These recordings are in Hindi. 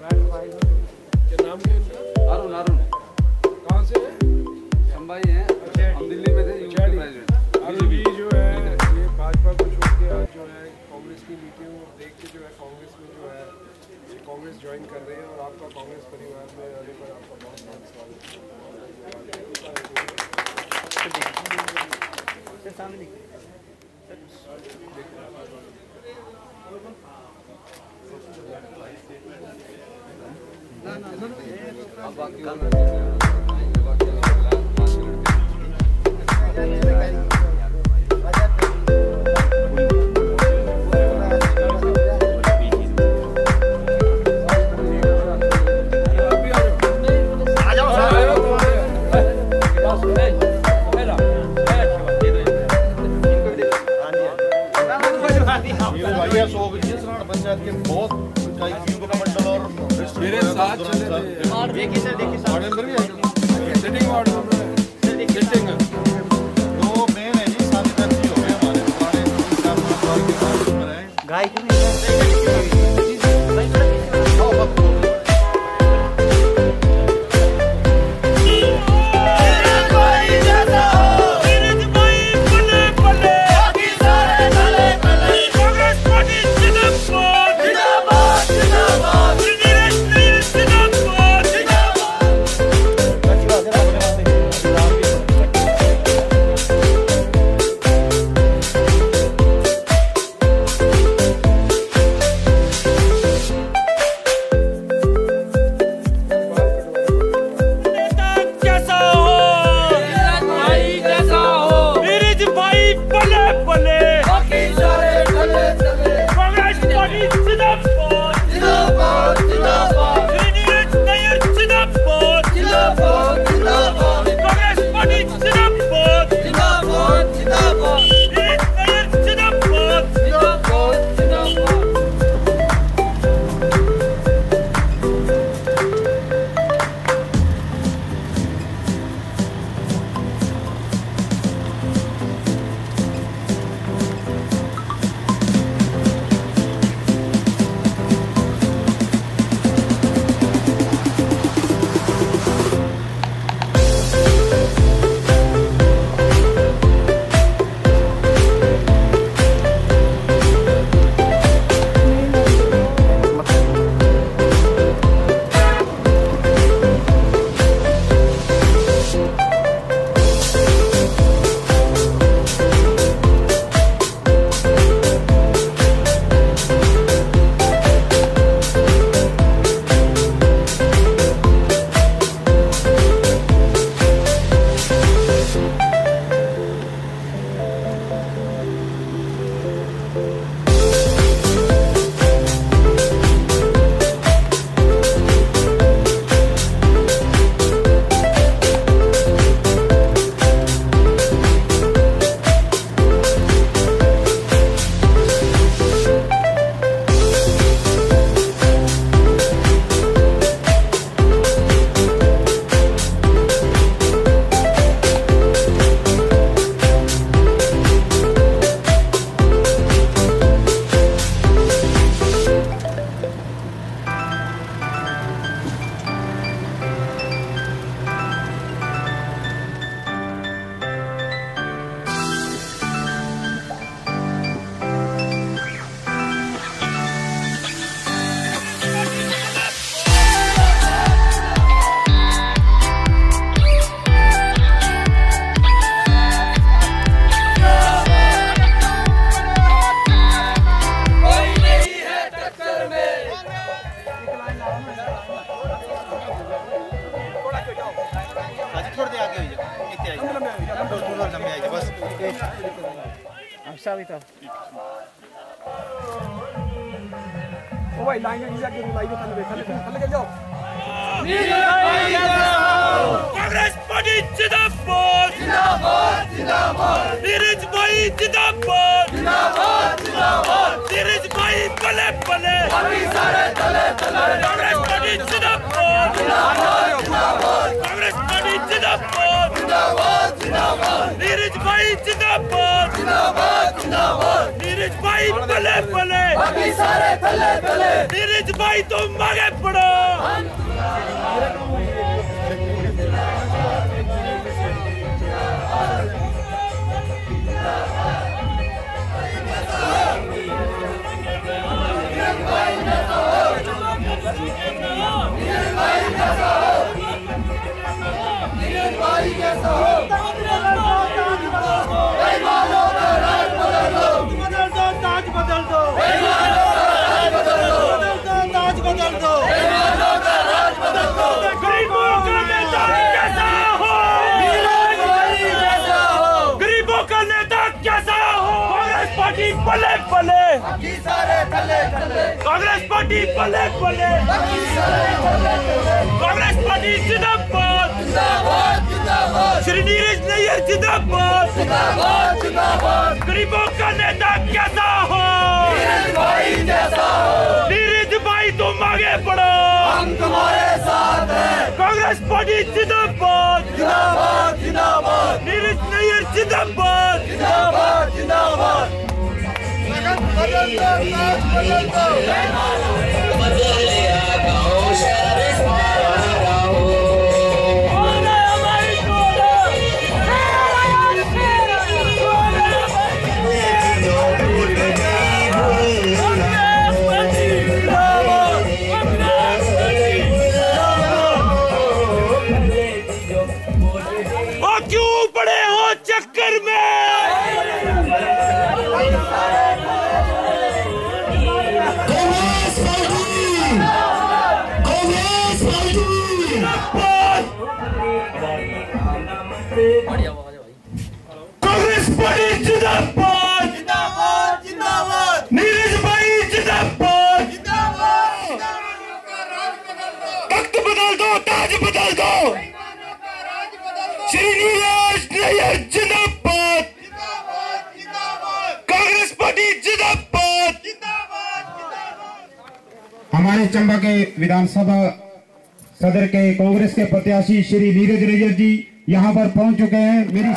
क्या नाम क्या इनका? अरुण अरुण कहाँ से? है संभाई हैं। हम दिल्ली में थे यूपी चैडी। प्रेसिडेंट अरुण जी जो है ये भाजपा को छोड़ के आज जो है कांग्रेस की नीतियों देख के जो है कांग्रेस में जो है ये कांग्रेस ज्वाइन कर रहे हैं और आपका कांग्रेस परिवार में आने पर आपका बहुत बहुत स्वागत अब Thank you. देखिए कांग्रेस पार्टी जिंदाबाद। नीरज भाई जिंदाबाद। नीरज भाई पले पले। कांग्रेस पार्टी जिंदाबाद। कांग्रेस पार्टी जिंदाबाद। नीरज भाई जिंदाबाद। जिंदाबाद। जिंदाबाद। नीरज भाई पले पले। बाकी सारे थले थले नीरज भाई तुम आगे पढ़ो Hey, Mano! बदल दो। ताज बदल दो। कांग्रेस पार्टी पले पले कांग्रेस पार्टी जिंदाबाद। श्री नीरज नैयर जिंदाबाद। गरीबों का नेता कैसा हो? नीरज भाई तुम आगे बढ़ो हम तुम्हारे साथ हैं कांग्रेस पार्टी जिंदाबाद। जिंदाबाद जिंदाबाद नीरज नैयर जिंदाबाद जिंदाबाद जिंदाबाद। I'm gonna go, I'm दो, ताज बदल दो। श्री नीरज नैयर, जिंदाबाद। कांग्रेस पार्टी, जिंदाबाद। हमारे चंबा के विधानसभा सदर के कांग्रेस के प्रत्याशी श्री नीरज नैयर जी यहाँ पर पहुँच चुके हैं। मेरी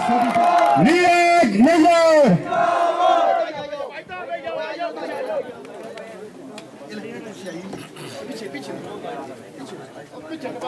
नीरज नैयर!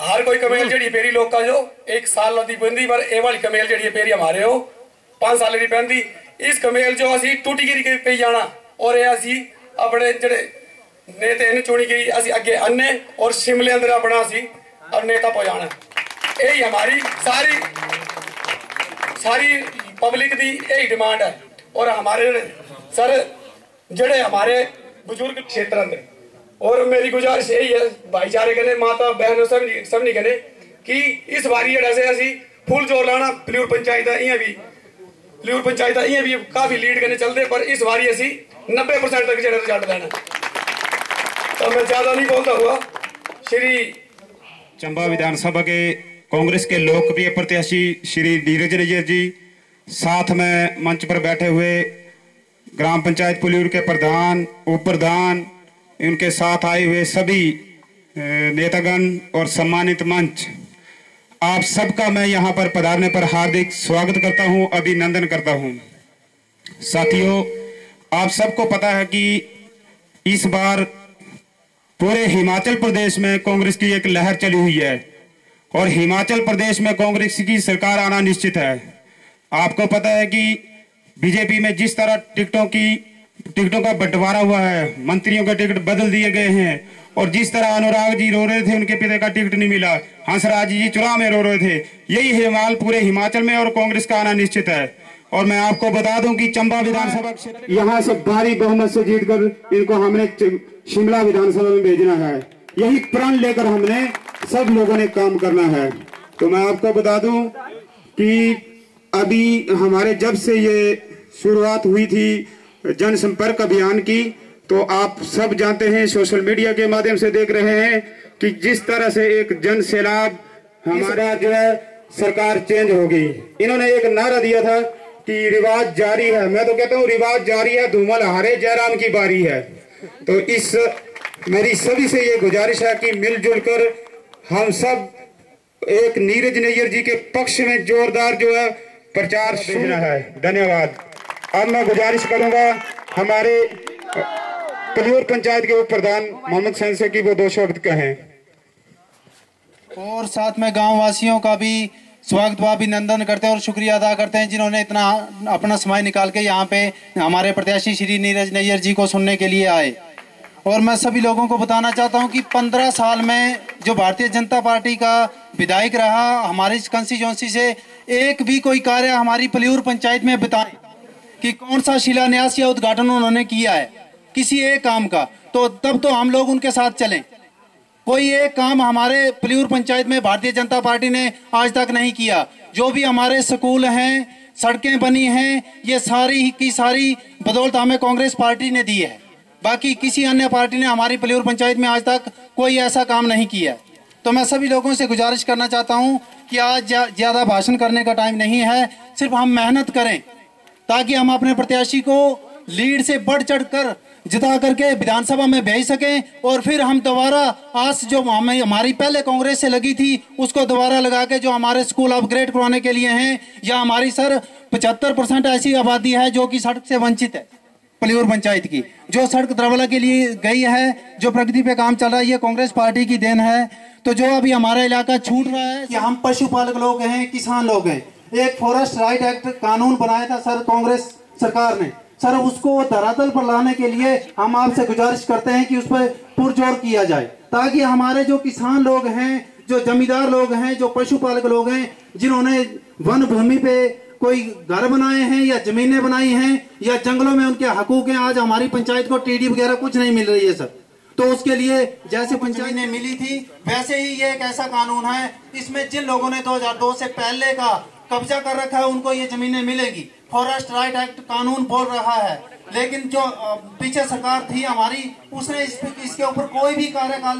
ਦਾ ਹਰ ਕੋਈ ਕਮੇਲ ਜਿਹੜੀ ਪੇਰੀ ਲੋਕਾਂ ਜੋ ਇੱਕ ਸਾਲ ਦੀ ਪੈਂਦੀ ਪਰ ਇਹ ਵਾਲੀ ਕਮੇਲ ਜਿਹੜੀ ਪੇਰੀ ਹਮਾਰੇ ਹੋ 5 ਸਾਲ ਦੀ ਪੈਂਦੀ ਇਸ ਕਮੇਲ ਜੋ ਅਸੀਂ ਟੂਟੀ ਗਿਰੀ ਪਈ ਜਾਣਾ ਔਰ ਇਹ ਅਸੀਂ ਆਪਣੇ ਜਿਹੜੇ ਨੇਤੇ ਇਹਨੂੰ ਚੁਣੀ ਗਈ ਅਸੀਂ ਅੱਗੇ ਅੰਨੇ ਔਰ ਸ਼ਿਮਲੇ ਅੰਦਰ ਆਪਣਾ ਅਸੀਂ ਔਰ ਨੇਤਾ ਪਹੁੰਚਾਣਾ ਇਹ ਹੀ ਹਮਾਰੀ ਸਾਰੀ ਸਾਰੀ ਪਬਲਿਕ ਦੀ ਇਹੀ ਡਿਮਾਂਡ ਹੈ ਔਰ ਹਮਾਰੇ ਸਰ ਜਿਹੜੇ हमारे बुजुर्ग क्षेत्र अंदर और मेरी गुजारिश यही है, भाईचारे कहने माता, बहनों, सब सब नहीं कि इस बारी जड़ा से ऐसी फुल ज़ोर लाना पलियूर पंचायत इं भी पलियूर पंचायत इं भी काफ़ी लीड करने चलते पर इस बारी ऐसी नब्बे परसेंट तक जरा रिज़ल्ट देना तो मैं ज़्यादा नहीं बोलता हुआ, श्री चंबा विधानसभा के कांग्रेस के लोकप्रिय प्रत्याशी श्री धीरज रजर जी, साथ में मंच पर बैठे हुए ग्राम पंचायत पुलियूर के प्रधान, उप प्रधान इनके साथ आए हुए सभी नेतागण और सम्मानित मंच, आप सबका मैं यहाँ पर पधारने पर हार्दिक स्वागत करता हूँ, अभिनंदन करता हूँ। साथियों, आप सबको पता है कि इस बार पूरे हिमाचल प्रदेश में कांग्रेस की एक लहर चली हुई है और हिमाचल प्रदेश में कांग्रेस की सरकार आना निश्चित है। आपको पता है कि बीजेपी में जिस तरह टिकटों की टिकटों का बंटवारा हुआ है। मंत्रियों का टिकट बदल दिए गए हैं। और जिस तरह अनुराग जी रो रहे थे, उनके पिता का टिकट नहीं मिला। हंसराज जी चुनाव में रो रहे थे। यही हिमाल पूरे हिमाचल में और कांग्रेस का आना निश्चित है। और मैं आपको बता दूँ कि चंबा विधानसभा क्षेत्र यहाँ से भारी बहुमत से जीतकर इनको हमने शिमला विधानसभा में भेजना है। यही प्रण लेकर हमने सब लोगों ने काम करना है। तो मैं आपको बता दूँ कि अभी हमारे जब से ये शुरुआत हुई थी जनसंपर्क अभियान की तो आप सब जानते हैं, सोशल मीडिया के माध्यम से देख रहे हैं कि जिस तरह से एक जन सैलाब हमारा जो है, सरकार चेंज होगी इन्होंने एक नारा दिया था कि रिवाज जारी है। मैं तो कहता हूँ, रिवाज जारी है, धूमल हारे, जयराम की बारी है। तो इस, मेरी सभी से ये गुजारिश है कि मिलजुल कर हम सब एक नीरज नैयर जी के पक्ष में जोरदार जो है, प्रचार भेजना है धन्यवाद। अब मैं गुजारिश करूँगा हमारे कलियोर पंचायत के उप प्रधान मोहम्मद सैन से कि वो दो शब्द कहें। और साथ में गाँव वासियों का भी स्वागत व अभिनंदन करते हैं और शुक्रिया अदा करते हैं जिन्होंने इतना, अपना समय निकाल के यहाँ पे हमारे प्रत्याशी श्री नीरज नैयर जी को सुनने के लिए आए। और मैं सभी लोगों को बताना चाहता हूँ कि पंद्रह साल में जो भारतीय जनता पार्टी का विधायक रहा, हमारी कंस्टिट्यूंसी से एक भी कोई कार्य हमारी पलियूर पंचायत में बताएँ कि कौन सा शिलान्यास या उद्घाटन उन्होंने किया है? किसी एक काम का। तो तब तो हम लोग उनके साथ चलें। कोई एक काम हमारे पलियूर पंचायत में भारतीय जनता पार्टी ने आज तक नहीं किया। जो भी हमारे स्कूल हैं, सड़कें बनी हैं, ये सारी की सारी बदौलत हमें कांग्रेस पार्टी ने दी है। बाकी किसी अन्य पार्टी ने हमारी पलियूर पंचायत में आज तक कोई ऐसा काम नहीं किया। तो मैं सभी लोगों से गुजारिश करना चाहता हूँ कि आज ज़्यादा भाषण करने का टाइम नहीं है। सिर्फ़ हम मेहनत करें। ताकि हम अपने प्रत्याशी को लीड से बढ़ चढ़ कर जिता करके विधानसभा में भेज सकें और फिर हम दोबारा आस जो हमें हमारी पहले कांग्रेस से लगी थी, उसको दोबारा लगा के जो हमारे स्कूल अपग्रेड करवाने के लिए हैं, या हमारी सर पचहत्तर परसेंट ऐसी आबादी है जो कि सड़क से वंचित है, पलियूर पंचायत की, जो सड़क द्रवला के लिए गई है, जो प्रगति पे काम चल रहा है, ये कांग्रेस पार्टी की देन है। तो जो अभी हमारा इलाका छूट रहा है हम पशुपालक लोग हैं, किसान लोग हैं एक फॉरेस्ट राइट एक्ट कानून बनाया था सर कांग्रेस सरकार ने। सर उसको धरातल पर लाने के लिए हम आपसे गुजारिश करते हैं कि उस पर पुरजोर किया जाए ताकि हमारे जो किसान लोग हैं जो जमींदार लोग हैं जो पशुपालक लोग हैं जिन्होंने वन भूमि पे कोई घर बनाए हैं या जमीनें बनाई हैं या जंगलों में उनके हकूक हैं आज हमारी पंचायत को टीडी वगैरह कुछ नहीं मिल रही है सर। तो उसके लिए जैसे पंचायत ने मिली थी वैसे ही ये एक ऐसा कानून है इसमें जिन लोगों ने 2002 से पहले का कब्जा कर रखा है उनको ये जमीनें मिलेगी। फॉरेस्ट राइट एक्ट कानून बोल रहा है। लेकिन जो पीछे सरकार थी हमारी उसने इस, इसके ऊपर कोई भी कार्यकाल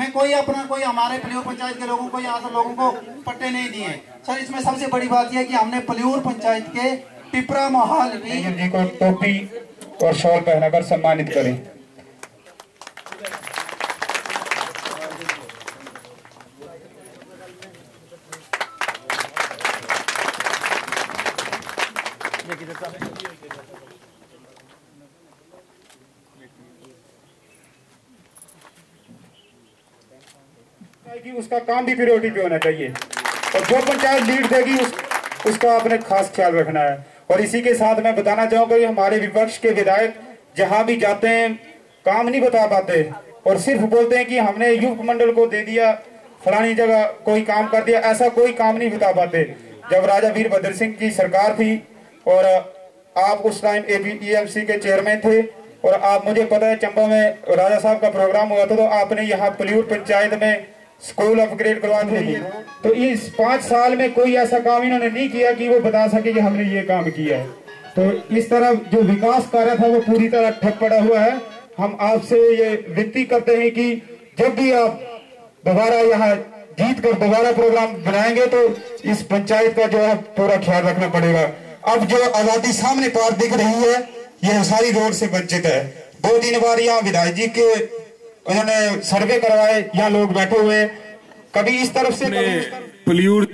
में कोई अपना कोई हमारे पलियूर पंचायत के लोगों को या लोगों को पट्टे नहीं दिए। सर इसमें सबसे बड़ी बात यह कि हमने पलियूर पंचायत के टिपरा मोहाल जी को टोपी और शॉल पहनाकर सम्मानित करें। उसका काम भी प्रायोरिटी पे होना चाहिए। और जो पंचायत लीड देगी उस, उसका अपने खास ख्याल रखना है। और इसी के साथ मैं बताना चाहूँगा कि हमारे विपक्ष के विधायक जहाँ भी जाते हैं काम नहीं बता पाते। और सिर्फ़ बोलते हैं कि हमने युवक मंडल को दे दिया फलानी जगह कोई काम कर दिया ऐसा कोई काम नहीं बता पाते। जब राजा वीरभद्र सिंह की सरकार थी और आप उस टाइम एपीएमसी के चेयरमैन थे और आप मुझे पता है चंबा में राजा साहब का प्रोग्राम हुआ था तो आपने यहाँ पलियूर पंचायत में स्कूल अपग्रेड करवा दी तो इस पाँच साल में कोई ऐसा काम इन्होंने नहीं किया कि वो बता सके कि हमने ये काम किया है। तो इस तरह जो विकास कार्य था वो पूरी तरह ठप पड़ा हुआ है। हम आपसे ये विनती करते हैं कि जब भी आप दोबारा यहाँ जीत कर दोबारा प्रोग्राम बनाएँगे तो इस पंचायत का जो है पूरा ख्याल रखना पड़ेगा। अब जो आज़ादी सामने पार दिख रही है, ये सारी रोड से वंचित है। दो तीन बार यहाँ विधायक जी के उन्होंने सर्वे करवाए यहाँ लोग बैठे हुए कभी इस तरफ़ से पलियूर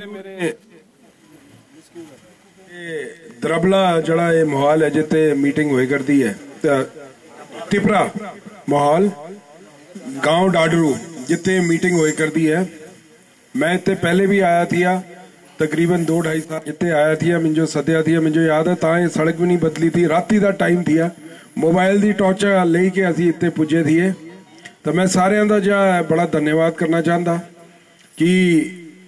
द्रबला जड़ा ये माहौल है जिते मीटिंग हुई करती है। तिपरा माहौल गाँव डाडरू जिते मीटिंग हुई करती है। मैं इतने पहले भी आया थिया तकरीबन दो ढाई साल इतने आया थिया मुझे सदया थिया मुझे याद है ता सड़क भी नहीं बदली थी। राती का टाइम थिया मोबाइल की टॉर्च लेके असी इतने पुजे थिए। तो मैं सारे का बड़ा धन्यवाद करना चाहता कि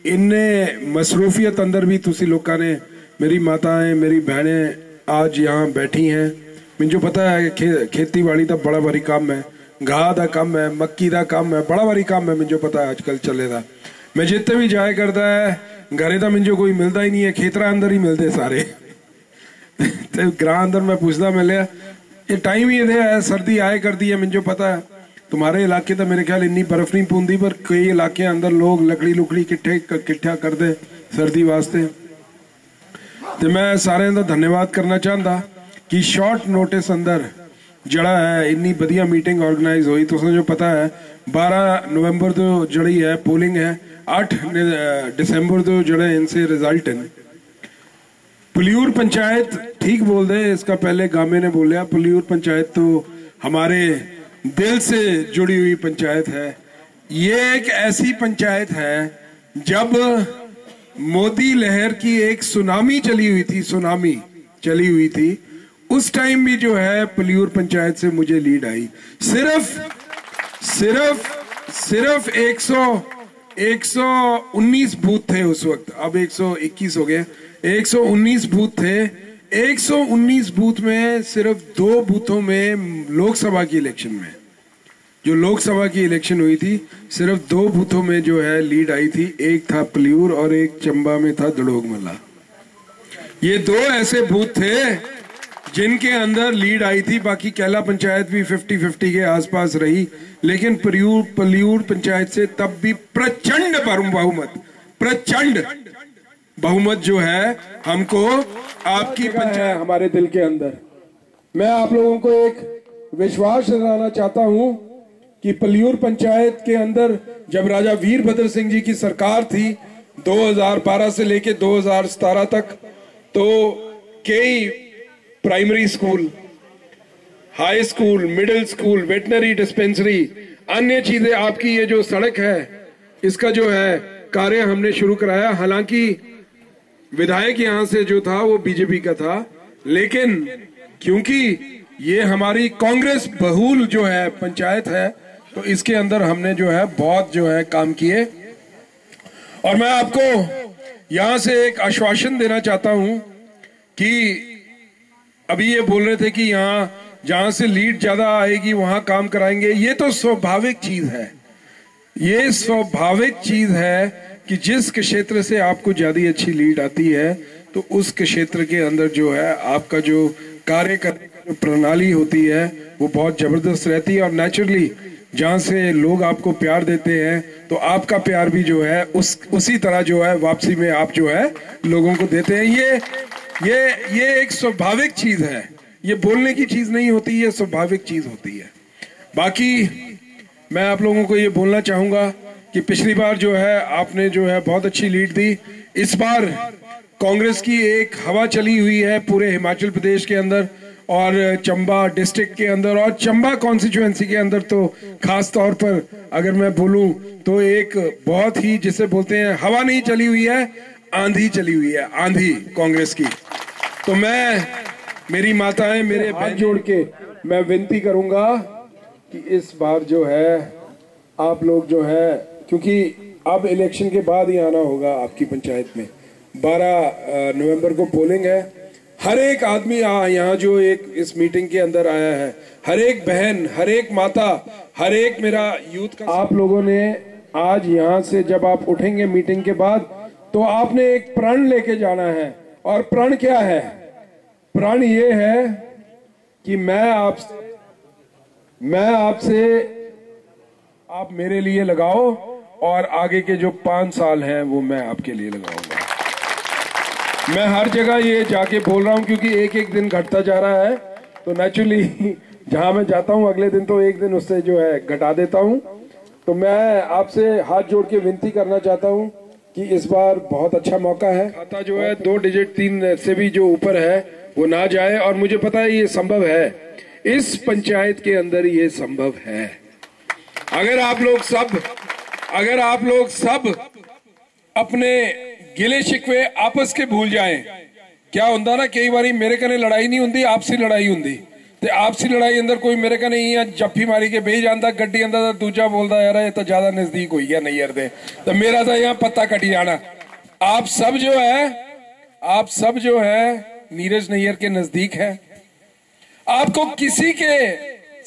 इन्ने मसरूफियत अंदर भी तुसी लोगों ने मेरी माताएँ मेरी बहनें आज यहाँ बैठी हैं। मुझे पता है खे, खेती बाड़ी का बड़ा भारी काम है घाह का काम है मक्की का काम है बड़ा भारी काम है मुझे पता है आजकल चले था मैं जितने भी जाया करता है घरे तो मुझे कोई मिलता ही नहीं है खेतरा अंदर ही मिलते सारे। तो ग्रां अंदर मैं पूछता मिले ये टाइम ही है सर्दी आए करती है मुझे पता है। तुम्हारे इलाके तो मेरे ख्याल इन्नी बर्फ़ नहीं पौंदी, पर कई इलाके अंदर लोग लकड़ी लुकड़ी किट्ठे किट्ठा करते सर्दी वास्ते। तो मैं सारे का धन्यवाद करना चाहता कि शॉर्ट नोटिस अंदर जड़ा है, इन्नी बढ़िया मीटिंग ऑर्गेनाइज हुई। तो जो पता है 12 नवंबर तो जड़ी है पोलिंग है। 8 दिसंबर तो जड़े इनसे रिज़ल्ट है पुलियूर पंचायत ठीक बोल दे इसका पहले गामे ने बोलिया पुलियूर पंचायत तो हमारे दिल से जुड़ी हुई पंचायत है। ये एक ऐसी पंचायत है, जब मोदी लहर की एक सुनामी चली हुई थी, सुनामी चली हुई थी, उस टाइम भी जो है, पलियूर पंचायत से मुझे लीड आई। सिर्फ़ सिर्फ़ सिर्फ़ 100 119 बूथ थे उस वक्त। अब 121 हो गए। 119 बूथ थे। 119 बूथ में सिर्फ़ दो बूथों में लोकसभा की इलेक्शन में। जो लोकसभा की इलेक्शन हुई थी, सिर्फ़ दो बूथों में जो है लीड आई थी। एक था पलियूर और एक चंबा में था दड़ोग मल्ला ये दो ऐसे बूथ थे जिनके अंदर लीड आई थी। बाकी कैला पंचायत भी 50 50 के आसपास रही। लेकिन पलियूर पलियूर पंचायत से तब भी प्रचंड बहुमत प्रचंड। बहुमत जो है हमको आपकी पंचायत हमारे दिल के अंदर। मैं आप लोगों को एक विश्वास दिलाना चाहता हूँ कि पलियूर पंचायत के अंदर जब राजा वीरभद्र सिंह जी की सरकार थी 2012 से लेके 2017 तक तो कई primary school high school middle school veterinary dispensary अन्य चीज़ें आपकी ये जो सड़क है इसका जो है कार्य हमने शुरू कराया। हालाँकि विधायक यहाँ से जो था, वो बीजेपी का था। लेकिन क्योंकि ये हमारी कांग्रेस बहुल जो है, पंचायत है तो इसके अंदर हमने जो है, बहुत जो है, काम किए। और मैं आपको यहाँ से एक आश्वासन देना चाहता हूँ कि अभी ये बोल रहे थे कि यहाँ जहाँ से लीड ज़्यादा आएगी, वहाँ काम कराएँगे। ये तो स्वाभाविक चीज़ है। ये स्वाभाविक चीज़ है कि जिस क्षेत्र से आपको ज़्यादा अच्छी लीड आती है तो उस क्षेत्र के अंदर जो है, आपका जो कार्य करने का जो प्रणाली होती है, वो बहुत ज़बरदस्त रहती है और नेचुरली जहाँ से लोग आपको प्यार देते हैं तो आपका प्यार भी जो है, उस, उसी तरह जो है, वापसी में आप जो है, लोगों को देते हैं। ये ये ये एक स्वाभाविक चीज़ है। ये बोलने की चीज़ नहीं होती, ये स्वाभाविक चीज़ होती है। बाकी मैं आप लोगों को ये बोलना चाहूँगा कि पिछली बार जो है आपने जो है बहुत अच्छी लीड दी। इस बार कांग्रेस की एक हवा चली हुई है पूरे हिमाचल प्रदेश के अंदर और चंबा डिस्ट्रिक्ट के अंदर और चंबा कॉन्स्टिट्यूएंसी के अंदर तो खास तौर पर अगर मैं बोलूँ तो एक बहुत ही जिसे बोलते हैं हवा नहीं चली हुई है आंधी चली हुई है आंधी कांग्रेस की। तो मैं मेरी माताएँ मेरे हाथ जोड़ के मैं विनती करूँगा कि इस बार जो है आप लोग जो है क्योंकि अब इलेक्शन के बाद ही आना होगा आपकी पंचायत में। 12 नवंबर को पोलिंग है। हर एक आदमी यहाँ जो एक इस मीटिंग के अंदर आया है, हर एक बहन, हर एक माता, हर एक मेरा यूथ का आप लोगों ने आज यहाँ से जब आप उठेंगे मीटिंग के बाद तो आपने एक प्रण लेके जाना है। और प्रण क्या है? प्रण ये है कि मैं आप मैं आपसे आप मेरे लिए लगाओ और आगे के जो पाँच साल हैं, वो मैं आपके लिए लगाऊँगा। मैं हर जगह ये जाके बोल रहा हूँ, क्योंकि एक एक दिन घटता जा रहा है। तो नेचुरली जहाँ मैं जाता हूँ, अगले दिन तो एक दिन उससे जो है घटा देता हूँ। तो मैं आपसे हाथ जोड़ के विनती करना चाहता हूँ कि इस बार बहुत अच्छा मौका है। खाता जो है, दो डिजिट तीन से भी जो ऊपर है, वो ना जाए। और मुझे पता है, ये संभव है। इस पंचायत के अंदर ये संभव है। अगर आप लोग सब अगर आप लोग सब अपने गिले शिकवे आपस के भूल जाएं क्या ਹੁੰਦਾ ਨਾ ਕਈ ਵਾਰੀ ਮੇਰੇ ਕਨੇ ਲੜਾਈ ਨਹੀਂ ਹੁੰਦੀ ਆਪਸੀ ਲੜਾਈ ਹੁੰਦੀ ਤੇ ਆਪਸੀ ਲੜਾਈ ਅੰਦਰ ਕੋਈ ਮੇਰੇ ਕਨੇ ਹੀ ਜੱਫੀ ਮਾਰੀ ਕੇ ਬਹਿ ਜਾਂਦਾ ਗੱਡੀ ਅੰਦਰ ਦਾ ਦੂਜਾ ਬੋਲਦਾ ਯਾਰ ਇਹ ਤਾਂ ਜ਼ਿਆਦਾ ਨਜ਼ਦੀਕ ਹੋਈ ਗਿਆ ਨਈਰ ਦੇ तो मेरा तो यहाँ पत्ता कटी जाना आप सब जो है आप सब जो है नीरज नैयर के नजदीक है आपको किसी के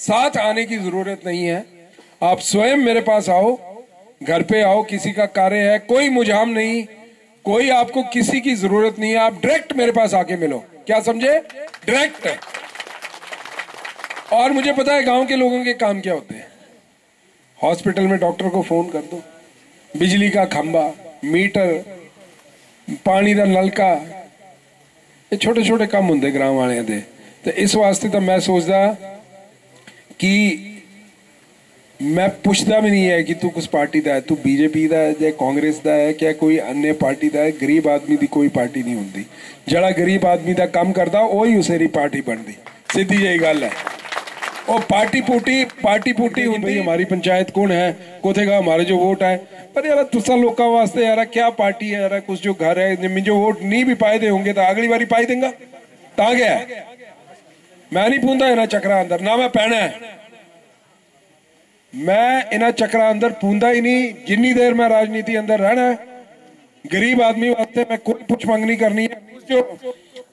साथ आने की जरूरत नहीं है आप स्वयं मेरे पास आओ घर पे आओ किसी का कार्य है कोई मुझाम नहीं कोई आपको किसी की जरूरत नहीं है आप डायरेक्ट मेरे पास आके मिलो क्या समझे डायरेक्ट और मुझे पता है गांव के लोगों के काम क्या होते हैं हॉस्पिटल में डॉक्टर को फोन कर दो बिजली का खंबा मीटर पानी का नलका ਇਹ ਛੋਟੇ ਛੋਟੇ ਕੰਮ ਹੁੰਦੇ ਗ੍ਰਾਮ ਵਾਲਿਆਂ ਦੇ ਤੇ ਇਸ ਵਾਸਤੇ ਤਾਂ ਮੈਂ ਸੋਚਦਾ ਕਿ ਮੈਂ ਪੁੱਛਦਾ ਵੀ ਨਹੀਂ ਹੈ ਕਿ ਤੂੰ ਕਿਸ ਪਾਰਟੀ ਦਾ ਹੈ ਤੂੰ ਬੀਜੇਪੀ ਦਾ ਹੈ ਜਾਂ ਕਾਂਗਰਸ ਦਾ ਹੈ ਕਿ ਕੋਈ अन्य ਪਾਰਟੀ ਦਾ ਹੈ ਗਰੀਬ ਆਦਮੀ ਦੀ ਕੋਈ ਪਾਰਟੀ ਨਹੀਂ ਹੁੰਦੀ ਜਿਹੜਾ ਗਰੀਬ ਆਦਮੀ ਦਾ ਕੰਮ ਕਰਦਾ ਉਹੀ ਉਸੇਰੀ ਪਾਰਟੀ ਬਣਦੀ ਸਿੱਧੀ ਜਿਹੀ ਗੱਲ ਹੈ ਉਹ ਪਾਰਟੀ ਪੂਟੀ ਪਾਰਟੀ ਪੂਟੀ ਹੁੰਦੀ ਹਮਾਰੀ ਪੰਚਾਇਤ ਕੌਣ ਹੈ ਕੋਥੇਗਾ हमारे जो वोट है पर यार तुसा लोगों वास्ते यार क्या पार्टी है यार कुछ जो घर है जो वोट नहीं भी पाए दे होंगे तो अगली बारी पाई देंगा ਤਾਂ ਗਿਆ ਮੈਂ ਨਹੀਂ ਪੂੰਦਾ ਇਹਨਾਂ ਚੱਕਰਾਂ ਅੰਦਰ ਨਾ ਮੈਂ ਪੈਣਾ ਹੈ ਮੈਂ ਇਹਨਾਂ ਚੱਕਰਾਂ ਅੰਦਰ ਪੁੰਦਾ ਹੀ ਨਹੀਂ, ਜਿੰਨੀ ਦੇਰ ਮੈਂ ਰਾਜਨੀਤੀ ਅੰਦਰ ਰਹਿਣਾ ਗਰੀਬ ਆਦਮੀ ਵਾਸਤੇ ਮੈਂ ਕੋਈ ਪੁੱਛ ਮੰਗ ਨਹੀਂ ਕਰਨੀ ਹੈ। ਜੋ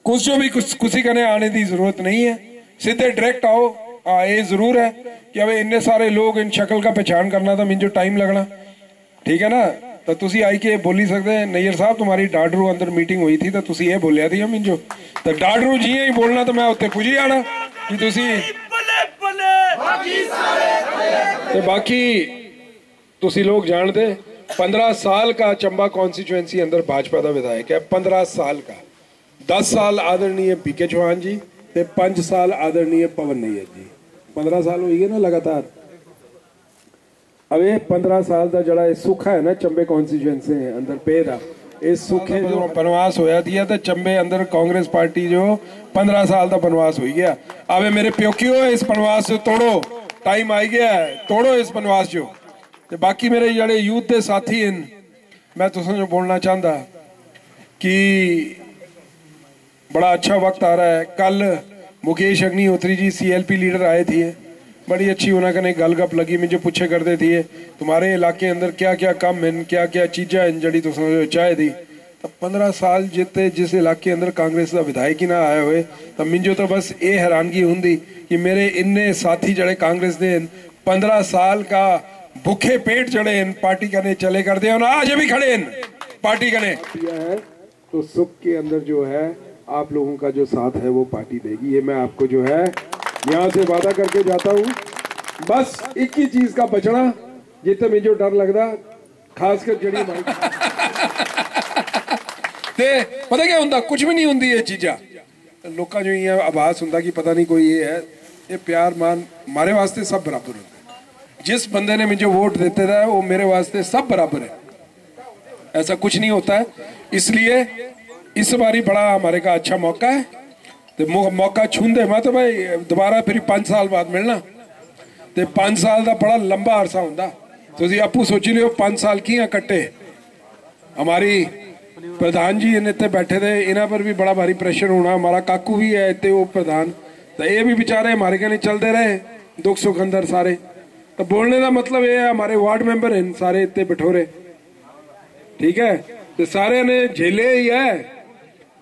ਕੁਝ ਜੋ ਵੀ ਕੁਝ ਕਨੇ ਆਣੇ ਦੀ ਜ਼ਰੂਰਤ ਨਹੀਂ ਹੈ। ਸਿੱਧੇ ਡਾਇਰੈਕਟ ਆਓ, ਆ, ਇਹ ਜ਼ਰੂਰ ਹੈ ਕਿ ਹਵੇ ਇੰਨੇ ਸਾਰੇ ਲੋਕ ਇਨ ਸ਼ਕਲ ਦਾ ਪਛਾਣ ਕਰਨਾ ਤਾਂ ਮੈਨੂੰ ਟਾਈਮ ਲੱਗਣਾ। ਠੀਕ ਹੈ ਨਾ? ਤਾਂ ਤੁਸੀਂ ਆਈ ਕੇ ਬੋਲੀ ਸਕਦੇ ਨਈਰ ਸਾਹਿਬ, ਤੁਹਾਡੀ ਡਾਡਰੂ ਅੰਦਰ ਮੀਟਿੰਗ ਹੋਈ ਸੀ ਤਾਂ ਤੁਸੀਂ ਇਹ ਬੋਲਿਆ ਸੀ ਮੈਨੂੰ ਤਾਂ ਡਾਡਰੂ ਜੀ ਹੀ ਬੋਲਣਾ, ਤਾਂ ਮੈਂ ਉੱਥੇ ਪੁੱਜ ਜਾਣਾ ਕਿ ਤੁਸੀਂ बने बाकी सारे तो लोग जानते पंद्रह साल का चंबा कॉन्स्टिट्युएंसी अंदर भाजपा का विधायक है पंद्रह साल का। दस साल आदरणीय पी के चौहान जी ते पाँच साल आदरणीय पवन नैयर जी। पंद्रह साल हो गए ना लगातार? अब ये पंद्रह साल का जरा सुखा है ना चंबे कॉन्स्टिट्युएंसी अंदर पेरा ਇਸ ਸੁਖੇ ਜੋ ਬਨਵਾਸ ਹੋਇਆ ਦੀ ਤੇ ਚੰਬੇ ਅੰਦਰ ਕਾਂਗਰਸ ਪਾਰਟੀ ਜੋ 15 ਸਾਲ ਦਾ ਬਨਵਾਸ ਹੋਈ ਗਿਆ ਆਵੇ ਮੇਰੇ ਪਿਓਕਿਓ ਇਸ ਬਨਵਾਸ ਨੂੰ ਤੋੜੋ ਟਾਈਮ ਆ ਗਿਆ ਤੋੜੋ ਇਸ ਬਨਵਾਸ ਜੋ ਤੇ ਬਾਕੀ ਮੇਰੇ ਜਿਹੜੇ ਯੂਥ ਦੇ ਸਾਥੀ ਹਨ ਮੈਂ ਤੁਸਾਂ ਨੂੰ ਬੋਲਣਾ ਚਾਹੁੰਦਾ ਕਿ बड़ा अच्छा वक्त आ रहा है कल मुकेश अग्निहोत्री जी सीएलपी लीडर आए थे बड़ी अच्छी उन्होंने गल गप लगी, मुझे पूछे करते थे, तुम्हारे इलाके अंदर क्या क्या कम हैं क्या क्या चीज़ा हैं जड़ी तुम चाहे थी तो पंद्रह साल जिते जिस इलाके अंदर कांग्रेस का विधायक ही ना आया हुए तो मिंजो तो बस ये हैरानगी होंगी कि मेरे इन्ने साथी जड़े कांग्रेस दे पंद्रह साल का भूखे पेट जड़े हैं, पार्टी करने चले करते हैं आज भी खड़े हैं, पार्टी करने। है तो सुख के अंदर जो है, आप लोगों का जो साथ है वो पार्टी देगी, ये मैं आपको जो है यहाँ से वादा करके जाता हूँ। बस एक ही चीज़ का बचना जितने मुझे डर लगता, खासकर जड़ी माइक ते, पता क्या होता कुछ भी नहीं होंगी ये चीजा। लोग जो ये आभास होंगे कि पता नहीं कोई ये है। ये प्यार, मान, मारे वास्ते सब बराबर होता है जिस बंदे ने मुझे वोट देते था वो मेरे वास्ते सब बराबर है। ऐसा कुछ नहीं होता है। इसलिए इस बारी बड़ा हमारे का अच्छा मौका है। ਤੇ ਮੌਕਾ ਛੁੰਦੇ ਮੈਂ ਤਾਂ ਭਾਈ, ਦੁਬਾਰਾ ਫਿਰ 5 ਸਾਲ ਬਾਅਦ ਮਿਲਣਾ। ਤੇ 5 ਸਾਲ ਦਾ ਬੜਾ ਲੰਬਾ ਅਰਸਾ ਹੁੰਦਾ। ਤੁਸੀਂ ਆਪੂ ਸੋਚ ਲਿਓ 5 ਸਾਲ ਕੀਆਂ ਕੱਟੇ? ਹਮਾਰੀ ਪ੍ਰਧਾਨ ਜੀ ਇਹਨੇ ਤੇ ਬੈਠੇ ਦੇ ਇਹਨਾਂ ਪਰ ਵੀ ਬੜਾ ਭਾਰੀ ਪ੍ਰੈਸ਼ਰ ਹੋਣਾ। ਹਮਾਰਾ ਕਾਕੂ ਵੀ ਹੈ ਤੇ ਉਹ ਪ੍ਰਧਾਨ। ਤੇ ਇਹ ਵੀ ਵਿਚਾਰੇ ਹਮਾਰੇ ਕੇ ਲਈ ਚਲਦੇ ਰਹੇ, ਦੁੱਖ ਸੁਖ ਅੰਦਰ ਸਾਰੇ। ਤਾਂ ਬੋਲਣੇ ਦਾ ਮਤਲਬ ਇਹ ਹੈ, ਹਮਾਰੇ ਵਾਰਡ ਮੈਂਬਰ ਹਨ ਸਾਰੇ ਇੱਥੇ ਬਿਠੋਰੇ। ਠੀਕ ਹੈ? ਤੇ ਸਾਰਿਆਂ ਨੇ ਝੇਲੇ ਹੀ ਹੈ।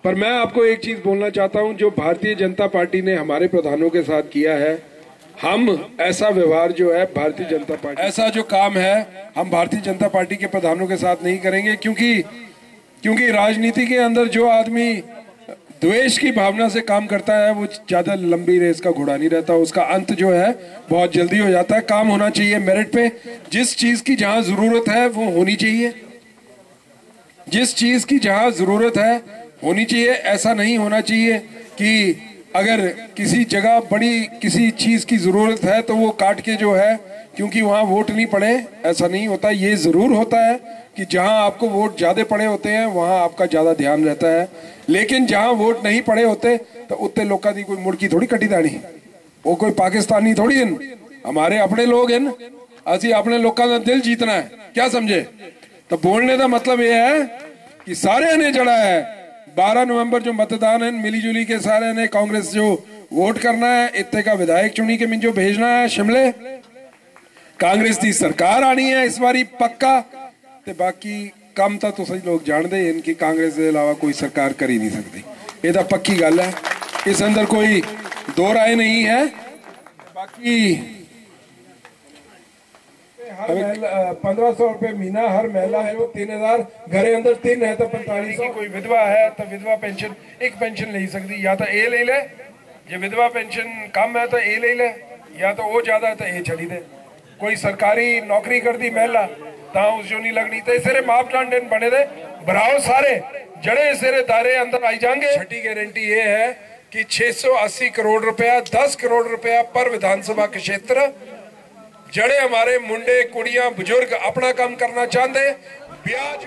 पर मैं आपको एक चीज़ बोलना चाहता हूँ, जो भारतीय जनता पार्टी ने हमारे प्रधानों के साथ किया है। हम ऐसा व्यवहार जो है, भारतीय जनता पार्टी ऐसा जो काम है, हम भारतीय जनता पार्टी के प्रधानों के साथ नहीं करेंगे, क्योंकि क्योंकि राजनीति के अंदर जो आदमी द्वेष की भावना से काम करता है, वो ज़्यादा लंबी रेस का घोड़ा नहीं रहता। उसका अंत जो है, बहुत जल्दी हो जाता है। काम होना चाहिए मेरिट पे। जिस चीज़ की जहाँ ज़रूरत है, वो होनी चाहिए। जिस चीज़ की जहाँ ज़रूरत है होनी चाहिए, ऐसा नहीं होना चाहिए कि अगर किसी जगह बड़ी किसी चीज़ की ज़रूरत है तो वो काट के जो है, क्योंकि वहाँ वोट नहीं पड़े, ऐसा नहीं होता। ये ज़रूर होता है कि जहाँ आपको वोट ज़्यादा पड़े होते हैं, वहाँ आपका ज़्यादा ध्यान रहता है। लेकिन जहाँ वोट नहीं पड़े होते तो उत्ते लोगों की कोई मुड़की थोड़ी कटी दानी वो कोई पाकिस्तानी थोड़ी हैं। हमारे अपने लोग हैं असि अपने लोगों का दिल जीतना है। क्या समझे? तो बोलने का मतलब ये है कि सारे ने जड़ा है। 12 नवंबर जो मतदान है मिली जुली के सारे ने कांग्रेस जो वोट करना है इतने का विधायक चुनी के मिंजो भेजना है शिमले ਕਾਂਗਰਸ ਦੀ ਸਰਕਾਰ ਆਣੀ ਹੈ ਇਸ ਵਾਰੀ ਪੱਕਾ ਤੇ ਬਾਕੀ ਕੰਮ ਤਾਂ ਤੁਸੀਂ ਲੋਕ ਜਾਣਦੇ ਹਨ ਕਿ ਕਾਂਗਰਸ ਦੇ ਇਲਾਵਾ ਕੋਈ ਸਰਕਾਰ ਕਰ ਹੀ ਨਹੀਂ ਸਕਦੀ ਇਹ ਤਾਂ ਪੱਕੀ ਗੱਲ ਹੈ ਇਸ ਅੰਦਰ ਕੋਈ ਦੋ ਰਾਏ ਨਹੀਂ ਹੈ ਬਾਕੀ पंद्रह सौ रुपए महीना हर महिला है वो तीन हजार घरे अंदर तीन है तो पैंतालीस सौ कोई विधवा है तो विधवा पेंशन एक पेंशन ले सकती या तो ए ले ले जे विधवा पेंशन कम है तो ए ले ले या तो वो ज्यादा है तो ए छड़ी दे कोई सरकारी नौकरी कर दी महिला ਤਾਂ ਉਸ ਜੋ ਨਹੀਂ ਲੱਗਣੀ ਤੇ ਸਿਰੇ ਮਾਪਦੰਡ इन बने दे भराओ सारे जड़े सिरे दायरे अंदर आई जाएंगे छठी गारंटी ये है कि 680 करोड़ रुपया 10 करोड़ रुपया पर विधानसभा क्षेत्र ਜਿਹੜੇ ਹਮਾਰੇ ਮੁੰਡੇ ਕੁੜੀਆਂ ਬਜ਼ੁਰਗ ਆਪਣਾ ਕੰਮ ਕਰਨਾ ਚਾਹੁੰਦੇ ਵਿਆਜ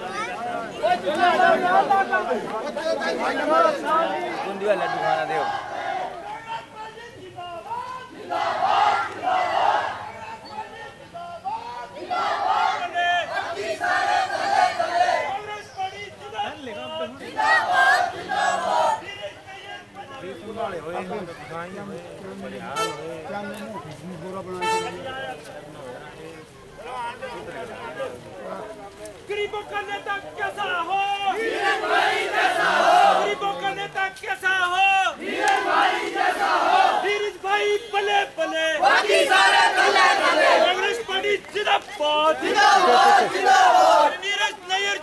कांग्रेस पार्टी जिंदाबाद गरीबों का नेता कैसा हो? गरीबों का नेता कैसा हो? नीरज भाई बले बले। कांग्रेस पार्टी जिंदाबाद। नीरज नैयर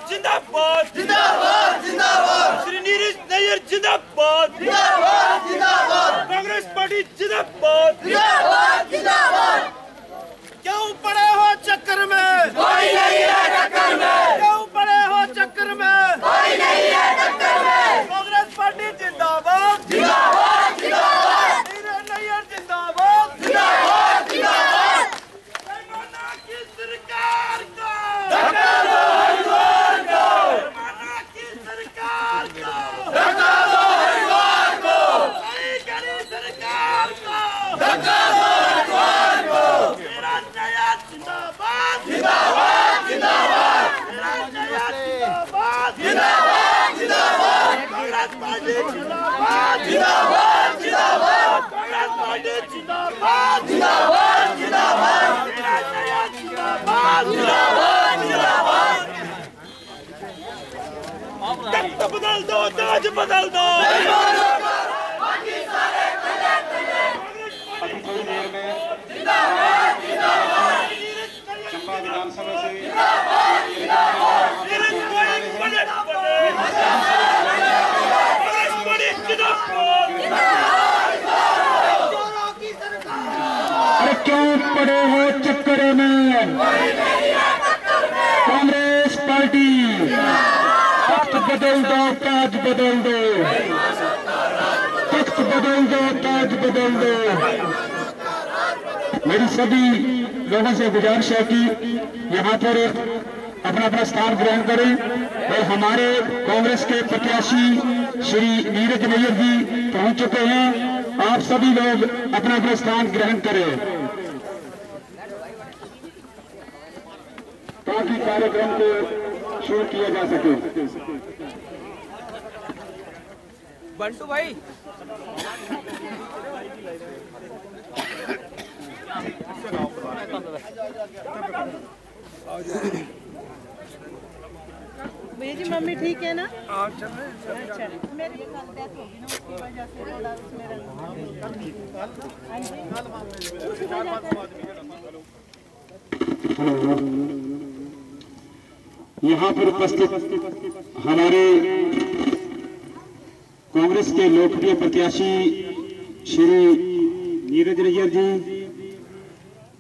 अपना स्थान ग्रहण करें। ताकि कार्यक्रम को शुरू किया जा सके। बंटू भाई भैया जी मम्मी ठीक है ना अच्छा मेरी कल डेथ होगी ना उसकी वजह से थोड़ा उसमें रंग हाँ जी उसी वजह से। यहाँ पर उपस्थित हमारे कांग्रेस के लोकप्रिय प्रत्याशी श्री नीरज नैयर जी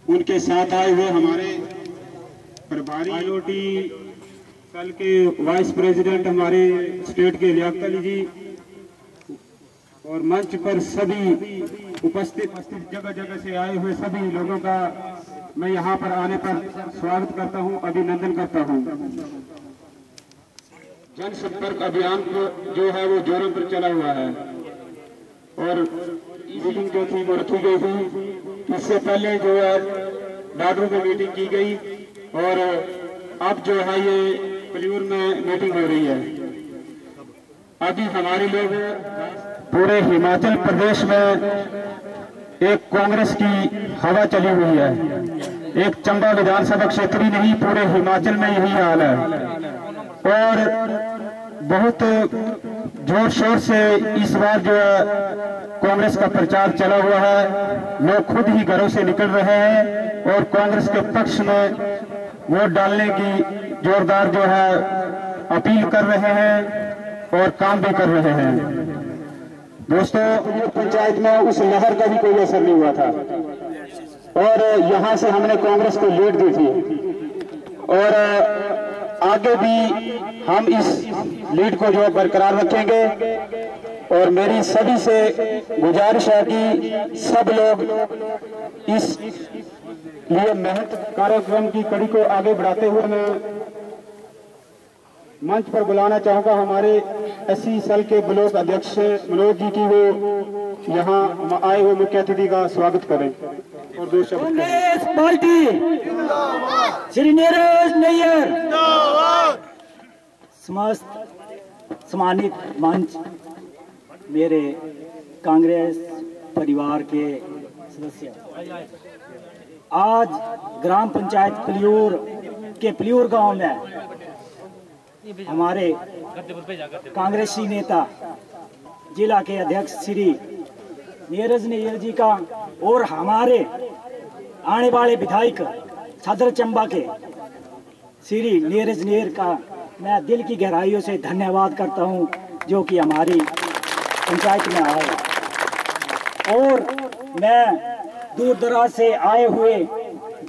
उनके साथ आए हुए हमारे प्रभारी। कल के वाइस प्रेसिडेंट हमारे स्टेट के लियाकत अली जी और मंच पर सभी उपस्थित जगह जगह से आए हुए सभी लोगों का मैं यहाँ पर आने पर स्वागत करता हूँ, अभिनंदन करता हूँ। जनसंपर्क अभियान जो है वो जोरों पर चला हुआ है और मीटिंग जो थी वो रखी गई थी। इससे पहले जो है डाडू की मीटिंग की गई और अब जो है ये पलियूर में मीटिंग हो रही है। अभी हमारे लोग पूरे हिमाचल प्रदेश में एक कांग्रेस की हवा चली हुई है। एक चंबा विधानसभा क्षेत्र ही नहीं, पूरे हिमाचल में यही हाल है। और बहुत ज़ोर शोर से इस बार जो कांग्रेस का प्रचार चला हुआ है। लोग खुद ही घरों से निकल रहे हैं और कांग्रेस के पक्ष में वोट डालने की जोरदार जो है अपील कर रहे हैं और काम भी कर रहे हैं। दोस्तों पंचायत में उस लहर का भी कोई असर नहीं हुआ था। और यहाँ से हमने कांग्रेस को लीड दी थी। और आगे भी हम इस लीड को जो बरकरार रखेंगे। और मेरी सभी से गुजारिश है कि सब लोग इस लिए मेहनत कार्यक्रम की कड़ी को आगे बढ़ाते हुए मैं मंच पर बुलाना चाहूँगा हमारे अस्सी साल के ब्लॉक अध्यक्ष मनोज जी की, वो यहाँ आए हुए मुख्य अतिथि का स्वागत करें। और दो शब्द पार्टी, श्री नीरज नैयर। समस्त सम्मानित मंच, मेरे कांग्रेस परिवार के सदस्य। आज ग्राम पंचायत पलियूर के पलियूर गाँव में हमारे कांग्रेसी नेता, जिला के अध्यक्ष श्री नीरज नैयर जी का और हमारे आने वाले विधायक सदर चंबा के श्री नीरज नेर का मैं दिल की गहराइयों से धन्यवाद करता हूँ, जो कि हमारी पंचायत में आए। और मैं दूर दराज से आए हुए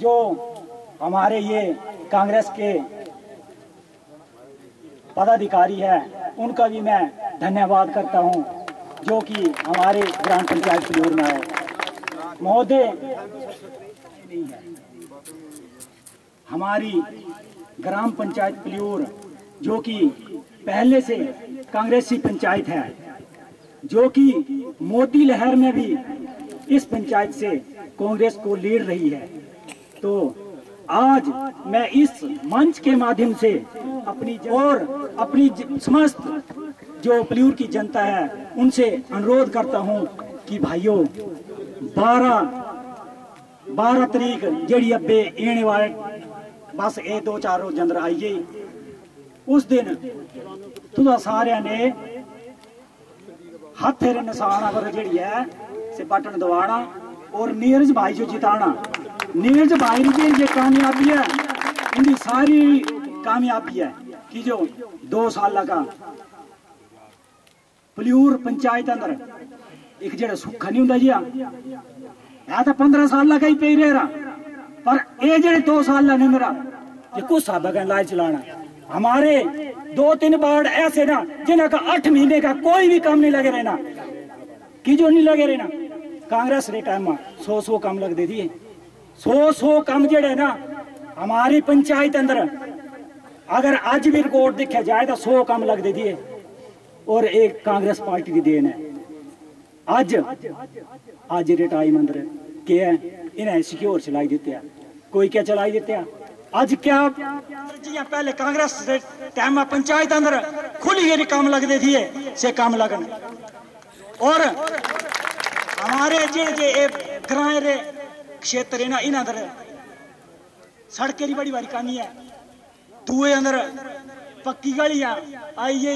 जो हमारे ये कांग्रेस के पदाधिकारी है, उनका भी मैं धन्यवाद करता हूँ, जो कि हमारे ग्राम पंचायत फलूर में है महोदय, हमारी ग्राम पंचायत पलियूर जो कि पहले से कांग्रेसी पंचायत है, जो कि मोदी लहर में भी इस पंचायत से कांग्रेस को लीड रही है। तो आज मैं इस मंच के माध्यम से अपनी और अपनी समस्त जो पलियूर की जनता है, उनसे अनुरोध करता हूँ कि भाइयों 12 12 तरीक जेड़ी अब्बे एने वाले, बस ये दो चार रोज अंदर आइए। उस दिन तुदा सारे ने हाथ निशाना पर जेड़ी है से बटन दबाना। और नीरज भाई जो जिताना। नीरज भाई की जो कामयाबी है। इनकी सारी कामयाबी है। कि जो दो साल लगा। पलियूर पंचायत अंदर। एक जेड़ा सुखा नहीं जी है तो पंद्रह साल लगा ही पे रहा। पर ये जेड़े दो साल लगे मेरा ये कुछ साहब का इलाज चलाना हमारे दो तीन बार ऐसे ना, जिन्हें का आठ महीने का कोई भी काम नहीं लगे रहना। की जो नहीं लगे रहना। कांग्रेस रे टाइम में सौ सौ काम लग दे दिए सौ सौ काम जेड़े ना हमारी पंचायत अंदर अगर आज भी रिकॉर्ड देखा जाए तो सौ काम लग दे दिए और एक कांग्रेस पार्टी की देन है ਅੱਜ ਅੱਜ ਦੇ ਟਾਈਮ ਅੰਦਰ ਕੀ ਹੈ ਇਹਨਾਂ ਸਿਕਿਉਰ ਚਲਾਈ ਦਿੱਤੇ ਆ ਕੋਈ ਕਿਆ ਚਲਾਈ ਦਿੱਤੇ ਆ ਅੱਜ ਕਿਆ जी पहले कांग्रेस ਦੇ ਟਾਈਮ में पंचायत अंदर खुली ये काम लग दे दिए से काम लगन और हमारे जे जे ए ग्रां रे क्षेत्र है ना इन अंदर सड़कें की बड़ी बड़ी कमी है। दूए अंदर पक्की गलियाँ आइए,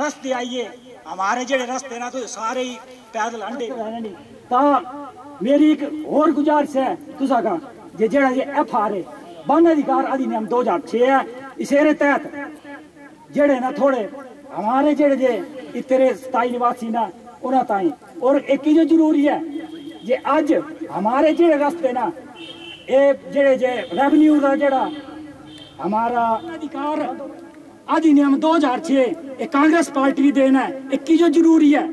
रस्ते आइए। हमारे जेड़े रस्ते ना तो सारे ही पैदल अंडे ता मेरी एक और गुजारिश है, तुसा का, जे जेड़ा जे एफ़ आर ए वन अधिकार अधिनियम 2006 है, इसेरे तहत जेड़े ना थोड़े, हमारे जेड़े जे इतरे स्थायी निवासी ना उन्हें ताई और एक चीज़ ज़रूरी है जे अज हमारे जेड़े रास्ते ना ए जेड़े जे रेवेन्यू का जेड़ा हमारा अधिकार अधिनियम 2006 ये कांग्रेस पार्टी देना है। एक की जो ज़रूरी है,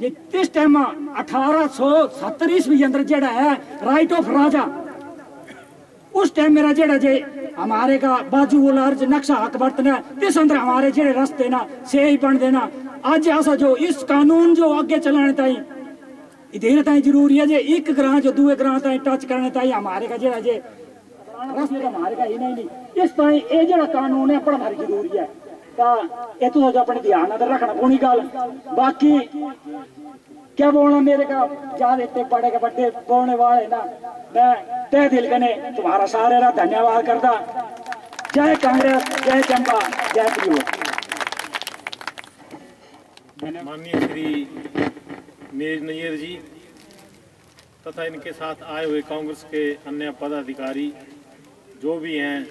ये इस टाइम अठारह सौ सत्तर ईस्वी अंदर जेड़ा है राइट ऑफ़ राजा उस टाइम मेरा जेड़ा जे हमारे का बाजू वाला जो नक्शा हक बरतना इस अंदर हमारे जेड़े रास्ते ना से ही बन देना आज ऐसा जो इस कानून जो आगे चलाने ताई, इधर ताई ज़रूरी है जे एक ग्रां जो दूए ग्रां ताई टच करने ताई हमारे का जेड़ा जे रास्ते का हमारे का ही नहीं नहीं इस ताई ये जेड़ा कानून है बड़ा भारी ज़रूरी है। ता, ये तो जो अपने ध्यान अंदर रखना पौनी गल बाकी क्या बोलना मेरे का? ज़्यादा इतने बड़े के बड़े बोलने वाले ना। मैं तय दिल कने तुम्हारा सारे रा धन्यवाद करता जय कांग्रेस, जय चंपा जय प्रियो माननीय श्री नीरज नैयर जी, तथा इनके साथ आए हुए कांग्रेस के अन्य पदाधिकारी, जो भी हैं,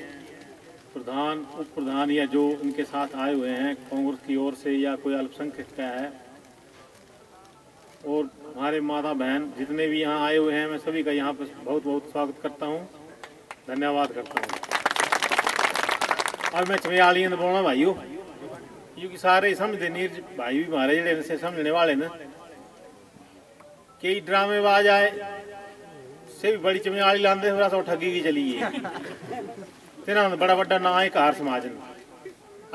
प्रधान, उप प्रधान या जो इनके साथ आए हुए हैं, कांग्रेस की ओर से या कोई अल्पसंख्यक का है और हमारे माता बहन जितने भी यहाँ आए हुए हैं, मैं सभी का यहाँ पर बहुत बहुत स्वागत करता हूँ। धन्यवाद करता हूँ। और मैं छमियाली बोलना भाई क्योंकि सारे समझते नीर भाई भी हमारे जड़े समझने वाले न। कई ड्रामेबाज आए, से भी बड़ी चमियाली लाते थोड़ा सा ठगी की चली है तेना बड़ा बड़ा ना है कार समाज ने।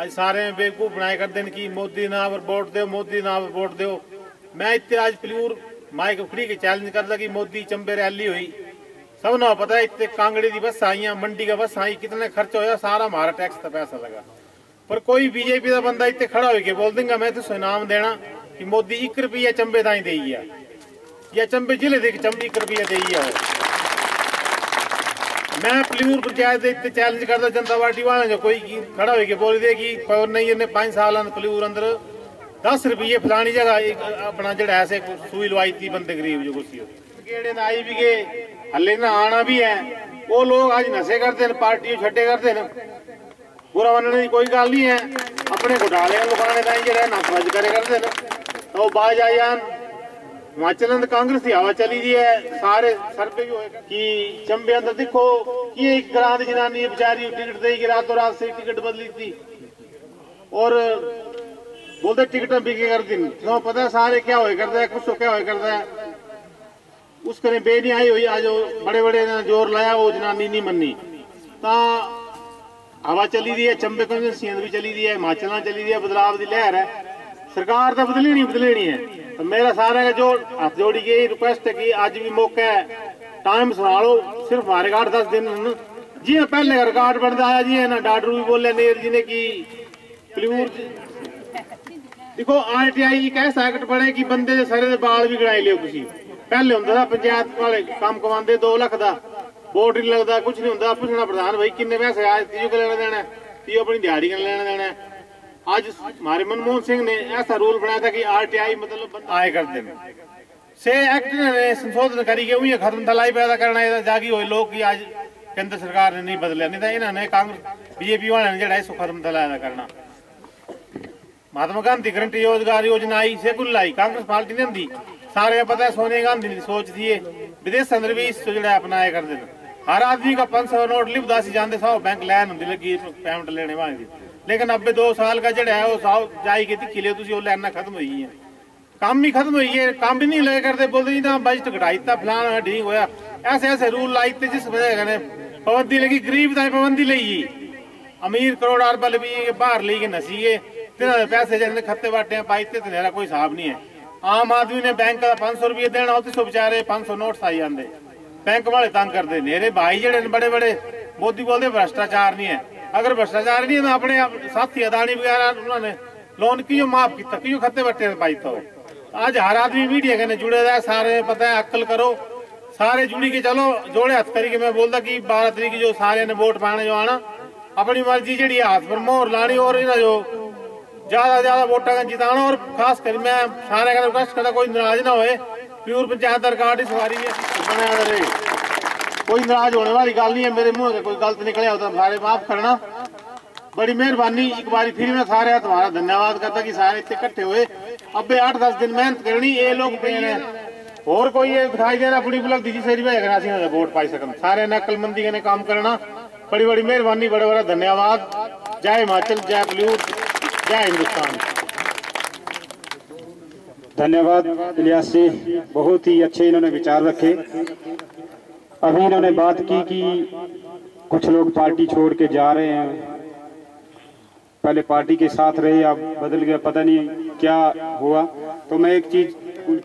आज सारे बेवकूफ़ बनाए करते देन कि मोदी ना पर वोट दो मोदी ना पर वोट दो ਮੈਂ ਇੱਥੇ ਅੱਜ ਪਲੂਰ ਮਾਈਕ ਖੜੀ ਕੇ ਚੈਲੰਜ ਕਰਦਾ ਕਿ ਮੋਦੀ ਚੰਬੇ ਰੈਲੀ ਹੋਈ ਸਭ ਨੂੰ ਪਤਾ ਹੈ ਇੱਥੇ ਕਾਂਗੜੇ ਦੀ ਬੱਸ ਆਈਆਂ ਮੰਡੀ ਦਾ ਬੱਸ ਆਈ ਕਿਤਨੇ ਖਰਚ ਹੋਇਆ ਸਾਰਾ ਹਮਾਰਾ ਟੈਕਸ ਦਾ ਪੈਸਾ ਲਗਾ ਪਰ ਕੋਈ ਬੀਜੇਪੀ ਦਾ ਬੰਦਾ ਇੱਥੇ ਖੜਾ ਹੋ ਕੇ ਬੋਲ ਦੇਗਾ ਮੈਂ ਤੇ ਇਨਾਮ ਦੇਣਾ ਕਿ ਮੋਦੀ 1 ਰੁਪਿਆ ਚੰਬੇ ਤਾਂ ਹੀ ਦੇਈ ਆ ਜਾਂ ਚੰਬੇ ਜ਼ਿਲ੍ਹੇ ਦੇ ਚੰਬੀ 1 ਰੁਪਿਆ ਦੇਈ ਆ ਉਹ ਮੈਂ ਪਲੂਰ ਪੰਚਾਇਤ ਦੇ ਇੱਥੇ ਚੈਲੰਜ ਕਰਦਾ ਜਨਤਾ ਪਾਰਟੀ ਵਾਲਿਆਂ ਜੋ ਕੋਈ ਕੀ ਖੜਾ ਹੋ ਕੇ ਬੋਲ ਦੇ ਕਿ ਪਵਨ ਨਹੀਂ ਦਸ ਰੁਪਏ ਫਲਾਣੀ ਜਗ੍ਹਾ ਇੱਕ ਆਪਣਾ ਜਿਹੜਾ ਐਸੇ ਸੂਈ ਲਵਾਈ ਬੰਦੇ ਗਰੀਬ ਜੋ ਕੁਸੀ ਕਿਹੜੇ ਨਾ ਆਈ ਵੀ ਕੇ ਹੱਲੇ ਨਾ ਆਣਾ ਵੀ ਹੈ ਉਹ ਲੋਕ ਅੱਜ ਨਸ਼ੇ ਕਰਦੇ ਨੇ ਪਾਰਟੀ ਛੱਡੇ ਕਰਦੇ ਨੇ। ਬੁਰਾ ਮੰਨਣ ਦੀ ਕੋਈ ਗੱਲ ਨਹੀਂ ਹੈ ਆਪਣੇ ਘੁਟਾਲੇ ਲੋਕਾਂ ਨੇ ਤਾਂ ਜਿਹੜਾ ਨਸਵਜ ਕਰੇ ਕਰਦੇ ਨੇ। ਉਹ ਬਾਜ ਆ ਜਾਣ ਹਿਮਾਚਲਨ ਕਾਂਗਰਸ ਦੀ ਹਵਾ ਚਲੀ ਜੀ ਹੈ ਸਾਰੇ ਸਰਪੇ ਵੀ ਹੋਏ ਕਿ ਚੰਬੇ ਅੰਦਰ ਦੇਖੋ, ਕਿ ਇੱਕ ਗਰਾਂ ਦੀ ਜਨਾਨੀ ਵਿਚਾਰੀ ਟਿਕਟ ਦੇ ਕਿ ਰਾਤੋਂ ਰਾਤ ਸੇ ਟਿਕਟ ਬਦਲੀ ਸੀ ਔਰ बोलते टिकट बिके कर दिन तो पता है सारे क्या होए करता है कुछ तो क्या होए करता है उस कने बे नहीं आई हुई आज बड़े बड़े ने जोर लाया वो जनानी नहीं मन्नी ता हवा चली दी है चंबे कंजेंसियां भी चली दी है हिमाचल ਨਾਲ चली दी है बदलाव ਦੀ लहर है सरकार तो बदलनी बदलनी है तो मेरा सारा का जो हाथ जोड़ी की रिक्वेस्ट है कि आज भी मौका है टाइम सुना लो सिर्फ हमारे कार्ड दस दिन हैं। जी हाँ, पहले का रिकॉर्ड बनता आया जी है ना डाडरू भी बोले नेर जी ने की प्लूर ਦੇਖੋ ਆਰਟੀਆਈ ਇੱਕ ਐਸਾ ਐਕਟ ਬਣੇ ਕਿ ਬੰਦੇ ਦੇ ਸਾਰੇ ਦੇ ਵਾਲ ਵੀ ਗਣਾਈ ਲਿਓ ਤੁਸੀਂ। ਪਹਿਲੇ ਹੁੰਦਾ ਸੀ ਪੰਚਾਇਤ ਵਾਲੇ ਕੰਮ ਕਮਾਉਂਦੇ 2 ਲੱਖ ਦਾ। ਵੋਟ ਨਹੀਂ ਲੱਗਦਾ ਕੁਝ ਨਹੀਂ ਹੁੰਦਾ। ਪੁੱਛਣਾ ਪ੍ਰਧਾਨ ਭਾਈ ਕਿੰਨੇ ਪੈਸੇ ਆਏ ਤੀਜੋ ਲੈਣਾ ਦੇਣਾ? ਤੀਜੋ ਆਪਣੀ ਦਿਹਾੜੀ ਕਰਨ ਲੈਣਾ ਦੇਣਾ? ਅੱਜ ਹਮਾਰੇ ਮਨਮੋਹਨ ਸਿੰਘ ਨੇ ਐਸਾ ਰੂਲ ਬਣਾਇਆ ਥਾ ਕਿ ਆਰਟੀਆਈ ਮਤਲਬ ਆਏ ਕਰਦੇ ਨੇ। ਸੇ ਐਕਟ ਨੇ ਸੰਸ਼ੋਧਨ ਕਰੀ ਕਿ ਉਹੀ ਖਤਮ ਥਲਾਈ ਪੈਦਾ ਕਰਨਾ ਇਹਦਾ ਜਾਗੀ ਹੋਏ ਲੋਕ ਕਿ ਅੱਜ ਕੇਂਦਰ ਸਰਕਾਰ ਨੇ ਨਹੀਂ ਬਦਲਿਆ। ਨਹੀਂ ਤਾਂ ਇਹਨਾਂ ਨੇ ਕਾਂਗਰਸ, ਬੀਜੇਪੀ ਵਾਲਿਆਂ ਨੇ ਜਿਹੜਾ ਇਸ ਖਤਮ ਥਲਾਇਆ ਕਰਨਾ। महात्मा गांधी गारंटी रोज़गार योजना आई से कुल लाई, कांग्रेस पार्टी ने दी। सारे पता है सोनिया गांधी की सोच थी विदेश अंदर भी इस जड़ा अपनाया करते थे हर आदमी का पाँच सौ नोट लिपदा सी जाते सौ बैंक लैन होंगी लगी पेमेंट लेने वाली। लेकिन अबे दो साल का जड़ा है वो साहब जाई के दिखी लियो तुसी वो लाइना खत्म हुई है काम ही खत्म है काम भी नहीं लगे करते बोलते जी ना बजट घटाई ता फलाना ठीक होया। ऐसे ऐसे रूल लाई ते जिस वजह कने पाबंदी लगी, गरीब ताई पाबंदी लई अमीर करोड़ अरब भी बाहर ली के नसी गए तिन्हां दे पैसे जने खत्ते बाटे पाई ते तेरा कोई हिसाब नहीं है आम आदमी ने बैंक का 500 रुपये देना होते सो बेचारे 500 नोट आई जाते बैंक वाले तंग करते मेरे भाई जड़े बड़े बड़े मोदी बोलते भ्रष्टाचार नहीं है अगर भ्रष्टाचार नहीं है तो अपने आप साथी अदानी वगैरह उन्होंने लोन क्यों माफ़ किया क्यों खत्ते बट्टे पाई तो आज हर आदमी मीडिया कने जुड़े रहा सारे पता है अक्ल करो सारे जुड़ी के चलो जोड़े हथ करी के मैं बोलता कि बारह तरीक जो सारे ने वोट पाने जो आना अपनी मर्ज़ी जी हाथ पर मोहर लानी और इन्हें जो ज़्यादा ज़्यादा वोटा का जिताना और खास कर मैं सारे का रिक्वेस्ट करता कोई नाराज़ ना होए। प्यूर पंचायत बारी बनाया रहे। कोई नाराज़ होने वाली गल नहीं है, मेरे मुँह से कोई गलत निकले होता सारे माफ़ करना। बड़ी मेहरबानी, एक बार फिर मैं सारे तुम्हारा धन्यवाद करता कि सारे इतने इकट्ठे हुए। अबे आठ दस दिन मेहनत करनी, ये लोग और कोई ये दिखाई देना अपनी उपलब्धि जी सेरी भाई वोट पाई सकन। सारे ने अकलमंदी काम करना। बड़ी बड़ी मेहरबानी, बड़ा बड़ा धन्यवाद। जय हिमाचल, जय बलूर। जय हिंदुस्तान धन्यवाद इलियास जी। बहुत ही अच्छे इन्होंने विचार रखे। अभी इन्होंने बात की कि कुछ लोग पार्टी छोड़ के जा रहे हैं। पहले पार्टी के साथ रहे अब बदल गया पता नहीं क्या हुआ। तो मैं एक चीज़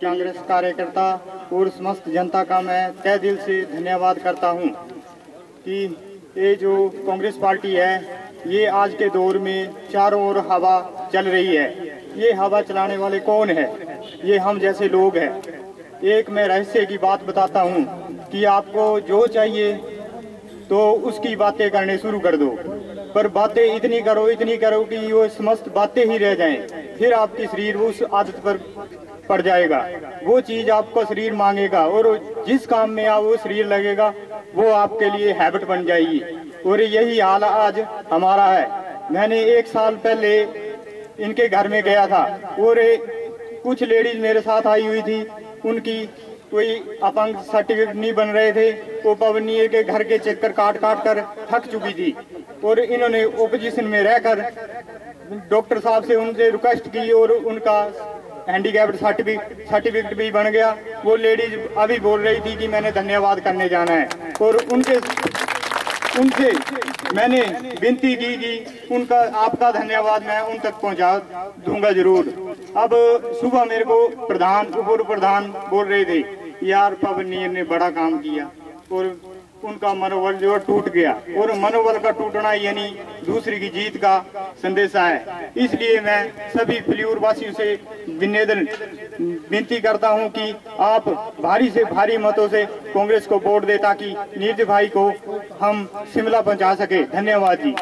कांग्रेस कार्यकर्ता और समस्त जनता का मैं तय दिल से धन्यवाद करता हूँ कि ये जो कांग्रेस पार्टी है ये आज के दौर में चारों ओर हवा चल रही है। ये हवा चलाने वाले कौन है? ये हम जैसे लोग हैं। एक मैं रहस्य की बात बताता हूँ कि आपको जो चाहिए तो उसकी बातें करने शुरू कर दो। पर बातें इतनी करो इतनी करो कि वो समस्त बातें ही रह जाएँ। फिर आपकी शरीर उस आदत पर पड़ जाएगा। वो चीज़ आपका शरीर मांगेगा और जिस काम में आप वो शरीर लगेगा, वो आपके लिए हैबिट बन जाएगी। और यही हाल आज हमारा है। मैंने एक साल पहले इनके घर में गया था और कुछ लेडीज़ मेरे साथ आई हुई थी। उनकी कोई अपंग सर्टिफिकेट नहीं बन रहे थे। वो पवनीय के घर के चक्कर काट काट कर थक चुकी थी और इन्होंने ओपोजिशन में रहकर डॉक्टर साहब से उनसे रिक्वेस्ट की और उनका हैंडीकैप्ड सर्टिफिकेट सर्टिफिकेट भी बन गया। वो लेडीज़ अभी बोल रही थी कि मैंने धन्यवाद करने जाना है और उनके उनसे मैंने विनती की कि उनका, आपका धन्यवाद मैं उन तक पहुँचा दूँगा ज़रूर। अब सुबह मेरे को प्रधान, उप प्रधान बोल रहे थे, यार पवन ने बड़ा काम किया और उनका मनोबल जो टूट गया और मनोबल का टूटना यानी दूसरी की जीत का संदेशा है। इसलिए मैं सभी फ्लियूर वासियों से निवेदन विनती करता हूँ कि आप भारी से भारी मतों से कांग्रेस को वोट दे ताकि नीरज भाई को हम शिमला पहुँचा सके। धन्यवाद जी।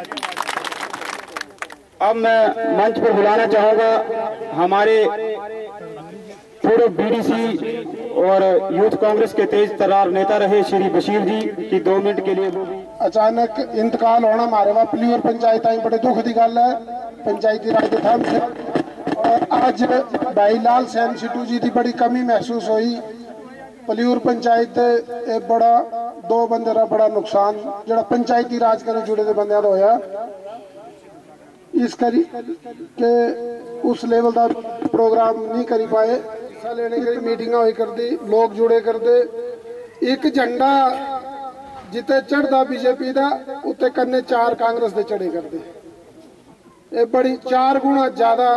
अब मैं मंच पर बुलाना चाहूँगा। हमारे पूर्व बीडीसी और यूथ कांग्रेस के तेज तरार नेता रहे श्री बशीर जी की दो मिनट के लिए वो अचानक इंतकाल होना हमारे वहाँ पलीवर पंचायत आई, बड़े दुख की गल है। पंचायती राज के थाम भाई लाल सैन सिटू जी की बड़ी कमी महसूस हुई। पलीवर पंचायत बड़ा, दो बंदे का बड़ा नुकसान जरा पंचायती राज जुड़े दे बंदे का होया। इस करी के उस लेवल का प्रोग्राम नहीं करी पाए। हिस्सा लेने के लिए मीटिंग हुई करती, लोग जुड़े करते। एक झंडा जिते चढ़दा बीजेपी का उत्ते कन्ने चार कांग्रेस दे चढ़े करते बड़ी, चार गुना ज़्यादा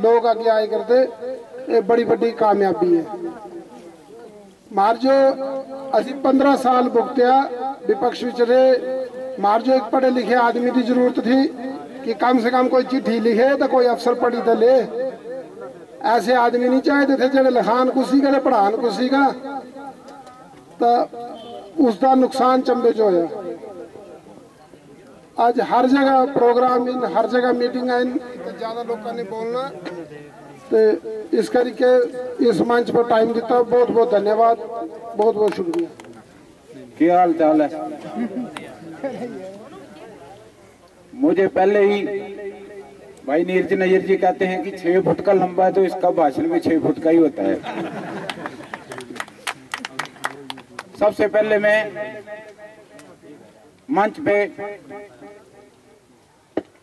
लोग आगे आए करते बड़ी बड़ी कामयाबी है। मार जो ਅਸੀਂ 15 साल भुगत्या विपक्ष विच रहे मार जो एक पढ़े लिखे आदमी की ज़रूरत थी कि कम से कम कोई चिट्ठी लिखे तो कोई अफसर पढ़ी तो ले। ऐसे आदमी नहीं चाहते थे जेडे लखान कुसी का पढ़ान कुसी सी तो उसका नुकसान चंबे च होया। आज हर जगह प्रोग्राम इन हर जगह मीटिंग इन। ज़्यादा लोगों ने बोलना। तो इस करके इस मंच पर टाइम दिता बहुत बहुत धन्यवाद। बहुत बहुत शुक्रिया। क्या हाल चाल है? मुझे पहले ही भाई नीरज नैयर जी कहते हैं कि छह फुट का लंबा है तो इसका भाषण भी छह फुट का ही होता है। सबसे पहले मैं मंच पे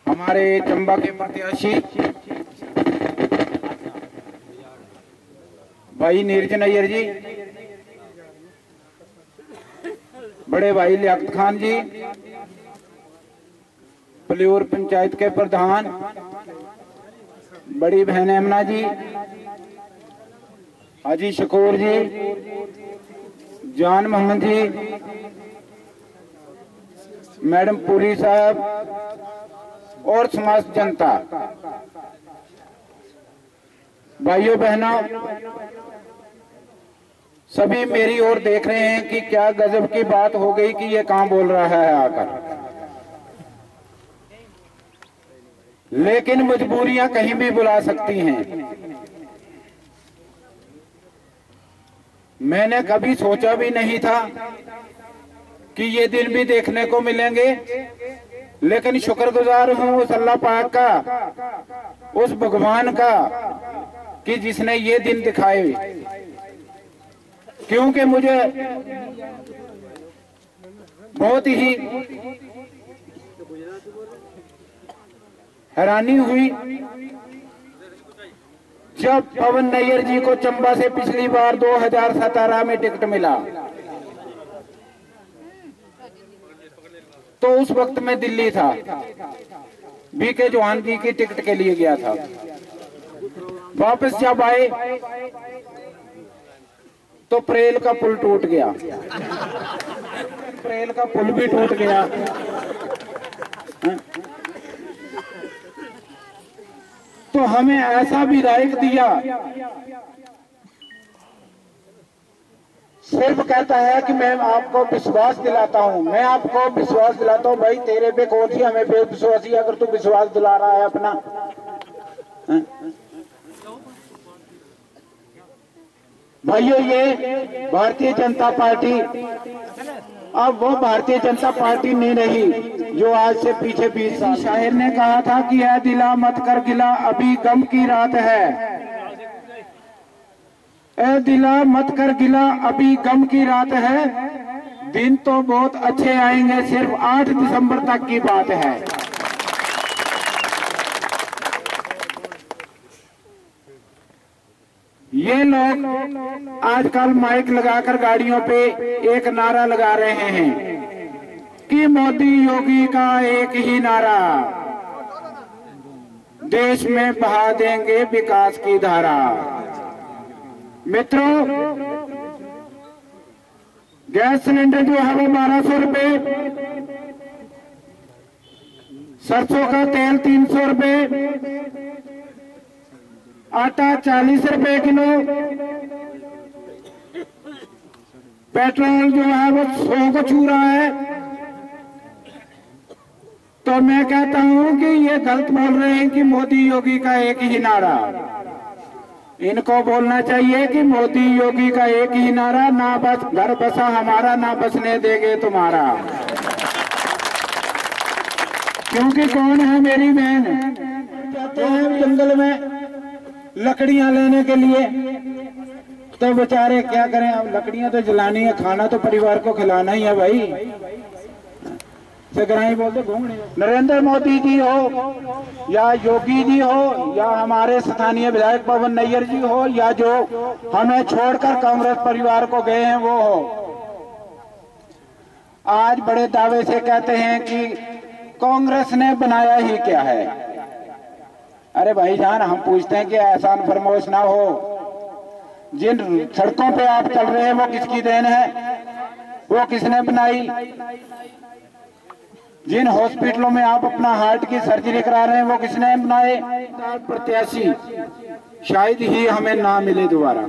हमारे चंबा के प्रत्याशी भाई नीरज नैयर जी, बड़े भाई लियाकत खान जी पलियोर पंचायत के प्रधान बड़ी बहन एमना जी। हाजी शकूर जी। जान मोहम्मद जी। मैडम पुरी साहब। और समाज जनता। भाइयों बहनों, सभी मेरी ओर देख रहे हैं कि क्या गजब की बात हो गई कि ये कहाँ बोल रहा है आकर। लेकिन मजबूरियाँ कहीं भी बुला सकती हैं। मैंने कभी सोचा भी नहीं था कि ये दिन भी देखने को मिलेंगे, लेकिन शुक्रगुजार हूँ उस अल्लाह पाक का, उस भगवान का, कि जिसने ये दिन दिखाए। क्योंकि मुझे बहुत ही हैरानी हुई जब पवन नैयर जी को चंबा से पिछली बार 2017 में टिकट मिला। तो उस वक्त मैं दिल्ली था। बी के चौहान जी की टिकट के लिए गया था। वापस जब आए तो प्रेल का पुल टूट गया। प्रेल का पुल भी टूट गया। तो हमें ऐसा भी विधायक दिया। सिर्फ़ कहता है कि मैं आपको विश्वास दिलाता हूँ। मैं आपको विश्वास दिलाता हूँ, भाई, तेरे पे कौन सी हमें बेविश्वासी अगर तू विश्वास दिला रहा है अपना? भाइयों, ये भारतीय जनता पार्टी अब वो भारतीय जनता पार्टी नहीं रही, जो आज से पीछे बीस साल। शायर ने कहा था कि यह दिला मत कर गिला, अभी गम की रात है। ए, दिला मत कर गिला, अभी गम की रात है। दिन तो बहुत अच्छे आएँगे, सिर्फ़ 8 दिसंबर तक की बात है। ये लोग आजकल माइक लगाकर गाड़ियों पे एक नारा लगा रहे हैं कि मोदी योगी का एक ही नारा। देश में बहा देंगे विकास की धारा। मित्रों, गैस सिलेंडर जो है वो बारह सौ रुपए, सरसों का तेल तीन सौ रुपए आटा चालीस रुपए किलो। पेट्रोल जो है वो सौ को छू रहा है। तो मैं कहता हूँ कि ये गलत बोल रहे हैं कि मोदी योगी का एक ही नारा। इनको बोलना चाहिए कि मोदी योगी का एक ही नारा, ना बस घर बसा हमारा, ना बसने देंगे तुम्हारा। क्योंकि कौन है मेरी बहन? जाते हैं जंगल में लकड़ियाँ लेने के लिए। तो बेचारे क्या करें, अब लकड़ियाँ तो जलानी है, खाना तो परिवार को खिलाना ही है भाई। सगराई बोलते घूमने नरेंद्र मोदी जी हो, या योगी जी हो, या हमारे स्थानीय विधायक पवन नैयर जी हो, या जो हमें छोड़कर कांग्रेस परिवार को गए हैं, वो हो। आज बड़े दावे से कहते हैं कि कांग्रेस ने बनाया ही क्या है। अरे भाई जान, हम पूछते हैं कि एहसान फरमोश ना हो। जिन सड़कों पे आप चल रहे हैं, वो किसकी देन है? वो किसने बनाई जिन हॉस्पिटलों में आप अपना हार्ट की सर्जरी करा रहे हैं, वो किसने बनाए प्रत्याशी। शायद ही हमें ना मिले दोबारा।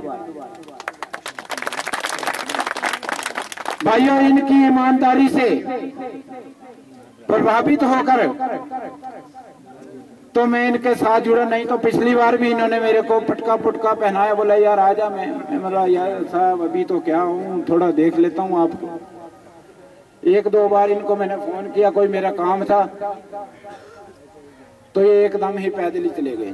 भाइयों, इनकी ईमानदारी से प्रभावित होकर तो मैं इनके साथ जुड़ा, नहीं तो पिछली बार भी इन्होंने मेरे को पटका पुटका पहनाया, बोला, यार, आजा मैं। मैं बोला, यार, साहब, अभी तो क्या हूँ, थोड़ा देख लेता हूँ आपको। एक दो बार इनको मैंने फ़ोन किया, कोई मेरा काम था तो ये एकदम ही पैदल ही चले गए।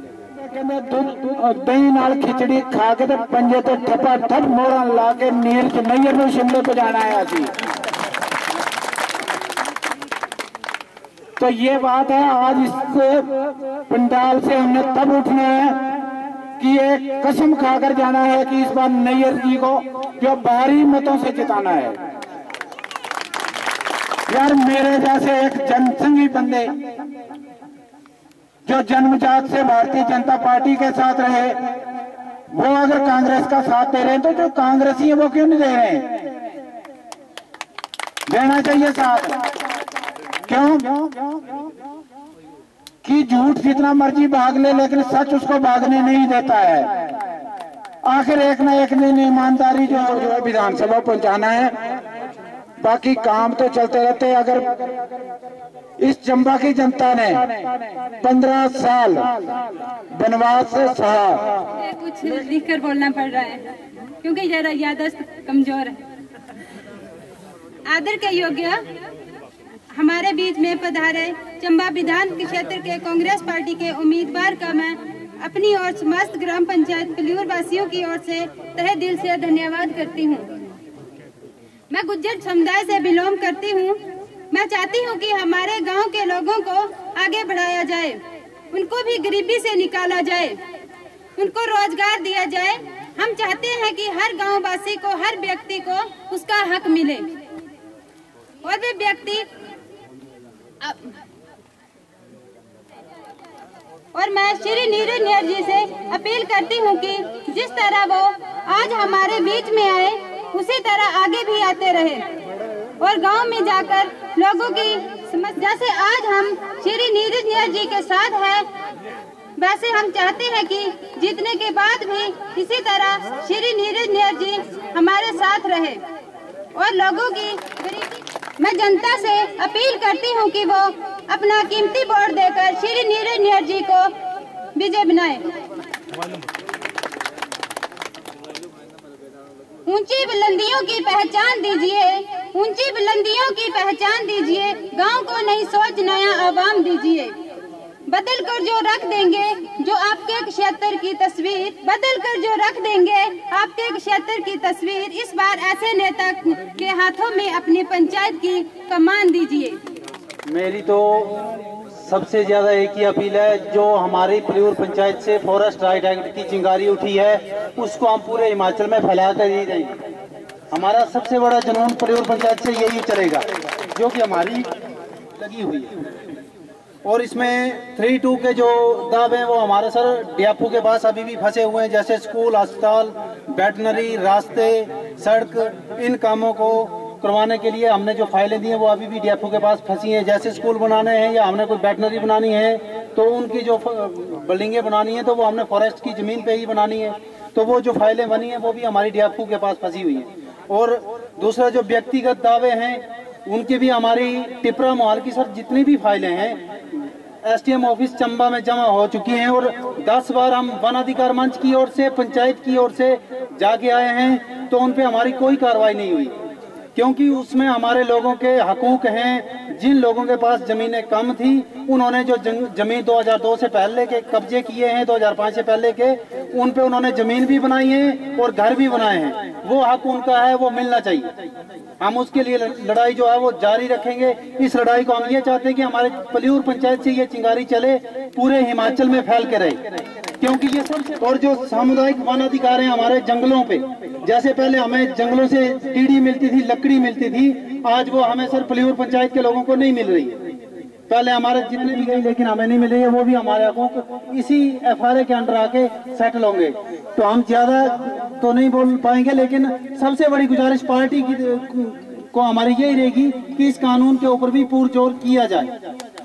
खिचड़ी खा के पंजे ते ठपा ठप मोरा ला के नील च नैयर ਨੂੰ शिमले पे जाना आया ਸੀ तो ये बात है, आज इस पंडाल से हमने तब उठना है कि एक कसम खाकर जाना है कि इस बार नैयर जी को जो भारी मतों से जिताना है। यार, मेरे जैसे एक जनसंघी बंदे जो जन्मजात से भारतीय जनता पार्टी के साथ रहे, वो अगर कांग्रेस का साथ दे रहे हैं तो जो कांग्रेसी है वो क्यों नहीं दे रहे हैं? देना चाहिए साथ। क्यों? कि झूठ जितना मर्ज़ी भाग ले, लेकिन सच उसको भागने नहीं देता है। आखिर एक ना एक दिन ईमानदारी जो जो है विधानसभा पहुंचाना है। बाकी काम तो चलते रहते अगर इस चंबा की जनता ने पंद्रह साल वनवास से सहा। कुछ लिख कर बोलना पड़ रहा है, क्योंकि याददाश्त कमज़ोर है। आदर के योग्य हमारे बीच में पधारे चंबा विधान क्षेत्र के कांग्रेस पार्टी के उम्मीदवार का मैं अपनी और समस्त ग्राम पंचायत पलियूर वासियों की ओर से तहे दिल से धन्यवाद करती हूँ। मैं गुज्जर समुदाय से बिलोंग करती हूँ। मैं चाहती हूँ कि हमारे गाँव के लोगों को आगे बढ़ाया जाए, उनको भी गरीबी से निकाला जाए, उनको रोज़गार दिया जाए। हम चाहते हैं कि हर गाँव वासी को, हर व्यक्ति को उसका हक मिले। और वे व्यक्ति और मैं श्री नीरज नियर जी से अपील करती हूँ कि जिस तरह वो आज हमारे बीच में आए, उसी तरह आगे भी आते रहे। और गाँव में जाकर लोगों की समस्या से आज हम श्री नीरज नियर जी के साथ है, वैसे हम चाहते हैं कि जीतने के बाद भी इसी तरह श्री नीरज नियर जी हमारे साथ रहे। और लोगों की गरीबी मैं जनता से अपील करती हूँ कि वो अपना कीमती वोट देकर श्री नीरज नियर जी को विजय बनाए। ऊँची बुलंदियों की पहचान दीजिए, ऊँची बुलंदियों की पहचान दीजिए, गाँव को नई सोच, नया आवाम दीजिए। बदल कर जो रख देंगे, जो आपके क्षेत्र की तस्वीर, बदल कर जो रख देंगे, आपके क्षेत्र की तस्वीर, इस बार ऐसे नेता के हाथों में अपनी पंचायत की कमान दीजिए। मेरी तो सबसे ज़्यादा एक ही अपील है, जो हमारी पलियूर पंचायत से फॉरेस्ट राइट एक्ट की चिंगारी उठी है, उसको हम पूरे हिमाचल में फैला कर ही देंगे। हमारा सबसे बड़ा जुनून पलियूर पंचायत से यही चलेगा, जो कि हमारी लगी हुई है। और इसमें थ्री टू के जो दावे हैं, वो हमारे सर डियापू के पास अभी भी फंसे हुए हैं, जैसे स्कूल, अस्पताल वेटनरी रास्ते, सड़क, इन कामों को करवाने के लिए हमने जो फाइलें दी हैं, वो अभी भी डीएफओ के पास फंसी हैं। जैसे स्कूल बनाने हैं या हमने कोई वेटनरी बनानी है तो उनकी जो बिल्डिंगें बनानी है तो वो हमने फॉरेस्ट की ज़मीन पे ही बनानी है। तो वो जो फाइलें बनी हैं, वो भी हमारी डीएफओ के पास फंसी हुई हैं। और दूसरा जो व्यक्तिगत दावे हैं उनके भी हमारी टिपरा मोहाल की सर जितनी भी फाइलें हैं, एसटीएम ऑफ़िस चंबा में जमा हो चुकी हैं और 10 बार हम वन अधिकार मंच की ओर से, पंचायत की ओर से जाके आए हैं तो उन पे हमारी कोई कार्रवाई नहीं हुई। क्योंकि उसमें हमारे लोगों के हकूक हैं। जिन लोगों के पास जमीनें कम थी, उन्होंने जो ज़मीन 2002 से पहले के कब्जे किए हैं 2005 से पहले के, उन पे उन्होंने ज़मीन भी बनाई है और घर भी बनाए हैं। वो हक उनका है, वो मिलना चाहिए। हम उसके लिए लड़ाई जो है वो जारी रखेंगे। इस लड़ाई को हम ये चाहते हैं कि हमारे पलियूर पंचायत से ये चिंगारी चले, पूरे हिमाचल में फैल के रहे। क्योंकि ये और जो सामुदायिक वन अधिकार है हमारे जंगलों पे, जैसे पहले हमें जंगलों से टीडी मिलती थी, लकड़ी मिलती थी, आज वो हमें सर पलियूर पंचायत के लोगों को नहीं मिल रही है। पहले हमारे जितने भी गई लेकिन हमें नहीं मिल रही है, वो भी हमारे हकूक इसी एफ़ के अंडर आके सेटल होंगे। तो हम ज़्यादा तो नहीं बोल पाएँगे, लेकिन सबसे बड़ी गुजारिश पार्टी की, को हमारी यही रहेगी कि इस कानून के ऊपर भी पुरजोर किया जाए।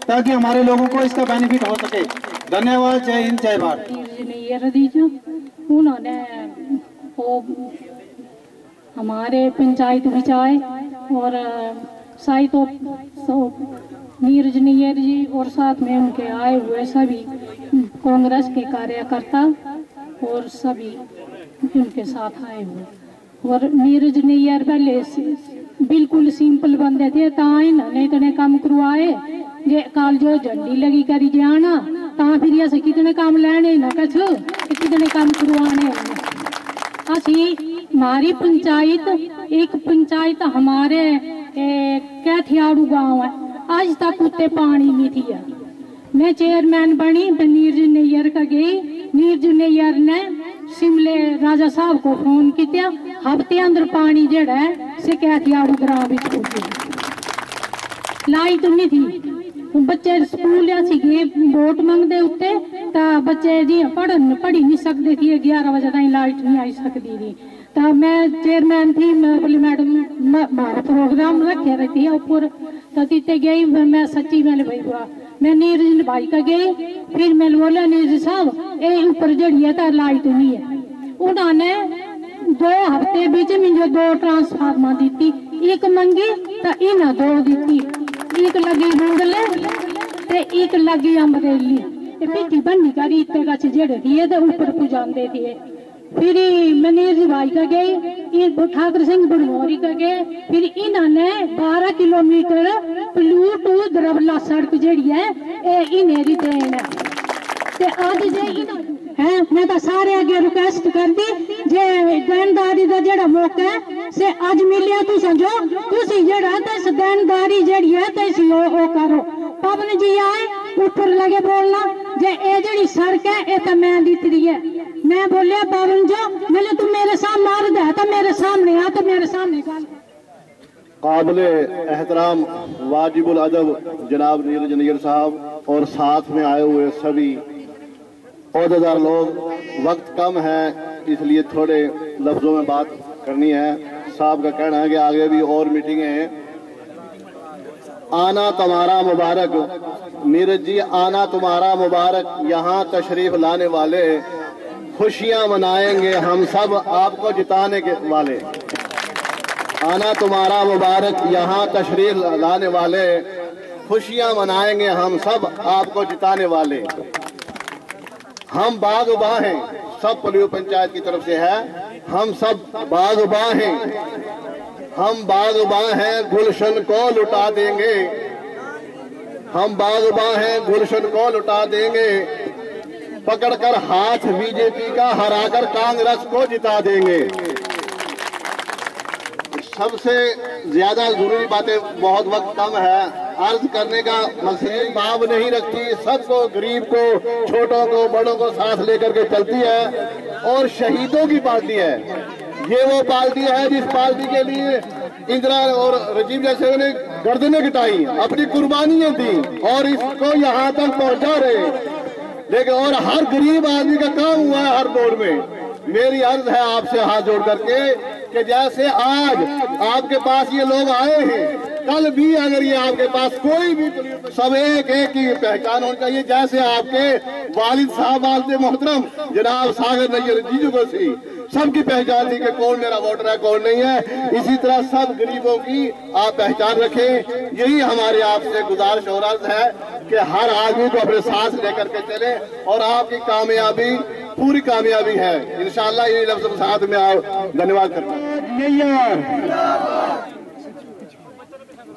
ताकि हमारे लोगों को इसका बेनिफिट हो सके। धन्यवाद, जय हिंद, जय भारत। उन्होंने हमारे पंचायत विचाय और, साई तो नीरज नैयर जी और साथ में उनके आए हुए सभी कांग्रेस के कार्यकर्ता और सभी उनके साथ आए हुए। और नीरज नैयर पहले बिल्कुल सिंपल बंदे थे, ता इन्होंने इतने काम करवाए जे कल जो झंडी लगी करी जाना ता फिर अस कितने काम लेने ना कछ कितने काम करवाने असी हमारी पंचायत एक पंचायत हमारे कैथियाड़ू गाँव है आज तक उत्ते पानी नहीं थी मैं चेयरमैन बनी नीरज नैयर का गई नीरज नैयर ने शिमले राजा साहब को फ़ोन किया हफ़्ते अंदर पानी जड़ा है से कैथियाड़ू ग्राम लाइट नहीं थी बच्चे वोट मंगते उत्ते बच्चे जी पढ़न पढ़ी नहीं सकते थे ग्यारह बजे तक लाइट नहीं आई सकती थी तो मैं चेयरमैन थी मैं बोली मैडम हमारा प्रोग्राम रखे रहती है ऊपर तो तीते गई मैं सच्ची मैंने भाई हुआ मैं नीरज भाई का गई फिर मैंने बोला नीरज साहब ये ऊपर जड़ी है तो लाइट नहीं है उन्होंने दो हफ़्ते बीच मुझे दो ट्रांसफार्मर दी एक मंगी तो इन्हें दो दी एक लगी रूडले ते एक लगी अमरेली ते पिट्टी बन्नी करी इतने गच जेड़े थे ऊपर पुजाते थे फिर मनीर भाई का गए ठाकुर सिंह बड़मोरी का गए फिर इन्होंने 12 किलोमीटर पलू टू दरबला सड़क जी है इन्हें दी देन है ते अज जे है? मैं तो सारे अगे रिक्वेस्ट कर दी जे देनदारी का जेड़ा मौका है, से अज मिलिया तू समझो। ते देनदारी जेड़ी है, ते ओ करो। पवन जी आए ऊपर लगे बोलना, जे ए जेड़ी सड़क है ये तो मैं दी है मैं बोलिया पवन जो, मैंने तू मेरे सामने मार दे तो मेरे सामने आ तो मेरे सामने काबिल एहतराम, वाजिबुल अदब, जनाब नीरज नैयर साहब, और साथ में आए हुए सभी अहदेदार लोग, वक्त कम है, इसलिए थोड़े लफ्ज़ों में बात करनी है। साहब का कहना है कि आगे भी और मीटिंगें हैं। आना तुम्हारा मुबारक। नीरज जी, आना तुम्हारा मुबारक। यहाँ तशरीफ़ लाने वाले खुशियाँ मनाएँगे हम सब आपको जिताने के वाले। आना तुम्हारा मुबारक। यहाँ तशरीफ़ लाने वाले खुशियाँ मनाएँगे हम सब आपको जिताने वाले। हम बागबा हैं। सब पलियो पंचायत की तरफ़ से है। हम सब बागबा हैं। हम बागबां हैं, गुलशन को लुटा देंगे। हम बागबां हैं, गुलशन को लुटा देंगे। पकड़कर हाथ बीजेपी का हराकर कांग्रेस को जिता देंगे। सबसे ज़्यादा ज़रूरी बातें बहुत वक्त कम है। अर्ज़ करने का मकसद भाव नहीं रखती, सबको, गरीब को, छोटों को, बड़ों को साथ लेकर के चलती है और शहीदों की पार्टी है। ये वो पार्टी है जिस पार्टी के लिए इंदिरा और राजीव जैसे ने गर्दनें गिटाई, अपनी कुर्बानियाँ दी और इसको यहाँ तक पहुँचा रहे। लेकिन और हर गरीब आदमी का काम हुआ है हर दौर में। मेरी अर्ज़ है आपसे हाथ जोड़ करके कि जैसे आज आपके पास ये लोग आए हैं, कल भी अगर ये आपके पास कोई भी सब एक एक की पहचान होनी चाहिए, जैसे आपके वालिद साहब वालते मोहतरम, जनाब सागर नैयर, जीजू को सी सबकी पहचान थी कि कौन मेरा वोटर है, कौन नहीं है। इसी तरह सब गरीबों की आप पहचान रखें। यही हमारे आपसे गुजारिश और अर्ज़ है कि हर आदमी को अपने साथ लेकर के चले और आपकी कामयाबी, पूरी कामयाबी है। इंशाल्लाह ये लफ्ज साथ में आप धन्यवाद करता हूँ।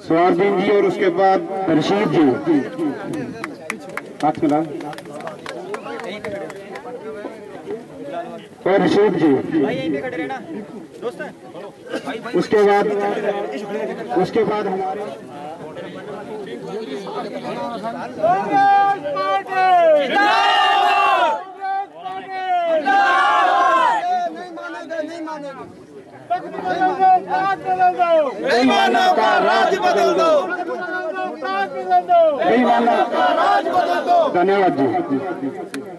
स्वारदीन जी और उसके बाद रशीद जी हाथ मिला और रशीद जी उसके बाद उसके बाद हमारे बेईमानों का राज बदल दो बेईमानों का राज बदल दो धन्यवाद जी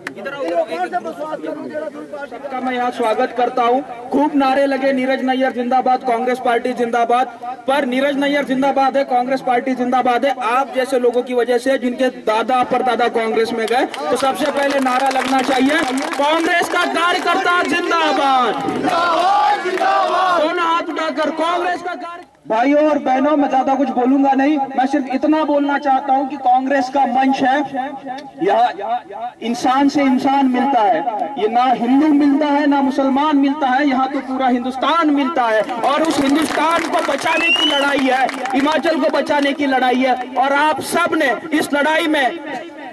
सबका मैं यहाँ स्वागत करता हूँ। खूब नारे लगे नीरज नैयर जिंदाबाद, कांग्रेस पार्टी जिंदाबाद। पर नीरज नैयर जिंदाबाद है, कांग्रेस पार्टी जिंदाबाद है। आप जैसे लोगों की वजह से जिनके दादा पर दादा कांग्रेस में गए तो सबसे पहले नारा लगना चाहिए, कांग्रेस का कार्यकर्ता जिंदाबाद। दोनों हाथ उठाकर कांग्रेस का कार्य भाइयों और बहनों, मैं ज़्यादा कुछ बोलूँगा नहीं। मैं सिर्फ़ इतना बोलना चाहता हूँ कि कांग्रेस का मंच है। यह इंसान से इंसान मिलता है। ये ना हिंदू मिलता है, ना मुसलमान मिलता है। यहाँ तो पूरा हिंदुस्तान मिलता है। और उस हिंदुस्तान को बचाने की लड़ाई है, हिमाचल को बचाने की लड़ाई है। और आप सबने इस लड़ाई में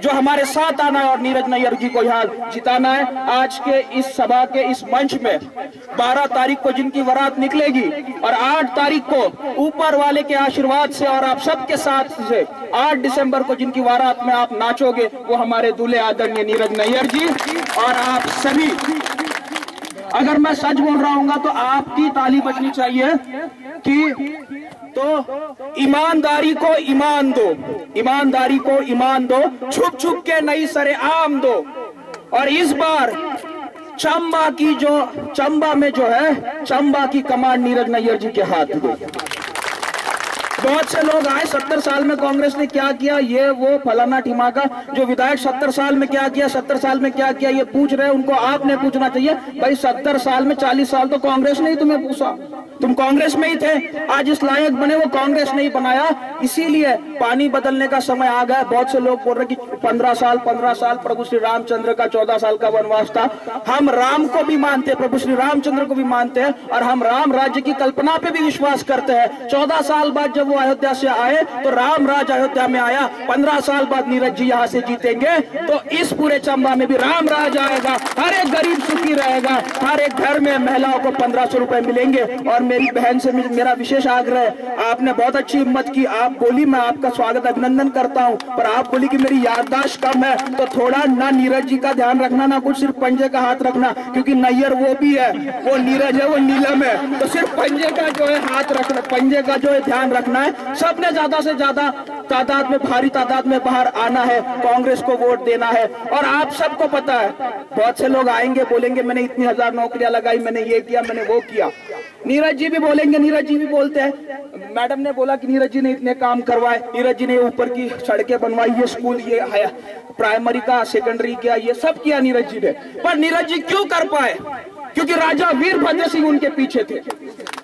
जो हमारे साथ आना है और नीरज नैयर जी को यहाँ जिताना है, आज के इस सभा के इस मंच में 12 तारीख को जिनकी वरात निकलेगी और 8 तारीख को ऊपर वाले के आशीर्वाद से और आप सबके साथ से 8 दिसंबर को जिनकी वारात में आप नाचोगे, वो हमारे दूल्हे आदरणीय नीरज नैयर जी और आप सभी। अगर मैं सच बोल रहा हूँ तो आपकी ताली बजनी चाहिए कि तो ईमानदारी को ईमान दो। ईमानदारी को ईमान दो। छुप छुप के नहीं सरे आम दो। और इस बार चंबा की जो, चंबा में जो है, चंबा की कमांड नीरज नैयर जी के हाथ गई बहुत से लोग आए, सत्तर साल में कांग्रेस ने क्या किया? ये वो फलाना ठिमाका जो विधायक सत्तर साल में क्या किया, सत्तर साल में क्या किया, ये पूछ रहे उनको आपने पूछना चाहिए। भाई, सत्तर साल में चालीस साल तो कांग्रेस ने ही तुम्हें पूछा। तुम कांग्रेस में ही थे, आज इस लायक बने, वो कांग्रेस नहीं बनाया। इसीलिए पानी बदलने का समय आ गया। बहुत से लोग बोल रहे कि पंद्रह साल पंद्रह साल प्रभु श्री रामचंद्र का चौदह साल का वनवास था। हम राम को भी मानते हैं, प्रभु श्री रामचंद्र को भी मानते हैं, और हम राम राज्य की कल्पना पे भी विश्वास करते हैं। चौदह साल बाद जब वो अयोध्या से आए तो राम राज अयोध्या में आया। पंद्रह साल बाद नीरज जी यहाँ से जीतेंगे तो इस पूरे चंबा में भी राम राज आएगा। हर एक गरीब सुखी रहेगा। हर एक घर में महिलाओं को पंद्रह सौ रुपए मिलेंगे। और मेरी बहन से मेरा विशेष आग्रह, आपने बहुत अच्छी हिम्मत की। आप बोली, मैं आपका स्वागत, अभिनंदन करता हूँ। पर आप बोली कि मेरी याददाश्त कम है तो थोड़ा ना नीरज जी का ध्यान रखना, ना कुछ सिर्फ़ पंजे का हाथ रखना, क्योंकि नैयर वो भी है, वो नीरज है, वो नीलम है। तो सिर्फ़ पंजे का जो है हाथ रखना, पंजे का जो है ध्यान रखना है। सबने ज़्यादा से ज़्यादा तादाद में, भारी तादाद में बाहर आना है, कांग्रेस को वोट देना है। और आप सबको पता है, बहुत से लोग आएँगे, बोलेंगे, मैंने इतनी हज़ार नौकरियाँ लगाई, मैंने ये किया, मैंने वो किया। नीरज जी भी बोलेंगे, नीरज जी भी बोलते हैं। मैडम ने बोला कि नीरज जी ने इतने काम करवाए, नीरज जी ने ऊपर की सड़कें बनवाई, ये स्कूल, ये प्राइमरी का, सेकेंडरी किया ये सब किया नीरज जी ने। पर नीरज जी क्यों कर पाए? क्योंकि राजा वीरभद्र सिंह उनके पीछे थे।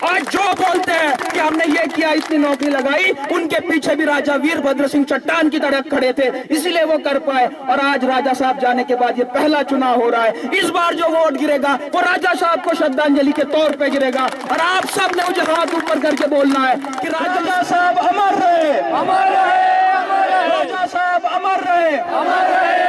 आज जो बोलते हैं कि हमने ये किया इतनी नौकरी लगाई उनके पीछे भी राजा वीरभद्र सिंह चट्टान की तरह खड़े थे इसीलिए वो कर पाए। और आज राजा साहब जाने के बाद ये पहला चुनाव हो रहा है। इस बार जो वोट गिरेगा वो राजा साहब को श्रद्धांजलि के तौर पे गिरेगा। और आप सबने मुझे हाथ ऊपर करके बोलना है कि राजा साहब अमर रहे। अमर रहे राजा साहब अमर रहे अमर रहे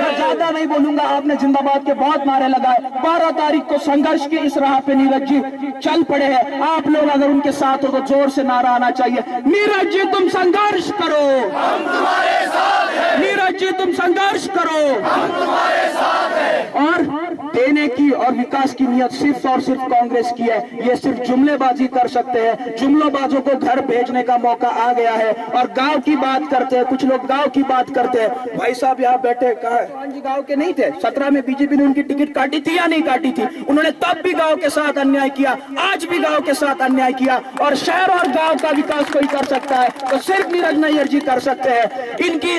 मैं ज़्यादा नहीं बोलूँगा आपने जिंदाबाद के बहुत नारे लगाए। बारह तारीख को संघर्ष के इस राह पे नीरज जी चल पड़े हैं। आप लोग अगर उनके साथ हो तो ज़ोर से नारा आना चाहिए। नीरज जी तुम संघर्ष करो। हम तुम्हारे साथ हैं। नीरज जी तुम संघर्ष करो। हम तुम्हारे साथ हैं। और देने की और विकास की नियत सिर्फ़ और सिर्फ़ कांग्रेस की है। ये सिर्फ़ जुमलेबाजी कर सकते हैं। जुमलेबाजों को घर भेजने का मौका आ गया है। और गाँव की बात करते हैं। कुछ लोग गाँव की बात करते हैं। भाई साहब यहाँ बैठे कहा गाँव के नहीं थे। सत्रह में बीजेपी ने उनकी टिकट काटी थी या नहीं काटी थी? उन्होंने तब भी गाँव के साथ अन्याय किया, आज भी गाँव के साथ अन्याय किया और शहर और गाँव का विकास कोई कर सकता है तो सिर्फ़ नीरज नैयर जी कर सकते हैं। इनकी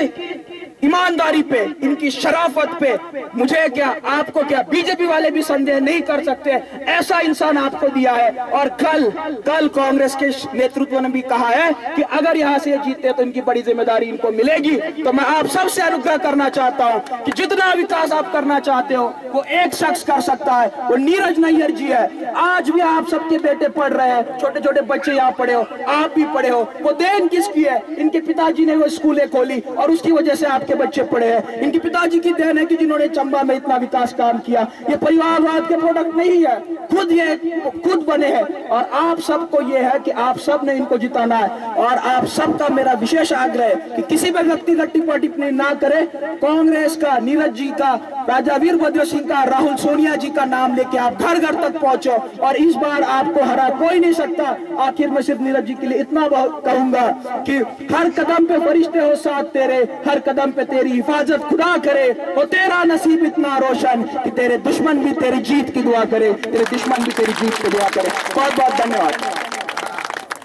ईमानदारी पे, इनकी शराफत पे। मुझे क्या, आपको क्या, बीजेपी वाले भी संदेह नहीं कर सकते? ऐसा इंसान आपको दिया है। और कल कल कांग्रेस के नेतृत्व ने भी कहा है कि अगर यहाँ से जीतते तो इनकी बड़ी ज़िम्मेदारी इनको मिलेगी। तो मैं आप सबसे अनुग्रह करना चाहता हूँ कि जितना विकास आप करना चाहते हो, वो एक शख्स कर सकता है। वो नीरज नैयर जी है। आज भी आप सबके बेटे पढ़ रहे हैं। छोटे छोटे बच्चे यहाँ पढ़े हो, आप भी पढ़े हो। वो देन किसकी है? इनके पिताजी ने वो स्कूलें खोली और उसकी वजह से आपके बच्चे पढ़े हैं। इनके पिताजी की देन है कि जिन्होंने चंबा में इतना विकास काम किया। ये परिवारवाद के प्रोडक्ट नहीं है। खुद ये, खुद बने हैं। और आप सबको ये है कि आप सबने इनको जिताना है। और आप सबका मेरा विशेष आग्रह है कि किसी भी व्यक्तिगत टिप्पणी टिप्पणी ना करे। कांग्रेस का, नीरज जी का, राजा वीरभद्र सिंह का, राहुल सोनिया जी का नाम लेके आप घर घर तक पहुंचो। और इस बार आपको हरा कोई नहीं सकता। आखिर में सिर्फ़ नीरज जी के लिए इतना कहूँगा कि हर कदम पे फरिश्ते हो साथ तेरे, हर कदम पे तेरी हिफाजत खुदा करे हो तेरा नसीब इतना रोशन कि तेरे दुश्मन भी तेरी जीत की दुआ करे, तेरे दुश्मन भी तेरी जीत की दुआ करे। बहुत बहुत धन्यवाद।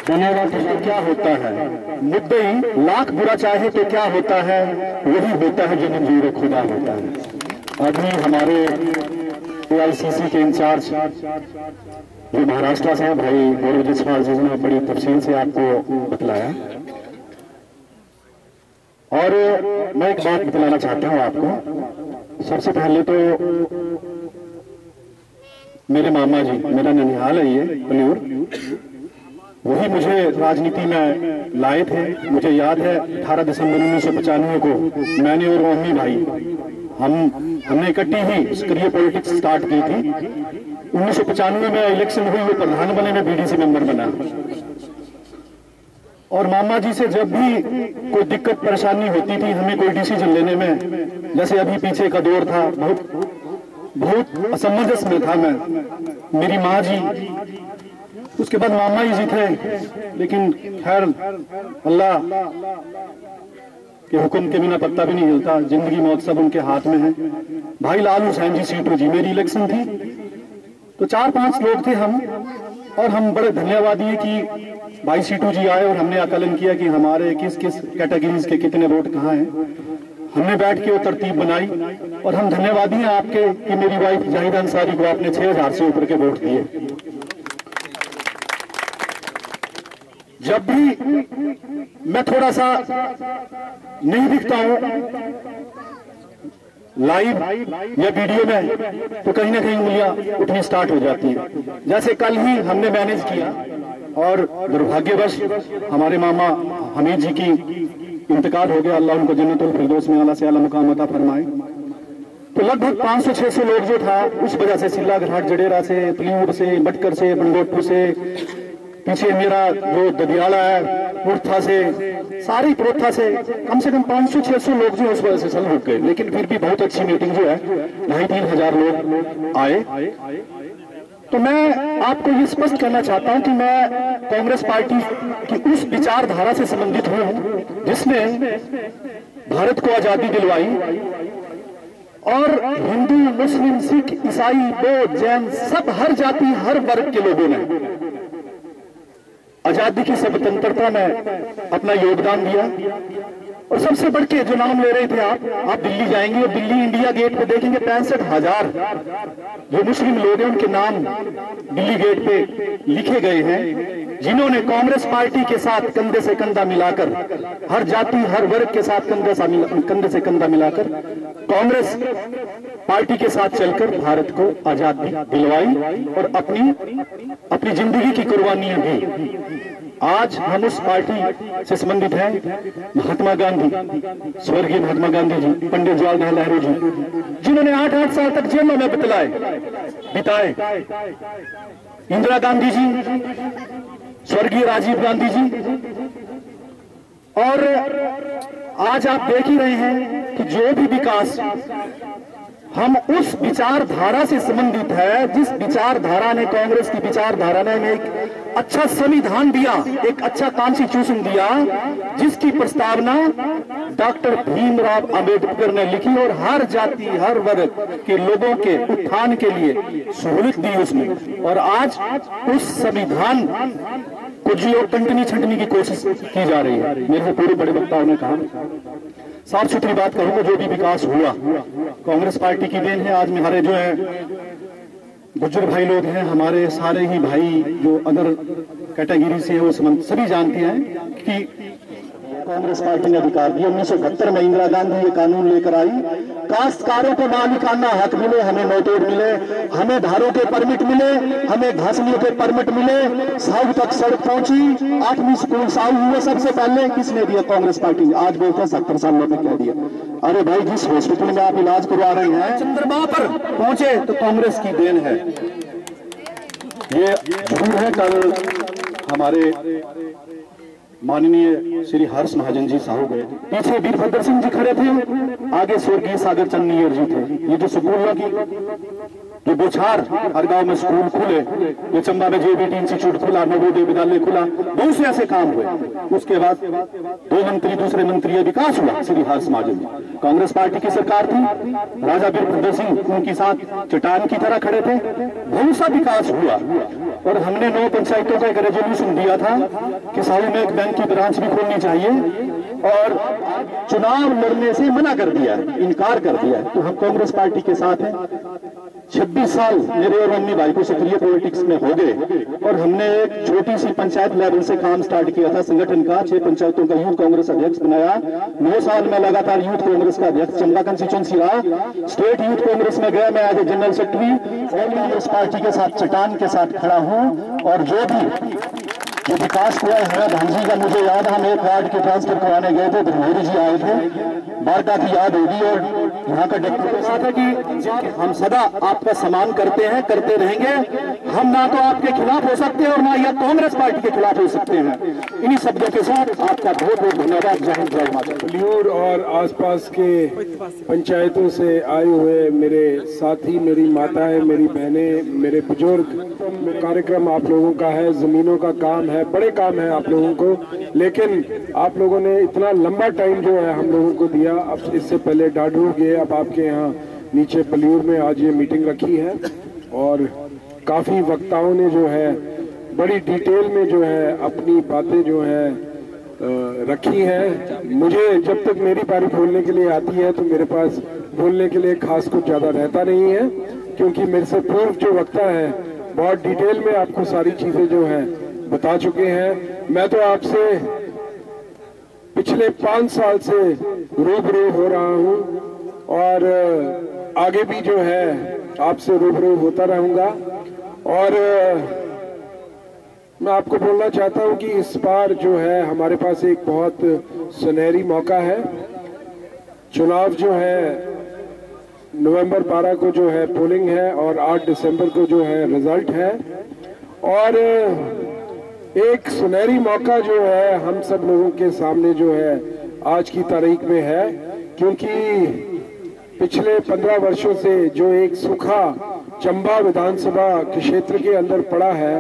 धन्यवाद क्या होता है? मुद्दे लाख बुरा चाहे तो क्या होता है? वही होता है जो मंजूर खुदा होता है। अभी हमारे एआईसीसी के इंचार्ज, जो महाराष्ट्र से हैं भाई गौरव जसवाल जी ने बड़ी तफसील से आपको बतलाया और मैं एक बात बतलाना चाहता हूँ आपको। सबसे पहले तो मेरे मामा जी, मेरा ननिहाल है ये पन्यूर वही मुझे राजनीति में लाए थे। मुझे याद है 18 दिसंबर उन्नीस सौ पचानवे को मैंने और मम्मी भाई, हम, हमने इकट्ठी ही करियर पॉलिटिक्स स्टार्ट की थी। उन्नीस सौ पचानवे में इलेक्शन हुई वो प्रधान बने, में बीडीसी मेंबर बना। और मामा जी से जब भी कोई दिक्कत, परेशानी होती थी हमें कोई डिसीज़न लेने में, जैसे अभी पीछे का दौर था, बहुत बहुत असमंजस में था मैं। मेरी माँ जी, उसके बाद मामा जी थे, लेकिन खैर, अल्लाह के हुक्म के बिना पत्ता भी नहीं हिलता, ज़िंदगी मौत सब उनके हाथ में है। भाई लाल हुसैन जी, सीटू जी, मेरी इलेक्शन थी। तो चार पाँच लोग थे हम और हम बड़े धन्यवादी हैं कि भाई सीटू जी आए और हमने आकलन किया कि हमारे किस किस कैटेगरीज के कितने वोट कहाँ हैं। हमने बैठ के वो तरतीब बनाई और हम धन्यवादी हैं आपके कि मेरी वाइफ जाहिद अंसारी को आपने छह हज़ार से ऊपर के वोट दिए। जब भी मैं थोड़ा सा नहीं दिखता हूँ लाइव या वीडियो में तो कहीं ना कहीं उंगलियाँ उठनी स्टार्ट हो जाती हैं। जैसे कल ही हमने मैनेज किया और दुर्भाग्यवश हमारे मामा हमीद जी की इंतकाल हो गया, अल्लाह उनको जन्नतुल फिरदौस में आला से आला मुकाम अता फरमाए। तो लगभग 500-600 लोग जो था, उस वजह से सिल्ला घाट, जडेरा से पलियूर से, बटकर से बंगोटपुर से पीछे मेरा जो ददियाला है, पुरथा से, सारी पुरथा से, कम से कम 500-600 लोग जो उस वजह से चल रुक गए। लेकिन फिर भी बहुत अच्छी मीटिंग जो है ढाई तीन हज़ार लोग आए। तो मैं आपको ये स्पष्ट करना चाहता हूँ कि मैं कांग्रेस पार्टी की उस विचारधारा से संबंधित हूँ, जिसने भारत को आज़ादी दिलवाई और हिंदू, मुस्लिम, सिख, ईसाई, बौद्ध, जैन सब हर जाति, हर वर्ग के लोगों ने आज़ादी की स्वतंत्रता में अपना योगदान दिया। और सबसे बढ़ के जो नाम ले रहे थे आप आप दिल्ली जाएँगे और दिल्ली इंडिया गेट पे देखेंगे पैंसठ हज़ार। जो मुस्लिम लोग हैं, उनके नाम दिल्ली गेट पे लिखे गए हैं, जिन्होंने कांग्रेस पार्टी के साथ कंधे से कंधा मिलाकर, हर जाति, हर वर्ग के साथ कंधे से कंधे से कंधा मिलाकर, कांग्रेस पार्टी के साथ चलकर भारत को आज़ादी दिलवाई और अपनी अपनी ज़िंदगी की कुर्बानियाँ दी। आज हम उस पार्टी से संबंधित हैं, महात्मा गांधी स्वर्गीय महात्मा गांधी जी, पंडित जवाहरलाल नेहरू जी, जिन्होंने आठ आठ साल तक जेलों में बितलाए, बिताए। इंदिरा गांधी जी, स्वर्गीय राजीव गांधी जी, और आज आप देख ही रहे हैं कि जो भी विकास हम उस विचारधारा से संबंधित है, जिस विचारधारा ने कांग्रेस की विचारधारा ने एक अच्छा संविधान दिया, एक अच्छा कॉन्स्टिट्यूशन दिया, जिसकी प्रस्तावना डॉक्टर भीमराव अंबेडकर ने लिखी और हर जाति, हर वर्ग के लोगों के उत्थान के लिए सहूलियत दी उसमें और आज उस संविधान को जियो टंटनी छंटनी की कोशिश की जा रही है। मेरे से पूरे बड़े वक्ताओं ने कहा। साफ़ सुथरी बात करूँगा जो भी विकास हुआ। कांग्रेस पार्टी की देन है, आज हमारे जो है गुजर भाई लोग हैं, हमारे सारे ही भाई जो अदर कैटेगरी से है, वो सभी जानते हैं कि कांग्रेस पार्टी ने अधिकार दिया। उन्नीस सौ इकहत्तर में इंदिरा गांधी ये कानून लेकर आई। काश्तकारों को मालिकाना हक मिले हमें नोटेड मिले हमें धारों के परमिट मिले हमें घासनियों के परमिट मिले। साहू तक सड़क पहुँची आठवीं स्कूल साहू हुए सबसे पहले। किसने दिया? कांग्रेस पार्टी ने। आज बोलते हैं सत्तर साल में कह दिया? अरे भाई जिस हॉस्पिटल में आप इलाज करवा रहे हैं चंद्रमा पर पहुँचे तो कांग्रेस की देन है। ये ज़रूर है कल हमारे माननीय श्री हर्ष महाजन जी साहू गए पीछे वीरभद्र सिंह जी खड़े थे। आगे स्वर्गीय सागर चंद जी थे। ये जो सुकूल की जो बोछार हर गाँव में स्कूल खुले, ये चंबा में जेबीटी इंस्टीट्यूट खुला, नवोदय विद्यालय खुला, बहुत से ऐसे काम हुए। उसके बाद दो मंत्री, दूसरे मंत्री विकास हुआ श्री हर्ष महाजन जी कांग्रेस पार्टी की सरकार थी, राजा वीरभद्र सिंह उनके साथ चट्टान की तरह खड़े थे, बहुत सा विकास हुआ। और हमने नौ पंचायतों का एक रेजोल्यूशन दिया था कि साहू में एक बैंक की ब्रांच भी खोलनी चाहिए और चुनाव लड़ने से मना कर दिया, इनकार कर दिया। तो हम कांग्रेस पार्टी के साथ हैं। 26 साल मेरे और मम्मी भाई को सक्रिय पॉलिटिक्स में हो गए और हमने एक छोटी सी पंचायत लेवल से काम स्टार्ट किया था, संगठन का, छह पंचायतों का यूथ कांग्रेस अध्यक्ष बनाया। नौ साल में लगातार यूथ कांग्रेस का अध्यक्ष चंबा कंस्टिट्यूंसी रहा स्टेट यूथ कांग्रेस में गया, मैं a general secretary all India party के साथ चट्टान के साथ खड़ा हूँ और जो भी जो विकास हुआ है भांजी का मुझे याद हम एक वार्ड के ट्रांसफ़र करवाने गए थे धर्मेरी जी आए थे। बारका की याद होगी और यहाँ का कि हम सदा आपका सम्मान करते हैं करते रहेंगे हम ना तो आपके खिलाफ हो सकते हैं और ना यह कांग्रेस पार्टी के खिलाफ हो सकते हैं। इन्हीं शब्दों के साथ आपका बहुत बहुत धन्यवाद। जय हिंद जय माता दी। पलियूर और आसपास के पंचायतों से आए हुए मेरे साथी मेरी माताएँ मेरी बहनें मेरे बुज़ुर्ग कार्यक्रम आप लोगों का है जमीनों का काम है। बड़े काम है आप लोगों को, लेकिन आप लोगों ने इतना लंबा टाइम जो है हम लोगों को दिया। अब इससे पहले डाडू गए, अब आपके यहाँ नीचे पलियूर में आज ये मीटिंग रखी है और काफ़ी वक्ताओं ने जो है, बड़ी डिटेल में जो है अपनी बातें जो है रखी है। मुझे जब तक मेरी बारी बोलने के लिए आती है तो मेरे पास बोलने के लिए खास कुछ ज़्यादा रहता नहीं है, क्योंकि मेरे से पूर्व जो वक्ता है, बहुत डिटेल में आपको सारी चीज़ें जो है बता चुके हैं। मैं तो आपसे पिछले पाँच साल से रूबरू हो रहा हूँ और आगे भी जो है, आपसे रूबरू होता रहूँगा। और मैं आपको बोलना चाहता हूँ कि इस बार जो है, हमारे पास एक बहुत सुनहरी मौका है। चुनाव जो है, नवंबर 12 को जो है, पोलिंग है और 8 दिसंबर को जो है, रिज़ल्ट है। और एक सुनहरी मौका जो है, हम सब लोगों के सामने जो है, आज की तारीख में है, क्योंकि पिछले पंद्रह वर्षों से जो एक सूखा चंबा विधानसभा के क्षेत्र के अंदर पड़ा है,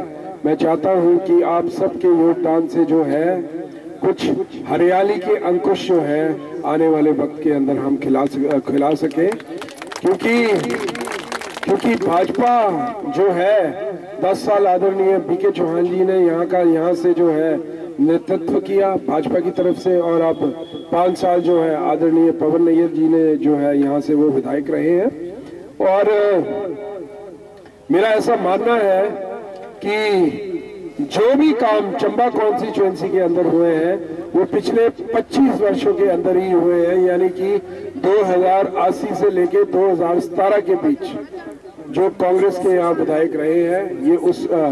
मैं चाहता हूँ कि आप सबके योगदान से जो है, कुछ हरियाली के अंकुश जो है, आने वाले वक्त के अंदर हम खिला खिला सके, क्योंकि क्योंकि भाजपा जो है, दस साल आदरणीय बी के चौहान जी ने यहाँ का, यहाँ से जो है, नेतृत्व किया भाजपा की तरफ़ से और अब पाँच साल जो है आदरणीय पवन नैयर जी ने जो है यहाँ से वो विधायक रहे हैं। और, मेरा ऐसा मानना है कि जो भी काम चंबा कॉन्स्टिट्युएंसी के अंदर हुए हैं, वो पिछले 25 वर्षों के अंदर ही हुए हैं, यानी कि 2080 से लेके 2017 के बीच। जो कांग्रेस के यहाँ विधायक रहे हैं ये उस आ,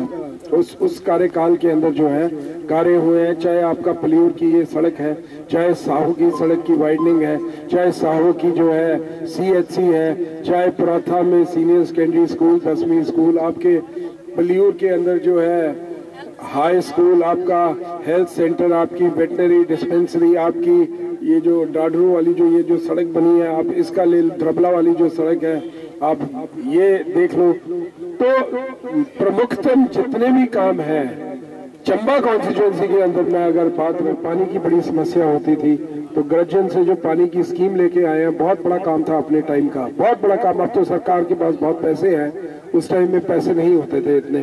उस उस कार्यकाल के अंदर जो है कार्य हुए हैं। चाहे आपका पलियूर की ये सड़क है चाहे साहू की सड़क की वाइडनिंग है चाहे साहू की जो है सीएचसी है चाहे पुराथा में सीनियर सेकेंडरी स्कूल दसवीं स्कूल आपके पलियूर के अंदर जो है हाई स्कूल आपका हेल्थ सेंटर आपकी वेटनरी डिस्पेंसरी आपकी ये जो डाडरू वाली जो ये जो सड़क बनी है आप इसका ले द्रबला वाली जो सड़क है आप ये देख लो। तो प्रमुखतम जितने भी काम है, चंबा कॉन्स्टिट्यूंसी के अंदर में अगर बात में पानी की बड़ी समस्या होती थी तो गर्जन से जो पानी की स्कीम लेके आए हैं, बहुत बड़ा काम था अपने टाइम का। बहुत बड़ा काम, अब तो सरकार के पास बहुत पैसे हैं, उस टाइम में पैसे नहीं होते थे इतने।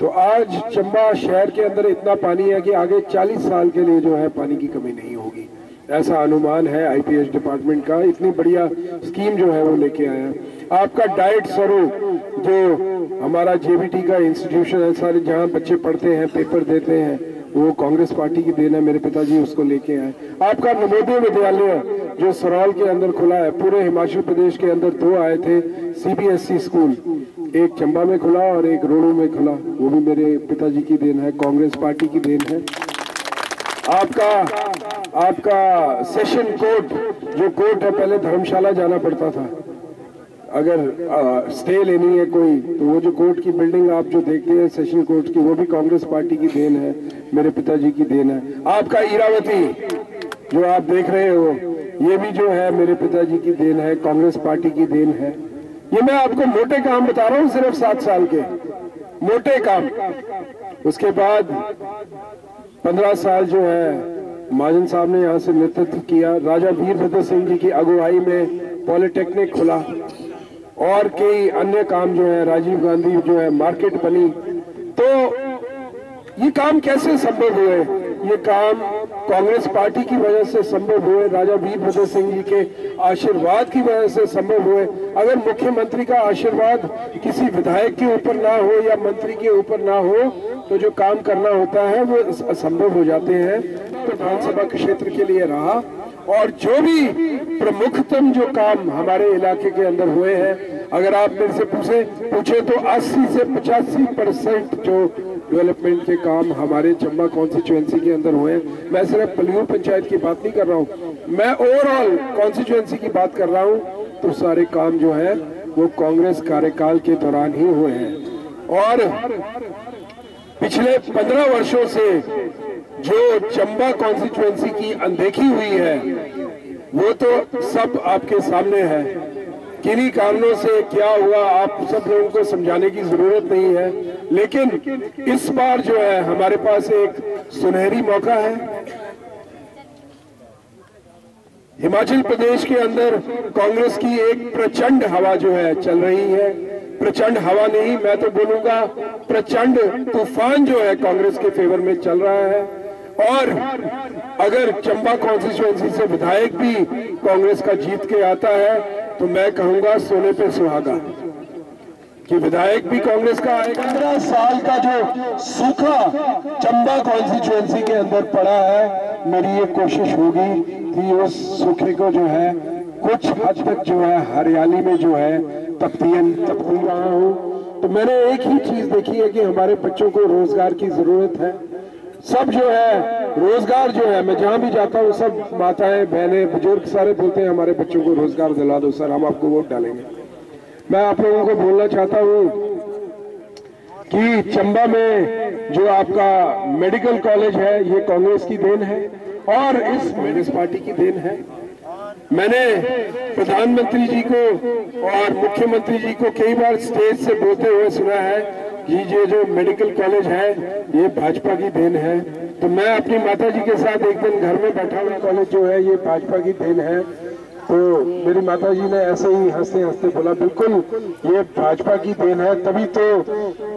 तो आज चंबा शहर के अंदर इतना पानी है कि आगे 40 साल के लिए जो है पानी की कमी नहीं होगी। ऐसा अनुमान है आईपीएस डिपार्टमेंट का। इतनी बढ़िया स्कीम जो है वो लेके आया आपका डाइट स्वरूप, जो हमारा जेबीटी का इंस्टीट्यूशन है, सारे जहाँ बच्चे पढ़ते हैं पेपर देते हैं, वो कांग्रेस पार्टी की देन है, मेरे पिताजी उसको लेके आए। आपका नवोदय विद्यालय, जो सरौल के अंदर खुला है, पूरे हिमाचल प्रदेश के अंदर दो आए थे सीबीएसई स्कूल एक चंबा में खुला और एक रोड़ू में खुला, वो भी मेरे पिताजी की देन है, कांग्रेस पार्टी की देन है। आपका आपका सेशन कोर्ट जो कोर्ट है, पहले धर्मशाला जाना पड़ता था। अगर आ, स्टे लेनी है कोई तो वो जो कोर्ट की बिल्डिंग आप जो देखते हैं सेशन कोर्ट की वो भी कांग्रेस पार्टी की देन है मेरे पिताजी की देन है। आपका ईरावती जो आप देख रहे हो ये भी जो है मेरे पिताजी की देन है कांग्रेस पार्टी की देन है। ये मैं आपको मोटे काम बता रहा हूँ सिर्फ़ सात साल के। मोटे काम। उसके बाद पंद्रह साल जो है महाजन साहब ने यहाँ से नेतृत्व किया। राजा वीरभद्र सिंह जी की अगुवाई में पॉलिटेक्निक खुला। और कई अन्य काम जो है, राजीव गांधी जो है, मार्केट बनी। तो ये काम कैसे संभव हुए? ये काम कांग्रेस पार्टी की वजह से संभव हुए, राजा वीरभद्र सिंह जी के आशीर्वाद की वजह से संभव हुए। अगर मुख्यमंत्री का आशीर्वाद किसी विधायक के ऊपर ना हो या मंत्री के ऊपर ना हो तो जो काम करना होता है, वो असंभव हो जाते हैं। तो विधानसभा क्षेत्र के लिए रहा। और जो भी प्रमुखतम जो काम हमारे इलाके के अंदर हुए हैं, अगर आप मेरे से पूछे पूछे तो 80 से 85 परसेंट जो डेवलपमेंट के काम हमारे चंबा कॉन्स्टिट्यूएंसी के अंदर हुए हैं, मैं सिर्फ़ पलियूर पंचायत की बात नहीं कर रहा हूँ। मैं ओवरऑल कॉन्स्टिट्यूएंसी की बात कर रहा हूँ तो सारे काम जो है, वो कांग्रेस कार्यकाल के दौरान ही हुए हैं। और पिछले पंद्रह वर्षों से जो चंबा कॉन्स्टिट्युएंसी की अनदेखी हुई है, वो तो सब आपके सामने है। किन्हीं कारणों से क्या हुआ, आप सब लोगों को समझाने की ज़रूरत नहीं है। लेकिन इस बार जो है, हमारे पास एक सुनहरी मौका है। हिमाचल प्रदेश के अंदर कांग्रेस की एक प्रचंड हवा जो है, चल रही है। प्रचंड हवा नहीं, मैं तो बोलूँगा, प्रचंड तूफ़ान जो है, कांग्रेस के फेवर में चल रहा है। और अगर चंबा कॉन्स्टिट्युएंसी से विधायक भी कांग्रेस का जीत के आता है तो मैं कहूँगा सोने पे सुहागा कि विधायक भी कांग्रेस का आएगा। पंद्रह साल का जो सूखा चंबा कॉन्स्टिट्युएंसी के अंदर पड़ा है, मेरी ये कोशिश होगी कि उस सूखे को जो है, कुछ हद तक जो है, हरियाली में जो है, तब्दील तब्दील रहा हूँ। तो मैंने एक ही चीज़ देखी है कि हमारे बच्चों को रोज़गार की ज़रूरत है। सब जो है, रोज़गार जो है, मैं जहाँ भी जाता हूँ, सब माताएँ, बहनें, बुज़ुर्ग, सारे बोलते हैं, हमारे बच्चों को रोज़गार दिला दो सर, हम आपको वोट डालेंगे। मैं आप लोगों को बोलना चाहता हूँ कि चंबा में जो आपका मेडिकल कॉलेज है, ये कांग्रेस की देन है और इस कांग्रेस पार्टी की देन है। मैंने प्रधानमंत्री जी को और मुख्यमंत्री जी को कई बार स्टेज से बोलते हुए सुना है कि ये जो मेडिकल कॉलेज है, ये भाजपा की देन है। तो मैं अपनी माता जी के साथ एक दिन घर में बैठा हुआ कॉलेज जो है, ये भाजपा की देन है। तो मेरी माता जी ने ऐसे ही हँसते हँसते बोला, बिल्कुल, ये भाजपा की देन है। तभी तो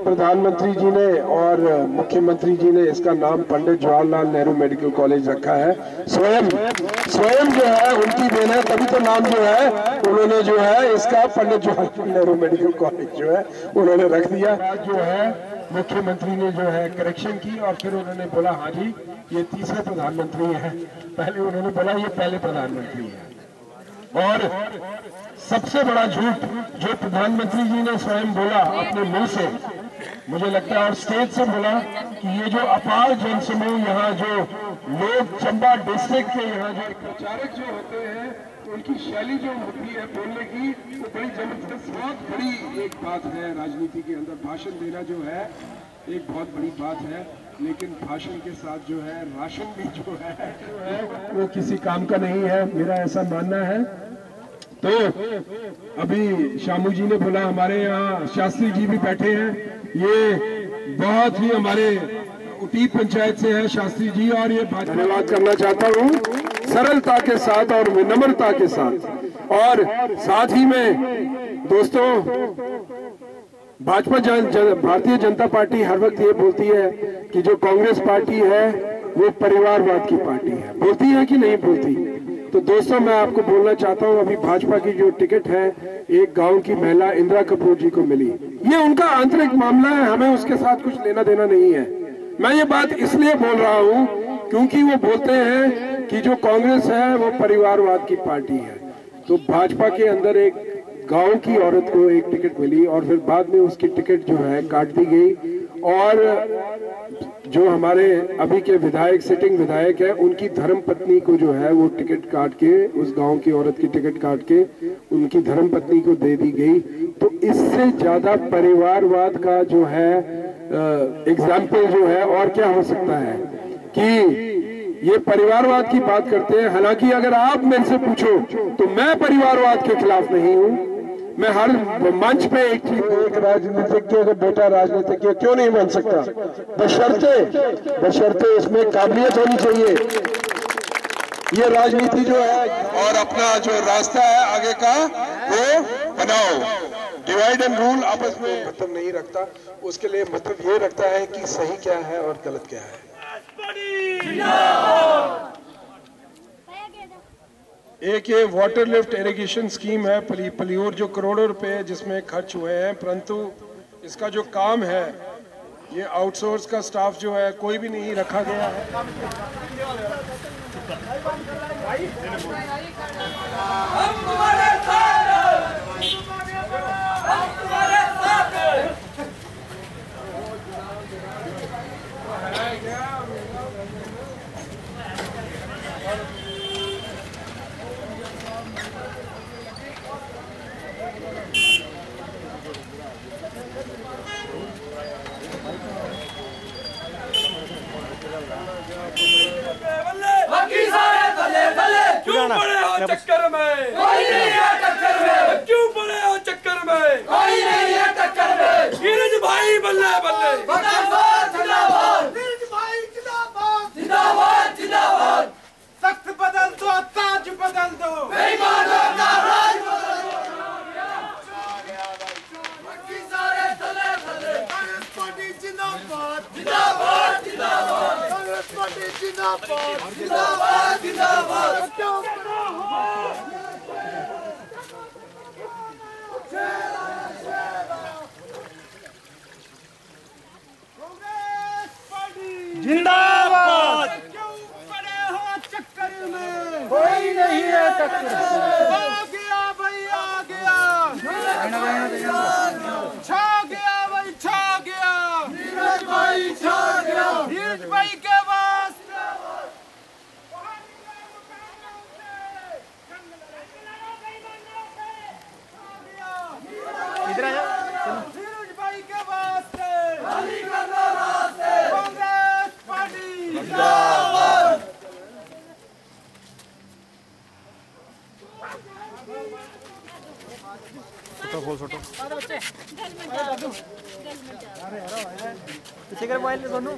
प्रधानमंत्री जी ने और मुख्यमंत्री जी ने इसका नाम पंडित जवाहरलाल नेहरू मेडिकल कॉलेज रखा है। स्वयं स्वयं जो है, उनकी देन है। तभी तो नाम जो है, उन्होंने जो है, इसका पंडित जवाहरलाल नेहरू मेडिकल कॉलेज जो है, उन्होंने रख दिया। जो है, मुख्यमंत्री ने जो है करेक्शन की और फिर उन्होंने बोला हाँ जी, ये तीसरे प्रधानमंत्री है। पहले उन्होंने बोला, ये पहले प्रधानमंत्री है। और सबसे बड़ा झूठ जो प्रधानमंत्री जी ने स्वयं बोला अपने मुँह से, मुझे लगता है और स्टेज से बोला कि ये जो अपार जनसमूह, यहाँ जो लोग चंबा डिस्ट्रिक्ट के, यहाँ जो प्रचारक जो होते हैं, उनकी शैली जो होती है बोलने की, वो बड़ी ज़बरदस्त बहुत बड़ी एक बात है। राजनीति के अंदर भाषण देना जो है, एक बहुत बड़ी बात है, लेकिन भाषण के साथ जो है, राशन भी जो है, वो किसी काम का नहीं है, मेरा ऐसा मानना है। तो अभी शामू जी ने बोला हमारे यहाँ शास्त्री जी भी बैठे हैं। ये बहुत ही हमारे उटीप पंचायत से है शास्त्री जी और ये धन्यवाद करना चाहता हूँ। सरलता के साथ और विनम्रता के साथ। और साथ ही में दोस्तों भाजपा जन, जन, भारतीय जनता पार्टी हर वक्त ये बोलती है कि जो कांग्रेस पार्टी है वो परिवारवाद की पार्टी है। बोलती है कि नहीं बोलती? तो दोस्तों, मैं आपको बोलना चाहता हूँ, अभी भाजपा की जो टिकट है, एक गाँव की महिला इंदिरा कपूर जी को मिली। ये उनका आंतरिक मामला है, हमें उसके साथ कुछ लेना देना नहीं है। मैं ये बात इसलिए बोल रहा हूँ, क्योंकि वो बोलते हैं कि जो कांग्रेस है, वो परिवारवाद की पार्टी है। तो भाजपा के अंदर एक गाँव की औरत को एक टिकट मिली, और फिर बाद में उसकी टिकट जो है काट दी गई और जो हमारे अभी के विधायक सिटिंग विधायक है, उनकी धर्म पत्नी को जो है, वो टिकट काट के, उस गाँव की औरत की टिकट काट के, उनकी धर्म पत्नी को दे दी गई। तो इससे ज़्यादा परिवारवाद का जो है एग्ज़ाम्पल जो है, और क्या हो सकता है? कि ये परिवारवाद की बात करते हैं। हालाँकि अगर आप मेरे से पूछो तो मैं परिवारवाद के खिलाफ नहीं हूँ। मैं हर मंच पे एक चीज़ एक राजनीतिज्ञ का बेटा राजनीतिज्ञ क्यों नहीं बन सकता? बशर्ते बशर्ते इसमें काबिलियत होनी चाहिए। ये राजनीति जो है और अपना जो रास्ता है आगे का वो बनाओ। डिवाइड एंड रूल आपस में मतलब नहीं रखता। उसके लिए मतलब ये रखता है कि सही क्या है और गलत क्या है। एक ये वाटर लिफ्ट इरिगेशन स्कीम है पली, पलियोर जो करोड़ों रुपए जिसमें खर्च हुए हैं परंतु इसका जो काम है ये आउटसोर्स का स्टाफ जो है कोई भी नहीं रखा गया है। हम साथ हम तुम्हारे साथ बाकी सारे थले पड़े हो चक्कर में? कोई नहीं है टक्कर में। क्यों पड़े हो चक्कर में? कोई नहीं है टक्कर में। नीरज भाई बल्ले बल्ले। जिंदाबाद जिंदाबाद। नीरज भाई जिंदाबाद। जिंदाबाद जिंदाबाद। तख्त बदल दो ताज बदल दो। बेईमानों का राज बदल जिंदाबाद। जिंदाबाद जिंदाबाद। पार्टी जिंदाबाद। जिंदाबाद जिंदाबाद जिंदाबाद क्यों पड़े हो चक्कर में कोई नहीं है टक्कर। आ गया भाई आ गया छा गया भाई छा गया नीरज भाई छा गया नीरज भाई के पास इधर आ जा नीरज भाई के वास्ते खाली करना रास्ते कांग्रेस पार्टी जिंदाबाद छोटो खोल छोटो पीछे कर मोबाइल सोनू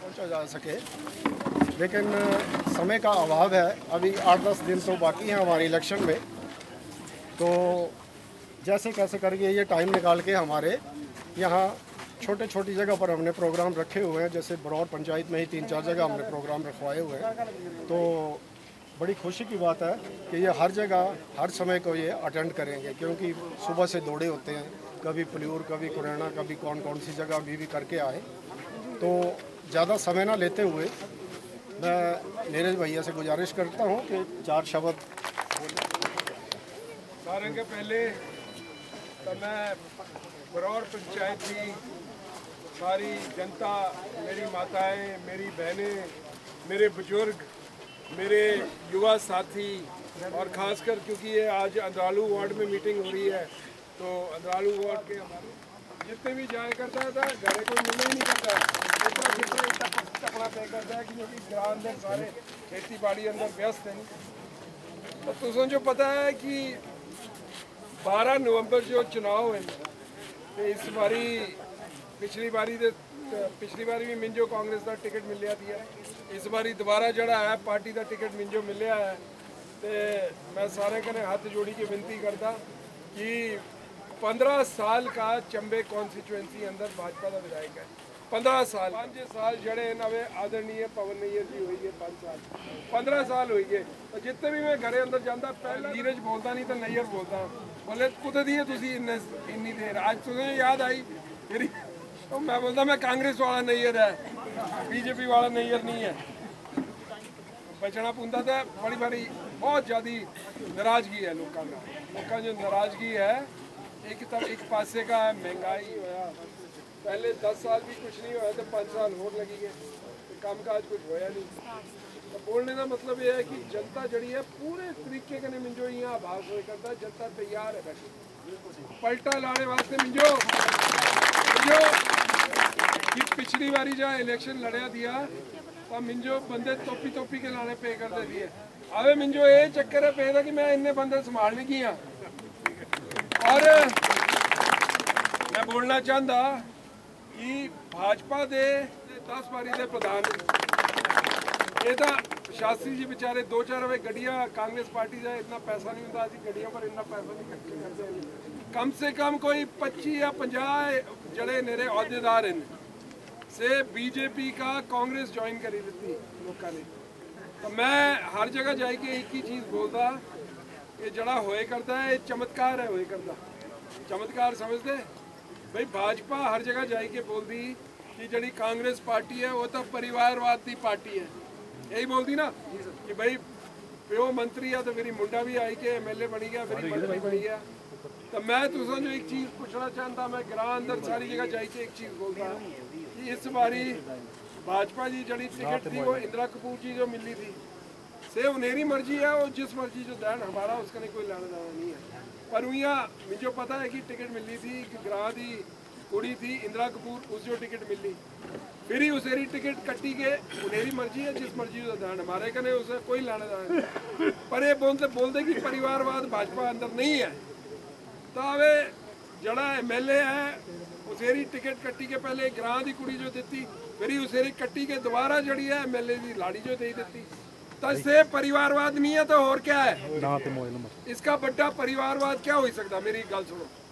पहुँचा जा सके। लेकिन, समय का अभाव है। अभी आठ दस दिन तो बाकी हैं हमारे इलेक्शन में। तो जैसे कैसे करके ये टाइम निकाल के हमारे यहाँ छोटे छोटी जगह पर हमने प्रोग्राम रखे हुए हैं, जैसे बरौर पंचायत में ही तीन चार जगह हमने प्रोग्राम रखवाए हुए हैं। तो बड़ी खुशी की बात है कि ये हर जगह, हर समय को ये अटेंड करेंगे, क्योंकि सुबह से दौड़े होते हैं, कभी पुलियूर, कभी कुरैना, कभी कौन कौन सी जगह अभी भी करके आए। तो ज़्यादा समय ना लेते हुए मैं नीरज भैया से गुजारिश करता हूँ कि चार शब्द सारे के पहले तो मैं बरौर पंचायत की सारी जनता, मेरी माताएँ, मेरी बहनें, मेरे बुज़ुर्ग, मेरे युवा साथी और खासकर क्योंकि ये आज अंदरालू वार्ड में मीटिंग हो रही है तो अंदरालू वार्ड के हमारे जितने भी जाया करता था, घरे को मिलना ही नहीं करता। इतना जितना टकड़ा तय करता है कि क्योंकि ग्राम अंदर सारे खेती बाड़ी अंदर व्यस्त हैं। तो तुझे जो पता है कि 12 ਨਵੰਬਰ ਜੋ ਚੁਣਾਵ ਹੋਏ ਤੇ ਇਸ ਵਾਰੀ ਪਿਛਲੀ ਵਾਰੀ ਦੇ, ਪਿਛਲੀ ਵਾਰੀ ਵੀ ਮਿੰਜੋ ਕਾਂਗਰਸ ਦਾ ਟਿਕਟ ਮਿਲਿਆ ਦੀ ਹੈ ਇਸ ਵਾਰੀ ਦੁਬਾਰਾ ਜਿਹੜਾ ਹੈ ਪਾਰਟੀ ਦਾ ਟਿਕਟ ਮਿੰਜੋ ਮਿਲਿਆ ਹੈ। ਤੇ ਮੈਂ ਸਾਰੇ ਕਨੇ ਹੱਥ ਜੋੜੀ ਕੇ ਬੇਨਤੀ ਕਰਦਾ ਕਿ 15 ਸਾਲ ਦਾ ਚੰਬੇ ਕੌਨਸਟੀਚੁਐਂਸੀ ਅੰਦਰ ਭਾਜਪਾ ਦਾ ਵਿਧਾਇਕ ਹੈ। 15 ਸਾਲ 5 ਸਾਲ ਜਿਹੜੇ ਨਵੇਂ ਆਦਰਣੀਏ ਪਵਨ ਨਈਰ ਜੀ ਹੋਈ ਹੈ 5 ਸਾਲ। 15 ਸਾਲ ਹੋਈ ਹੈ। ਜਿੱਤੇ ਵੀ ਮੈਂ ਘਰੇ ਅੰਦਰ ਜਾਂਦਾ, ਪਹਿਲਾਂ ਧੀਰਜ ਬੋਲਦਾ ਨਹੀਂ ਤਾਂ ਨਈਰ ਬੋਲਦਾ। बोले दिए तुसी इन्ने इन्नी देर आज तुम्हें याद आई मेरी तो मैं बोलता मैं कांग्रेस वाला नैयर है बीजेपी वाला नैयर नहीं है बचना पुंदा था बड़ी बड़ी बहुत ज़्यादा नाराज़गी है लोगों का लोगों जो नाराज़गी है एक तब एक पासे का है महँगाई होया पहले दस साल भी कुछ नहीं होया तो पाँच साल और लगी गए तो काम काज कुछ होया नहीं तो बोलने का मतलब ये है कि जनता जड़ी है पूरे तरीके कने मिंजो यहाँ आभार करता जनता तैयार है बैठी पलटा लाने वास्ते मिंजो मिंजो कि पिछली बारी जहाँ इलेक्शन लड़िया दिया तो मिंजो बंदे तोपी तोपी के लाने पे करते दिए हवे मिंजो ये चक्कर है पे था कि मैं इन्ने बंदे संभालने की हाँ और मैं बोलना चाहता कि भाजपा दे दस बारी के प्रधान ਇਹ ਤਾਂ ਸ਼ਾਸਤਰੀ ਜੀ ਵਿਚਾਰੇ ਦੋ ਚਾਰ ਵੇ ਗੱਡੀਆਂ ਕਾਂਗਰਸ ਪਾਰਟੀ ਦਾ ਇਤਨਾ ਪੈਸਾ ਨਹੀਂ ਹੁੰਦਾ ਅਸੀਂ ਗੱਡੀਆਂ ਪਰ ਇੰਨਾ ਪੈਸਾ ਨਹੀਂ ਖਰਚ ਕਰਦੇ ਕਮ ਸੇ ਕਮ ਕੋਈ 25 या 50 जड़े मेरे अहदेदार हैं से बीजेपी का कांग्रेस ज्वाइन करी दी लोगों ने तो मैं हर जगह जाके एक ही चीज़ बोलता ਇਹ ਜਿਹੜਾ ਹੋਏ ਕਰਦਾ ਹੈ ਇਹ ਚਮਤਕਾਰ ਹੈ ਹੋਏ ਕਰਦਾ ਚਮਤਕਾਰ ਸਮਝਦੇ ਬਈ ਭਾਜਪਾ ਹਰ ਜਗ੍ਹਾ ਜਾਈ ਕੇ ਬੋਲਦੀ ਕਿ ਜਿਹੜੀ ਕਾਂਗਰਸ ਪਾਰਟੀ ਹੈ ਉਹ ਤਾਂ ਪਰਿਵਾਰਵਾਦ ਦੀ ਪਾਰਟੀ ਹੈ ਇਹੀ ਬੋਲਦੀ ਨਾ ਕਿ ਬਈ ਪਿਓ ਮੰਤਰੀ ਆ ਤਾਂ ਮੇਰੀ ਮੁੰਡਾ ਵੀ ਆਈ ਕੇ ਐਮਐਲਏ ਬਣੀ ਗਿਆ ਮੇਰੀ ਮੰਤਰੀ ਬਣੀ ਗਿਆ ਤਾਂ ਮੈਂ ਤੁਸਾਂ ਨੂੰ ਇੱਕ ਚੀਜ਼ ਪੁੱਛਣਾ ਚਾਹੁੰਦਾ ਮੈਂ ਗ੍ਰਾਂ ਅੰਦਰ ਸਾਰੀ ਜਗ੍ਹਾ ਜਾਈ ਕੇ ਇੱਕ ਚੀਜ਼ ਬੋਲਦਾ ਕਿ ਇਸ ਵਾਰੀ भाजपा जी जड़ी टिकट थी वो इंदिरा कपूर जी जो मिली थी से उन्हेरी मर्जी है और जिस मर्जी जो दैन हमारा उसका नहीं कोई लेना देना नहीं है पर उइया मुझे पता है कि टिकट मिली थी कि ग्रां दी कुड़ी थी इंदिरा कपूर उस जो टिकट मिली फिर ही उसेरी टिकट कट्टी के उन्हेरी मर्जी है जिस मर्जी जो दैन हमारे कने उसे कोई लेना देना नहीं पर ये बोलते बोलते कि परिवारवाद भाजपा अंदर नहीं है तो वे जड़ा एमएलए है उसेरी टिकट कट्टी के पहले ग्रां दी कुड़ी जो ਦਿੱਤੀ फिर ही उसेरी कट्टी के दोबारा जड़ी है एमएलए दी लाड़ी जो दे ਦਿੱਤੀ तो इससे परिवारवाद नहीं है तो और क्या है इसका बड़ा परिवारवाद क्या हो सकता मेरी गल सुनो बोलने का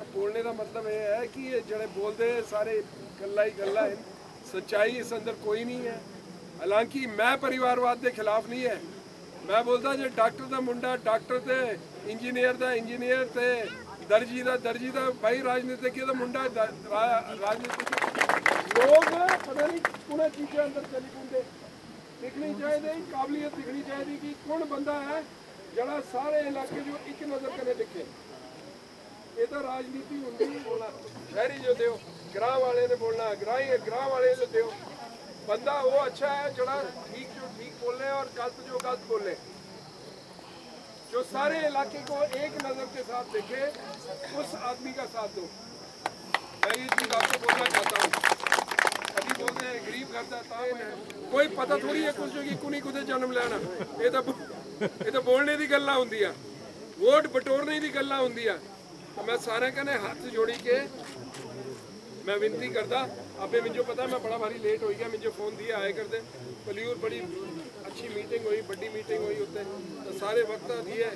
मतलब ये है कि ये जड़े बोलते सारे गल्ला ही गल्ला है सच्चाई इस अंदर कोई नहीं है हालाँकि मैं परिवारवाद के खिलाफ नहीं है मैं बोलता जो डॉक्टर का मुंडा डॉक्टर ते इंजीनियर का इंजीनियर ते दर्जी का दर्जी का भाई राजनीतिक का मुंडा द- रा- राजनीतिक लोग पता नहीं कुछ चीज़ें अंदर चली पुंदे दिखनी चाहिए काबलियत दिखनी चाहिए कि कौन बंदा है जरा सारे इलाके जो एक नज़र कने दिखे ਇਹ ਤਾਂ ਰਾਜਨੀਤੀ ਹੁੰਦੀ ਨਹੀਂ ਬੋਲਣਾ ਸ਼ਹਿਰੀ ਜੋ ਦਿਓ ਗ੍ਰਾਹ ਵਾਲੇ ਨੇ ਬੋਲਣਾ ਗ੍ਰਾਹੀ ਗ੍ਰਾਹ ਵਾਲੇ ਜੋ ਦਿਓ बंदा वो अच्छा है जड़ा ठीक जो ठीक बोले और गलत जो गलत बोले जो सारे इलाके को एक नजर के साथ देखे उस आदमी का साथ दो मैं ये चीज आपको बोलना चाहता हूँ कभी बोलते हैं गरीब करता है कोई पता थोड़ी है कुछ कि कुनी कुदे जन्म ਲੈਣਾ ਇਹ ਤਾਂ ਇਹ ਤਾਂ ਬੋਲਣੇ ਦੀ ਗੱਲਾਂ ਹੁੰਦੀਆਂ ਵੋਟ ਬਟੋਰਨੇ ਦੀ ਗੱਲਾਂ ਹੁੰਦੀਆਂ ਤਾਂ ਮੈਂ ਸਾਰਿਆਂ ਕਨੇ ਹੱਥ ਜੋੜੀ ਕੇ मैं विनती करता अबे मुझे पता मैं बड़ा भारी लेट हो गया मुझे फोन दिया आए करते पलियूर बड़ी अच्छी मीटिंग हुई बड़ी मीटिंग हुई उत्ते तो सारे वक्त दिए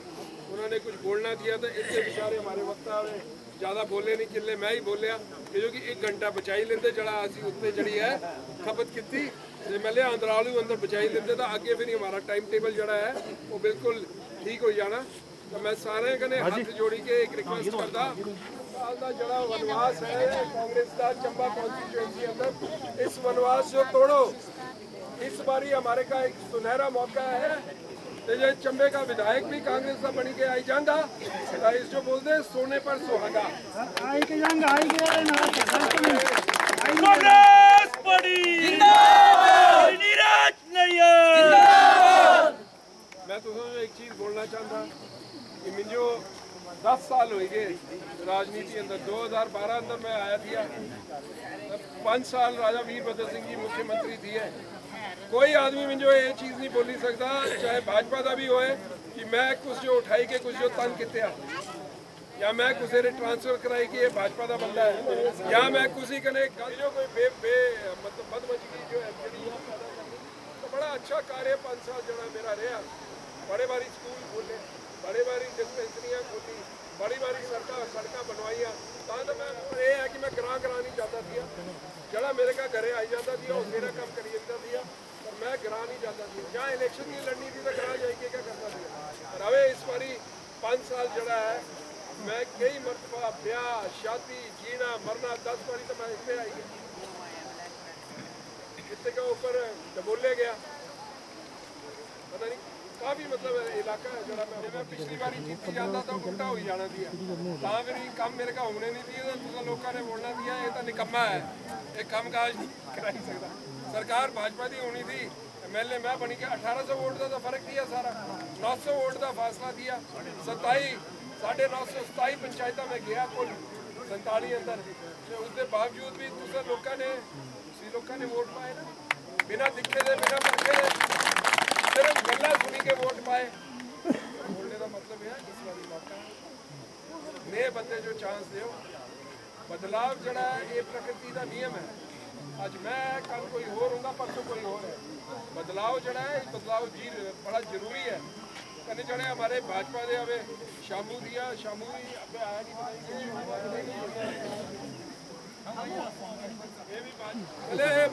उन्होंने कुछ बोलना दिया तो इतने बेचारे हमारे वक्त आए ज़्यादा बोले नहीं किले मैं ही बोलिया कि जो कि एक घंटा बचाई लेंदे जड़ा असी उत्ते जड़ी है खपत की जे मैं लिया अंदरालू अंदर बचाई लेंदे तो आगे फिर हमारा टाइम टेबल जड़ा है वो बिल्कुल ठीक हो जाना तो मैं सारे कने हाथ जोड़ी के एक रिक्वेस्ट करता साल का जड़ा वनवास है कांग्रेस का चंबा कॉन्स्टिट्यूएंसी अंदर इस वनवास को तोड़ो इस बारी हमारे का एक सुनहरा मौका है ਤੇ ਜੇ ਚੰਬੇ ਦਾ ਵਿਧਾਇਕ ਵੀ ਕਾਂਗਰਸ ਦਾ ਬਣ ਕੇ ਆਈ ਜਾਂਦਾ ਤਾਂ ਇਸ ਜੋ ਬੋਲਦੇ ਸੋਨੇ ਪਰ ਸੁਹਾਗਾ ਆਈ ਕੇ ਜੰਗ ਆਈ ਕੇ ਨਾਲ कांग्रेस पार्टी जिंदाबाद नीरज नैयर जिंदाबाद मैं तुझे एक चीज बोलना चाहता कि मुझे 10 साल हो गए राजनीति अंदर। 2012 अंदर मैं आया थी पाँच साल राजा वीरभद्र सिंह जी मुख्यमंत्री थी है। कोई आदमी मुझे ये चीज़ नहीं बोली सकता, चाहे भाजपा का भी होए, कि मैं कुछ जो उठाई के, कुछ जो तन किते या मैं कुछ ट्रांसफ़र कराई कि ये भाजपा का बंदा है। या मैं कुछ कने गल जो कोई बे बे मतलब बदमजगी जो है तो बड़ा अच्छा कार्य पाँच साल जड़ा मेरा रहा। बड़े बारी स्कूल खोले बड़े बारी डिस्पेंसरियाँ खोली बड़ी बारी सड़क सड़क बनवाइया तो मैं ये है कि मैं ग्रां ग्रां नहीं जाता थी जड़ा मेरे का घरे आई जाता थी और मेरा काम करी जाता थी पर मैं ग्रां नहीं जाता थी जहाँ इलेक्शन नहीं लड़नी थी तो ग्रां जाइए क्या करता थी और हवे इस बारी पाँच साल जड़ा है मैं कई मरतबा ब्याह शादी जीना मरना दस बारी तो मैं इतने आई गया इतने का ऊपर डबोले ਕਾਫੀ ਮਤਲਬ ਇਲਾਕਾ ਹੈ ਜਿਹੜਾ ਮੈਂ ਜਿਵੇਂ ਪਿਛਲੀ ਵਾਰੀ ਕੀਤੀ ਜਾਂਦਾ ਤਾਂ ਉਲਟਾ ਹੋਈ ਜਾਣਾ ਸੀ। ਤਾਂ ਫਿਰ ਕੰਮ ਮੇਰੇ ਕਾ ਹੋਣੇ ਨਹੀਂ ਸੀ ਤੁਸੀਂ ਲੋਕਾਂ ਨੇ ਬੋਲਣਾ ਸੀ ਇਹ ਤਾਂ ਨਿਕੰਮਾ ਹੈ। ਇਹ ਕੰਮ ਕਾਜ ਨਹੀਂ ਕਰਾਈ ਸਕਦਾ। ਸਰਕਾਰ ਭਾਜਪਾ ਦੀ ਹੋਣੀ ਸੀ ਐਮਐਲਏ ਮੈਂ ਬਣੀ ਕਿ 1800 ਵੋਟ ਦਾ ਤਾਂ ਫ਼ਰਕ ਦਿਆ ਸਾਰਾ। 900 ਵੋਟ ਦਾ ਫਾਸਲਾ ਦਿਆ 27 927 ਪੰਚਾਇਤਾਂ ਮੈਂ ਗਿਆ ਕੁੱਲ 47 ਅੰਦਰ। ਤੇ ਉਸ ਦੇ ਬਾਵਜੂਦ ਵੀ ਤੁਸੀਂ ਲੋਕਾਂ ਨੇ ਤੁਸੀਂ ਲੋਕਾਂ ਨੇ ਵੋਟ ਪਾਏ ਨਾ। ਬਿਨਾਂ ਦਿੱਖੇ ਦੇ ਬਿਨਾਂ ਪਰਖੇ ਦੇ। ਬਦਲਾਵ ਜਿਹੜਾ ਇਹ ਪ੍ਰਕਿਰਤੀ ਦਾ ਨਿਯਮ ਹੈ। ਅੱਜ ਮੈਂ ਕੱਲ ਕੋਈ ਹੋਰ ਹੁੰਦਾ, ਪਰਸੋਂ ਕੋਈ ਹੋਰ ਹੈ। ਬਦਲਾਵ ਜਿਹੜਾ ਹੈ ਬਦਲਾਵ ਜੀ, ਬੜਾ ਜ਼ਰੂਰੀ ਹੈ। ਕਨੇ ਜਣੇ ਹਮਾਰੇ ਭਾਜਪਾ ਦੇ ਆਵੇ, ਸ਼ਾਮੂ ਦੀਆ ਸ਼ਾਮੂ ਵੀ ਆਇਆ ਨਹੀਂ ਇਹ ਵੀ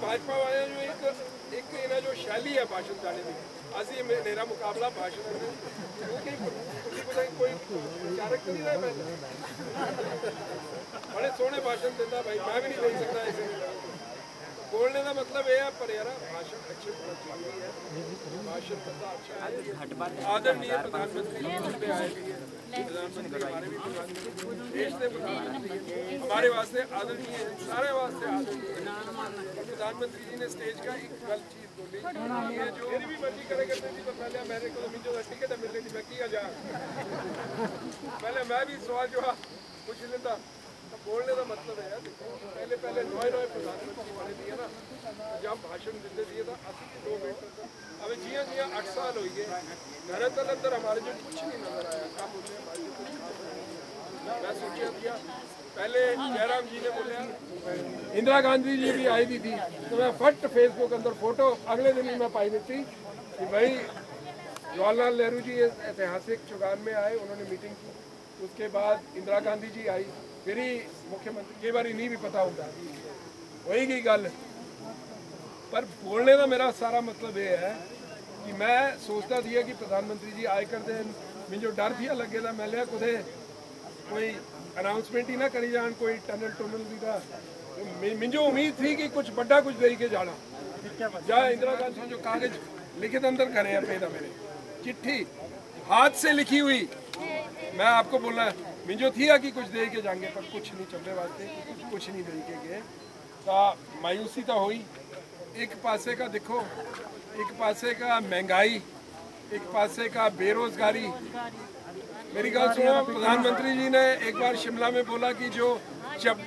ਭਾਜਪਾ ਵਾਲਿਆਂ ਨੂੰ ਇੱਕ एक एक इन्हें जो शैली है भाषण देने की असि मेरा मुकाबला भाषण बड़े सोहने भाषण देता भाई, मैं भी नहीं दे सकता ऐसे। बोलने का मतलब ये है, पर यार, भाषण अच्छे भाषण बंदा अच्छा है। आदरणीय प्रधानमंत्री आए प्रधानमंत्री हमारे वास्ते आदरणीय, सारे वास्ते आदरणीय। प्रधानमंत्री जी ने स्टेज का एक गलत चीज़ बोली। जो भी मर्ज़ी करे करते थी तो पहले मेरे को मुझे टिकट मिल रही थी मैं किया जा। पहले मैं भी सवाल जो पूछ लेता। बोलने का मतलब है पहले पहले नए नए प्रधानमंत्री बने दिए ना? जब भाषण देते दिए था अस्सी दो मिनट अब जिया जिया अठ साल हो गए तल अंदर हमारे जो कुछ नहीं नज़र आया बोले हमारे मैं सोचा दिया पहले जयराम जी ने बोलिया इंदिरा गांधी जी भी आई दी थी। तो मैं फट फेसबुक अंदर फ़ोटो अगले दिन ही मैं पाई दी कि भाई, जवाहरलाल नेहरू जी ऐतिहासिक चुगान में आए, उन्होंने मीटिंग की। उसके बाद इंदिरा गांधी जी आई, फिर ही मुख्यमंत्री कई बार नहीं भी पता होता होएगी गल। पर बोलने का मेरा सारा मतलब ये है कि मैं सोचता थी कि प्रधानमंत्री जी आए करते मुझे डर थी लगे था मैं लिया कुछ कोई अनाउंसमेंट ही ना करी जान, कोई टनल टनल भी था मुझे उम्मीद थी कि कुछ बड़ा कुछ दे के जाना। जहाँ इंदिरा गांधी जो कागज़ लिखित अंदर करे हैं पैदा मेरे। चिट्ठी हाथ से लिखी हुई। मैं आपको बोलना मुझे थी कि कुछ दे के जाएँगे, पर कुछ नहीं चलने वास्ते, कुछ कुछ नहीं दे के गए। तो मायूसी तो हुई। एक पासे का देखो, एक पासे का महँगाई, एक पासे का बेरोजगारी मेरी गल सुनो प्रधानमंत्री जी ने एक बार शिमला में बोला कि जो जब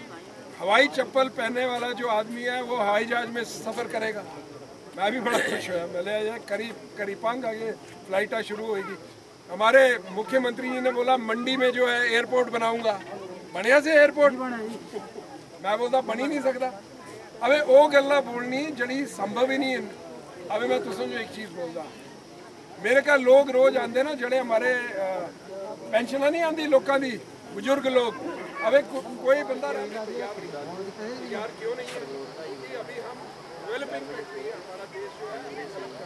हवाई चप्पल पहनने वाला जो आदमी है वो हवाई जहाज़ में सफ़र करेगा। मैं भी बड़ा खुश हुआ। मैंने करीब करीपांग आगे फ्लाइटा शुरू होगी हमारे मुख्यमंत्री जी ने बोला मंडी में जो है एयरपोर्ट बनाऊँगा। बढ़िया से एयरपोर्ट। मैं बोलता बनी नहीं सकता। अबे वो गल बोलनी जड़ी संभव ही नहीं है। अबे मैं तुसों जो एक चीज़ बोलता मेरे का लोग रोज आते ना जड़े हमारे आ, नहीं आती लोगों की बुज़ुर्ग लोग अबे को, कोई बंदा रहता है यार यार क्यों नहीं है क्योंकि अभी हम डेवलपिंग कंट्री है हमारा देश जो है अभी सबका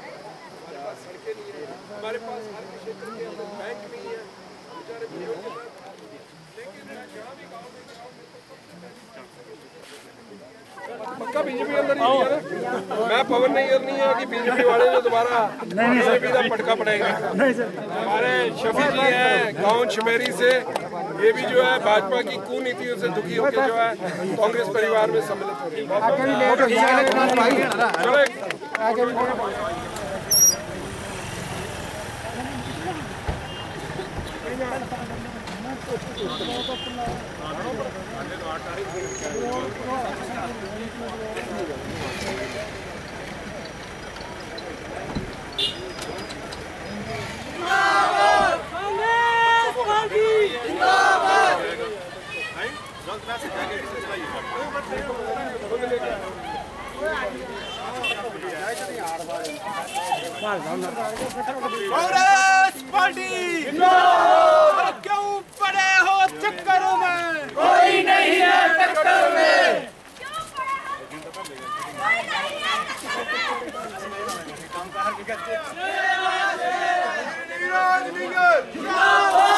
हमारे पास सड़कें नहीं है हमारे पास हर क्षेत्र के अंदर बैंक नहीं है बेचारे बुज़ुर्ग हैं। लेकिन मैं जहाँ भी गाँव में जाऊँ पक्का बीजेपी अंदर ही है। मैं पवन नैयर नहीं है कि बीजेपी वाले जो दोबारा बीजेपी का पटका पड़ेगा। हमारे शफी जी हैं गाँव छमेरी से। ये भी जो है भाजपा की कुनीतियों से दुखी होकर जो है कांग्रेस परिवार में सम्मिलित हो रही है चलो। एक- कांग्रेस पार्टी। क्यों पड़े हो चक्कर में? कोई नहीं है टक्कर में।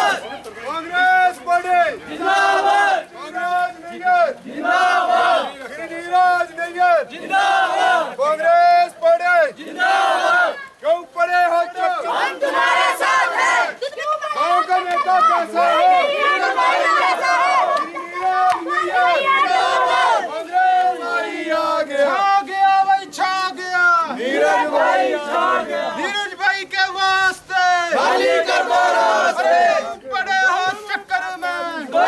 कांग्रेस पार्टी। जिंदाबाद कांग्रेस नैयर जिंदाबाद गिरिराज नैयर जिंदाबाद कांग्रेस पार्टी। जिंदाबाद क्यों पड़े हो चक्कर हम तुम्हारे साथ हैं गाँव का नेता कैसा है? गिरिराज नैयर कांग्रेस भाई आ गया आ गया भाई छा गया नीरज भाई छा गया नीरज भाई के वास्ते खाली कर दो रास्ते पड़े हो चक्कर में कोई नहीं है चक्कर में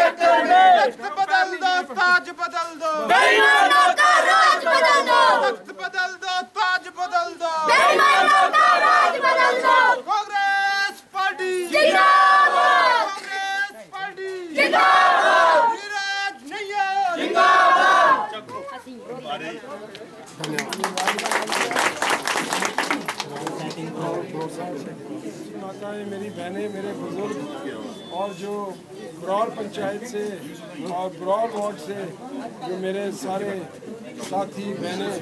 तख्त बदल दो ताज बदल दो बेईमानों का राज बदल दो तख्त बदल दो ताज बदल दो बेईमानों का राज बदल दो कांग्रेस पार्टी जिंदाबाद कांग्रेस पार्टी जिंदाबाद नीरज नैयर जिंदाबाद माताएँ मेरी बहनें, मेरे बुज़ुर्ग और जो ब्रौर पंचायत से और ब्रौर वार्ड से जो मेरे सारे साथी, बहनें।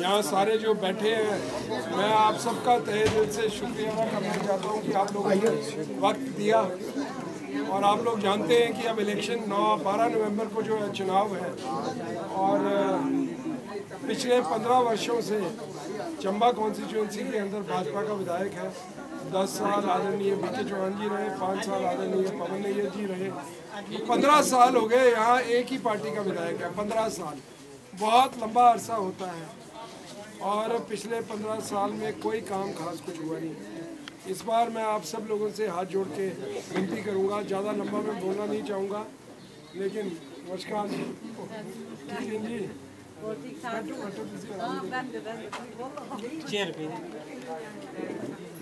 यहाँ सारे जो बैठे हैं, मैं आप सबका तहे दिल से शुक्रिया अदा करना चाहता हूँ कि आप लोगों ने वक्त दिया। और आप लोग जानते हैं कि अब इलेक्शन 9 12 नवंबर को जो है चुनाव है। और पिछले पंद्रह वर्षों से चंबा कॉन्स्टिट्यूंसी के अंदर भाजपा का विधायक है। दस साल आदरणीय बी के चौहान जी रहे, पाँच साल आदरणीय पवन नैयर जी रहे। पंद्रह साल हो गए, यहाँ एक ही पार्टी का विधायक है, पंद्रह साल। बहुत लंबा अरसा होता है। और पिछले पंद्रह साल में कोई काम खास कुछ हुआ नहीं। इस बार मैं आप सब लोगों से हाथ जोड़ के विनती करूँगा, ज़्यादा लंबा मैं बोलना नहीं चाहूँगा, लेकिन नमस्कार जी?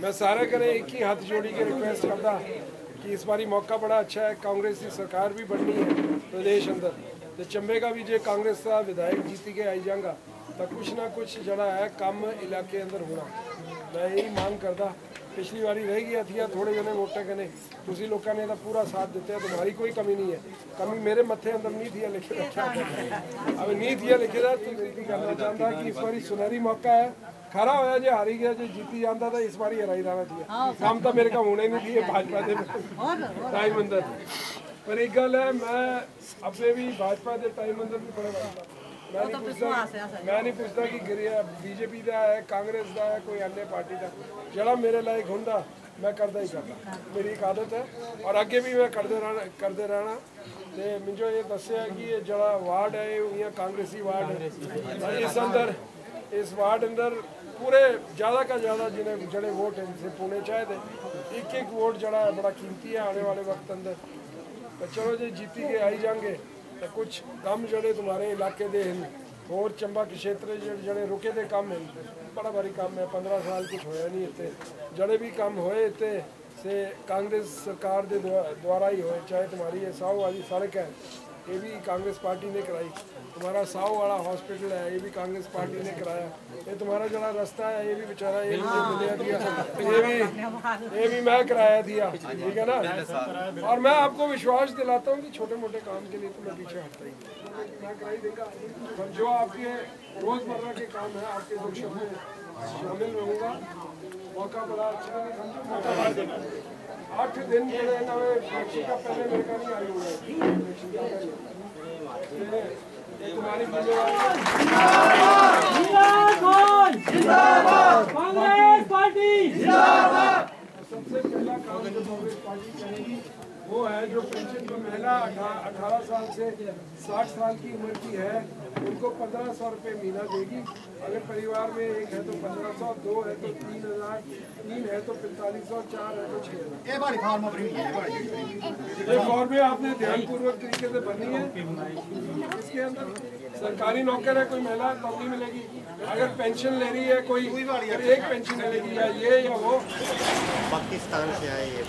मैं सारे करे एक ही हाथ जोड़ी के रिक्वेस्ट करता कि इस बारी मौका बड़ा अच्छा है, कांग्रेस की सरकार भी बननी है प्रदेश अंदर। तो चंबे का भी जो कांग्रेस का विधायक जीती के आई जाएगा तो कुछ ना कुछ जड़ा है कम इलाके अंदर होना। मैं यही मांग करता ਪਿਛਲੀ ਵਾਰੀ ਰਹਿ ਗਈ ਥੀਆ ਥੋੜੇ ਜਨੇ ਵੋਟਾਂ ਕਨੇ ਤੁਸੀਂ ਲੋਕਾਂ ਨੇ ਤਾਂ ਪੂਰਾ ਸਾਥ ਦਿੱਤਾ ਤੁਹਾਡੀ ਕੋਈ ਕਮੀ ਨਹੀਂ ਹੈ। ਕਮੀ ਮੇਰੇ ਮੱਥੇ ਅੰਦਰ ਨਹੀਂ ਥੀਆ ਲਿਖੇ ਰੱਖਿਆ ਅਬ ਨਹੀਂ ਥੀਆ ਲਿਖੇ ਦਾ ਤੁਸੀਂ ਕਰਨਾ ਚਾਹੁੰਦਾ ਕਿ ਇਸ ਵਾਰੀ ਸੁਨਹਿਰੀ ਮੌਕਾ ਹੈ। ਖਰਾ ਹੋਇਆ ਜੇ ਹਾਰੀ ਗਿਆ ਜੇ ਜੀਤੀ ਜਾਂਦਾ ਤਾਂ ਇਸ ਵਾਰੀ ਹਰਾਈ ਜਾਣਾ ਥੀਆ ਕੰਮ ਤਾਂ ਮੇਰੇ ਕੋਲ ਹੋਣਾ ਹੀ ਨਹੀਂ ਥੀ ਭਾਜਪਾ ਦੇ। ਟਾਈਮ ਅੰਦਰ ਪਰ ਇੱਕ ਗੱਲ ਹੈ ਮੈਂ ਆਪਣੇ ਵੀ ਭਾਜਪਾ ਦੇ ਟਾਈਮ ਅੰਦਰ ਵੀ ਬੜਾ ਮੈਂ ਨਹੀਂ ਪੁੱਛਦਾ ਮੈਂ ਨਹੀਂ ਪੁੱਛਦਾ ਕਿ ਬੀਜੇਪੀ ਦਾ ਹੈ ਕਾਂਗਰਸ ਦਾ ਹੈ ਕੋਈ ਅੰਨੇ ਪਾਰਟੀ ਦਾ ਜਿਹੜਾ ਮੇਰੇ ਲਾਇਕ ਹੁੰਦਾ ਮੈਂ ਕਰਦਾ ਹੀ ਕਰਦਾ ਮੇਰੀ ਇੱਕ ਆਦਤ ਹੈ ਔਰ ਅੱਗੇ ਵੀ ਮੈਂ ਕਰਦੇ ਰਹਿਣਾ ਕਰਦੇ ਰਹਿਣਾ ਤੇ ਮੈਨੂੰ ਇਹ ਦੱਸਿਆ ਕਿ ਇਹ ਜਿਹੜਾ ਵਾਰਡ ਹੈ ਇਹ ਕਾਂਗਰਸੀ ਵਾਰਡ ਹੈ ਇਸ ਅੰਦਰ ਇਸ ਵਾਰਡ ਅੰਦਰ ਪੂਰੇ ਜ਼ਿਆਦਾ ਕਾ ਜ਼ਿਆਦਾ ਜਿਹਨੇ ਜਿਹੜੇ ਵੋਟ ਇਨਸੇ ਪੋਣੇ ਚਾਹੀਦੇ ਇੱਕ ਇੱਕ ਵੋਟ ਜਿਹੜਾ ਬੜਾ ਕੀਮਤੀ ਹੈ ਆਉਣੇ ਵਾਲੇ ਵਕਤ ਅੰਦਰ ਚਲੋ ਜੀ ਜੀਤੀ ਕੇ ਆਈ ਜਾਾਂਗੇ तो कुछ काम जड़े तुम्हारे इलाके दे हैं और चंबा के क्षेत्र जड़े रुके दे काम हैं बड़ा भारी काम है पंद्रह साल कुछ होया नहीं इतने जड़े भी काम होए इतने से कांग्रेस सरकार के द्वारा ही होए चाहे तुम्हारी ये साहू वाली सड़क है ये भी कांग्रेस पार्टी ने कराई। तुम्हारा साहू वाला हॉस्पिटल है ये भी कांग्रेस पार्टी ने कराया। ये तुम्हारा जरा रास्ता है ये भी बेचारा ये भी दिया। ये भी ये भी मैं कराया दिया ठीक है ना? और मैं आपको विश्वास दिलाता हूँ कि छोटे मोटे काम के लिए तो मैं पीछे हटता ही मैं कराई देगा। पर जो आपके रोज़मर्रा के काम है आपके दुख में शामिल रहूँगा। मौका बड़ा अच्छा मौका आठ दिन के लिए ना इलेक्शन का पहले लेकर नहीं आई हुआ इलेक्शन का पहले जिंदाबाद! जिंदाबाद! कांग्रेस पार्टी! जिंदाबाद! सबसे पहला तो कांग्रेस पार्टी करेगी वो है जो पेंशन जो महिला अठारह साल से साठ साल की उम्र की है उनको पंद्रह सौ रुपये महीना देगी। अगर परिवार में एक है तो पंद्रह सौ दो है तो तीन हज़ार तीन है तो पैंतालीस सौ चार है तो छह हज़ार। ये फॉर्में आपने ध्यानपूर्वक तरीके से भरनी है। इसके अंदर सरकारी नौकर है कोई महिला नौकरी मिलेगी। अगर पेंशन ले रही है कोई एक पेंशन मिलेगी या ये या वो। पाकिस्तान से आए ये।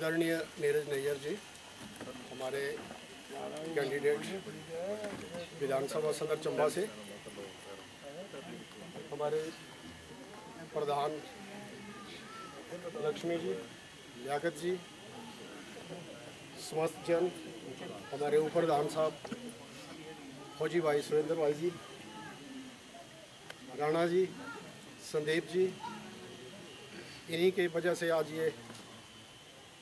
आदरणीय नीरज नैयर जी, हमारे कैंडिडेट विधानसभा सदर चंबा से, हमारे प्रधान लक्ष्मी जी, लियाकत जी, समस्त जन, हमारे उप प्रधान साहब, फौजी भाई सुरेंद्र भाई जी, राणा जी, संदीप जी, इन्हीं के वजह से आज ये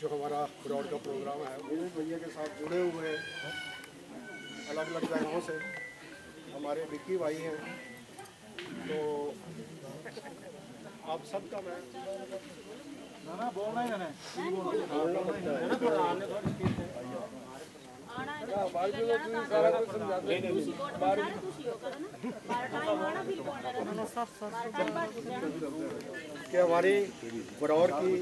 जो हमारा ब्रॉड का प्रोग्राम है विवेक भैया के साथ जुड़े हुए हैं। अलग अलग जगहों से। हमारे विक्की भाई हैं। तो आप सबका मैं कि हमारी बरौर की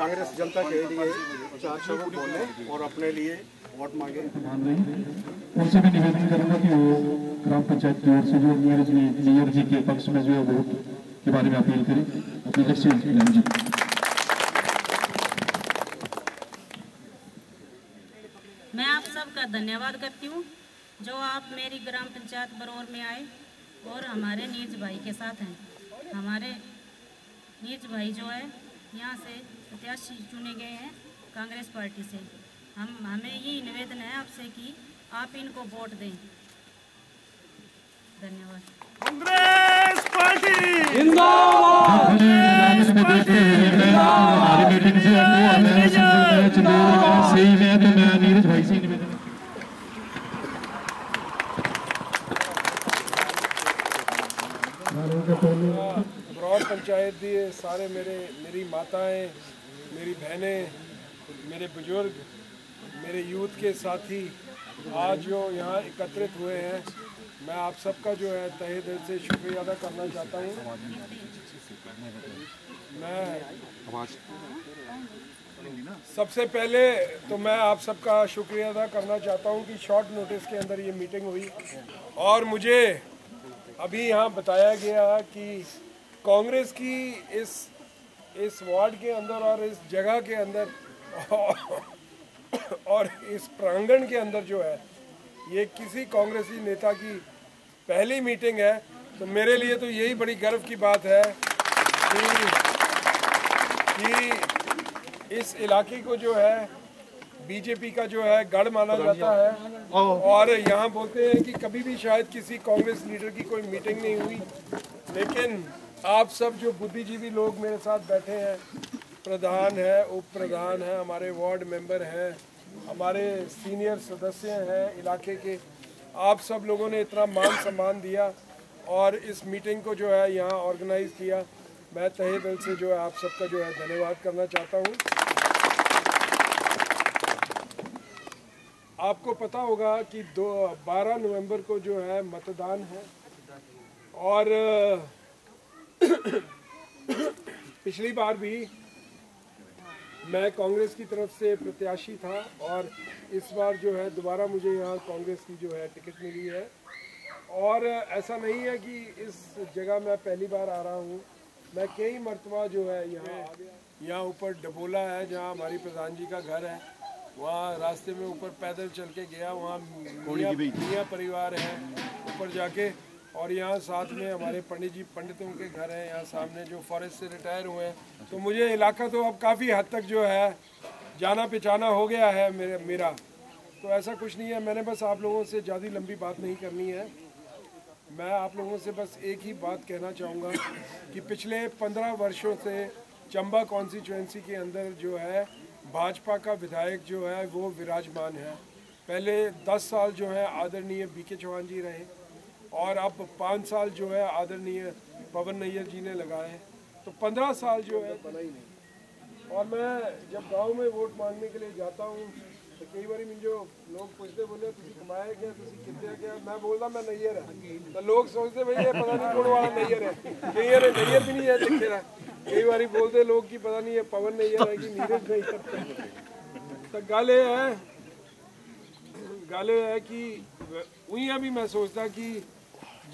कांग्रेस जनता के लिए चार शब्द बोले और अपने लिए वोट मांगे। उनसे भी निवेदन करूँगा कि वो ग्राम पंचायत की ओर से जो नीरज ने मेयर जी के पक्ष में जो है वोट के बारे में अपील करें। अपील से जी। मैं आप सबका धन्यवाद करती हूँ जो आप मेरी ग्राम पंचायत बरौर में आए और हमारे नीरज भाई के साथ हैं। हमारे नीरज भाई जो है यहाँ से प्रत्याशी चुने गए हैं कांग्रेस पार्टी से। हम हमें ये निवेदन है आपसे कि आप इनको वोट दें। धन्यवाद। कांग्रेस पार्टी! हमारी मीटिंग से वो हमें चंदूर से ही में तो मैं नीरज भाई से निवेदन पंचायत दिए सारे मेरे मेरी माताएँ मेरी बहनें, मेरे बुज़ुर्ग, मेरे यूथ के साथी आज जो यहाँ एकत्रित हुए हैं, मैं आप सबका जो है तहे दिल से शुक्रिया अदा करना चाहता हूँ। मैं सबसे पहले तो मैं आप सबका शुक्रिया अदा करना चाहता हूँ कि शॉर्ट नोटिस के अंदर ये मीटिंग हुई और मुझे अभी यहाँ बताया गया कि कांग्रेस की इस इस वार्ड के अंदर और इस जगह के अंदर और इस प्रांगण के अंदर जो है ये किसी कांग्रेसी नेता की पहली मीटिंग है। तो मेरे लिए तो यही बड़ी गर्व की बात है कि कि इस इलाके को जो है बीजेपी का जो है गढ़ माना जाता है। और यहाँ बोलते हैं कि कभी भी शायद किसी कांग्रेस लीडर की कोई मीटिंग नहीं हुई लेकिन आप सब जो बुद्धिजीवी लोग मेरे साथ बैठे हैं, प्रधान है, उप प्रधान है, हमारे वार्ड मेंबर हैं, हमारे सीनियर सदस्य हैं इलाके के, आप सब लोगों ने इतना मान सम्मान दिया और इस मीटिंग को जो है यहाँ ऑर्गेनाइज किया। मैं तहे दिल से जो है आप सबका जो है धन्यवाद करना चाहता हूँ। आपको पता होगा कि दो, बारह नवंबर को जो है मतदान है और पिछली बार भी मैं कांग्रेस की तरफ़ से प्रत्याशी था और इस बार जो है दोबारा मुझे यहाँ कांग्रेस की जो है टिकट मिली है। और ऐसा नहीं है कि इस जगह मैं पहली बार आ रहा हूँ। मैं कई मरतबा जो है यहाँ यहाँ ऊपर डबोला है जहाँ हमारी प्रधान जी का घर है। वहाँ रास्ते में ऊपर पैदल चल के गया वहाँ मियाँ परिवार है। ऊपर जाके और यहाँ साथ में हमारे पंडित जी, पंडितों के घर हैं, यहाँ सामने जो फॉरेस्ट से रिटायर हुए हैं। तो मुझे इलाका तो अब काफ़ी हद तक जो है, जाना पहचाना हो गया है मेरे, मेरा। तो ऐसा कुछ नहीं है, मैंने बस आप लोगों से ज़्यादा लंबी बात नहीं करनी है। मैं आप लोगों से बस एक ही बात कहना चाहूँगा कि पिछले पंद्रह वर्षों से चंबा कॉन्स्टिट्यूंसी के अंदर जो है, भाजपा का विधायक जो है, वो विराजमान है। पहले दस साल जो है, आदरणीय बी के चौहान जी रहे। और अब पाँच साल जो है आदरणीय पवन नैयर जी ने लगाए हैं। तो पंद्रह साल जो है बना ही नहीं और मैं जब गाँव में वोट मांगने के लिए जाता हूँ तो कई बार मुझे लोग पूछते बोले तुम कमाए क्या? तुम कितने क्या? मैं बोलता मैं नैयर है। तो लोग सोचते भाई ये पता नहीं कौन वाला नैयर है। नैयर है, नैयर भी नहीं है लिखे रहा कई बार बोलते लोग कि पता नहीं ये पवन नैयर है कि नीरज नैयर तो गल ये है, गल ये है कि उही भी मैं सोचता कि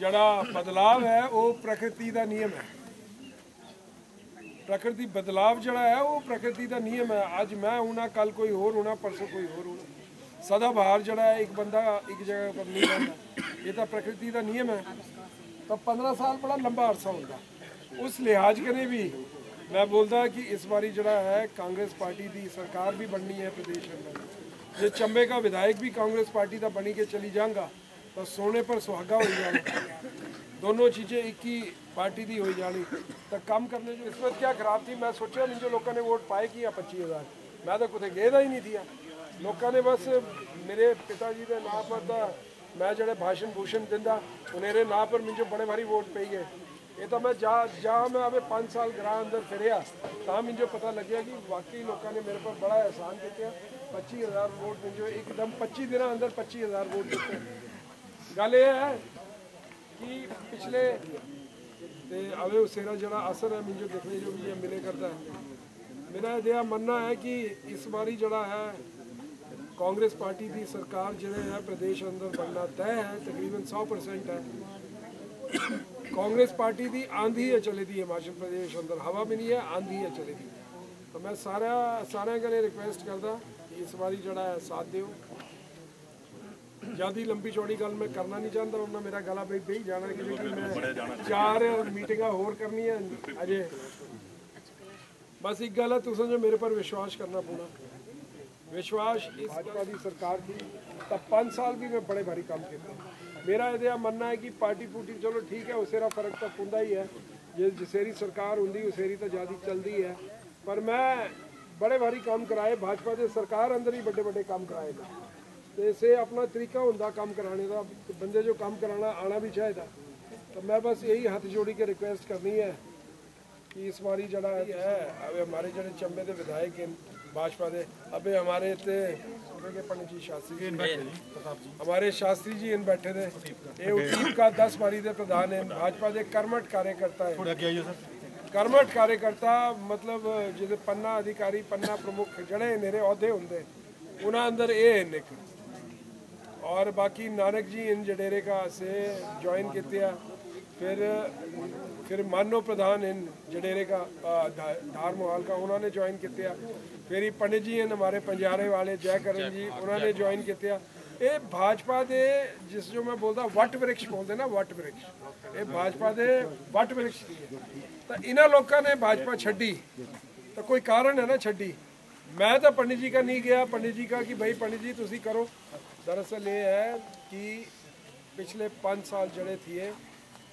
जड़ा बदलाव है, वो प्रकृति का नियम है। प्रकृति बदलाव जड़ा है, वो प्रकृति का नियम है। आज मैं होना कल कोई होर होना, परसों कोई होर होना। सदा बाहर जड़ा है, एक बंदा एक जगह पर नहीं रहता। ये तो प्रकृति का नियम है। तो पंद्रह साल बड़ा लंबा अरसा होगा उस लिहाज कने भी मैं बोलता कि इस बारी जड़ा है, कांग्रेस पार्टी की सरकार भी बननी है प्रदेश में जे चंबे का विधायक भी कांग्रेस पार्टी का बनी के चली जाऊँगा तो सोने पर सुहागा हो जाना दोनों चीज़ें एक ही पार्टी दी हो जानी तो कम करने जो किस्मत क्या खराब थी मैं सोचा मुझे लोगों ने वोट पाए कि या पच्ची हज़ार मैं तो कुछ गेदा ही नहीं दिया लोगों ने बस मेरे पिताजी के नाम पर था मैं जड़े भाषण भूषण दिंदा उन्हेरे नाम पर मुझे बड़े भारी वोट पे गए ਇਹ ਤਾਂ ਮੈਂ ਜਾ ਜਾ ਮੈਂ ਆਵੇ 5 ਸਾਲ ਗ੍ਰਾਂ ਅੰਦਰ ਫਿਰਿਆ ਤਾਂ ਮੈਨੂੰ ਪਤਾ ਲੱਗਿਆ ਕਿ ਵਾਕਈ ਲੋਕਾਂ ਨੇ ਮੇਰੇ ਪਰ ਬੜਾ ਇਹਸਾਨ ਕੀਤਾ 25000 ਵੋਟ ਮੈਨੂੰ ਇੱਕਦਮ 25 ਦਿਨਾਂ ਅੰਦਰ 25000 ਵੋਟ ਦਿੱਤੇ गल यह है कि पिछले अवे उसेरा जो असर है, मुझे देखने जो भी है मिले करता है। मेरा अजिहा मानना है कि इस बारी जड़ा है, कांग्रेस पार्टी की सरकार जो है, प्रदेश अंदर बनना तय है, तकरीबन सौ प्रसेंट है। कांग्रेस पार्टी की आंधी है चले दी हिमाचल प्रदेश अंदर हवा भी नहीं है, आंधी है चले दी। तो मैं सारा सारे गले रिक्वेस्ट करता इस बारी जड़ा है साथ दौ ਜਿਆਦੀ ਲੰਬੀ ਚੌੜੀ ਗੱਲ ਮੈਂ ਕਰਨਾ ਨਹੀਂ ਚਾਹੁੰਦਾ ਉਹਨਾਂ ਮੇਰਾ ਗਲਾ ਬਈ ਬਈ ਜਾਣਾ ਕਿ ਮੈਂ ਚਾਰ ਮੀਟਿੰਗਾਂ ਹੋਰ ਕਰਨੀਆਂ ਅਜੇ ਬਸ ਇੱਕ ਗੱਲ ਹੈ ਤੁਸੀਂ ਜੋ ਮੇਰੇ ਪਰ ਵਿਸ਼ਵਾਸ ਕਰਨਾ ਪੂਰਾ ਵਿਸ਼ਵਾਸ ਇਸ ਭਾਜਪਾ ਦੀ ਸਰਕਾਰ ਦੀ ਤਾਂ 5 ਸਾਲ ਵੀ ਮੈਂ ਬੜੇ ਭਾਰੀ ਕੰਮ ਕੀਤੇ ਮੇਰਾ ਇਹਦੇ ਆ ਮੰਨਣਾ ਹੈ ਕਿ ਪਾਰਟੀ ਪੂਟੀ ਚਲੋ ਠੀਕ ਹੈ ਉਸੇਰਾ ਫਰਕ ਤਾਂ ਪੁੰਦਾ ਹੀ ਹੈ ਜੇ ਜਸੇਰੀ ਸਰਕਾਰ ਹੁੰਦੀ ਉਸੇਰੀ ਤਾਂ ਜਿਆਦੀ ਚੱਲਦੀ ਹੈ ਪਰ ਮੈਂ ਬੜੇ ਭਾਰੀ ਕੰਮ ਕਰਾਏ ਭਾਜਪਾ ਦੇ ਸਰਕਾਰ ਅੰਦਰ ਹੀ ਵੱਡੇ ਵੱਡੇ ਕੰਮ ਕਰਾਏ ਨੇ ਤੇ ਇਸੇ ਆਪਣਾ ਤਰੀਕਾ ਹੁੰਦਾ ਕੰਮ ਕਰਾਣੇ ਦਾ ਤੇ ਬੰਦੇ ਜੋ ਕੰਮ ਕਰਾਣਾ ਆਣਾ ਵੀ ਚਾਹੀਦਾ ਤਾਂ ਮੈਂ ਬਸ ਇਹੀ ਹੱਥ ਜੋੜੀ ਕੇ ਰਿਕੁਐਸਟ ਕਰਨੀ ਹੈ कि इस बारी जड़ा है अबे हमारे जड़े चंबे के विधायक हैं भाजपा दे अबे हमारे इतने सूबे के पंडित जी शास्त्री जी हमारे शास्त्री जी इन बैठे थे ये उटीप का दस बारी दे प्रधान है भाजपा दे कर्मठ कार्यकर्ता है कर्मठ कार्यकर्ता मतलब जिसे पन्ना अधिकारी पन्ना प्रमुख जड़े मेरे अहदे होंगे उन्होंने अंदर ये हैं एक और बाकी नानक जी इन जडेरे का से ज्वाइन किया फिर फिर मानो प्रधान इन जडेरे का अ, धा- धार मोहाल का उन्होंने ज्वाइन किया फिर ही पंडित जी इन हमारे पंजारे वाले जयकरण जी उन्होंने ज्वाइन किया ये भाजपा दे जिस जो मैं बोलता वट वृक्ष बोलते ना वट वृक्ष ये भाजपा दे वट वृक्ष तो इन्होंने लोगों ने भाजपा छड़ी तो कोई कारण है ना छड़ी मैं तो पंडित जी का नहीं गया पंडित जी का कि भाई पंडित जी तुसी करो दरअसल ये है कि पिछले पाँच साल जड़े थे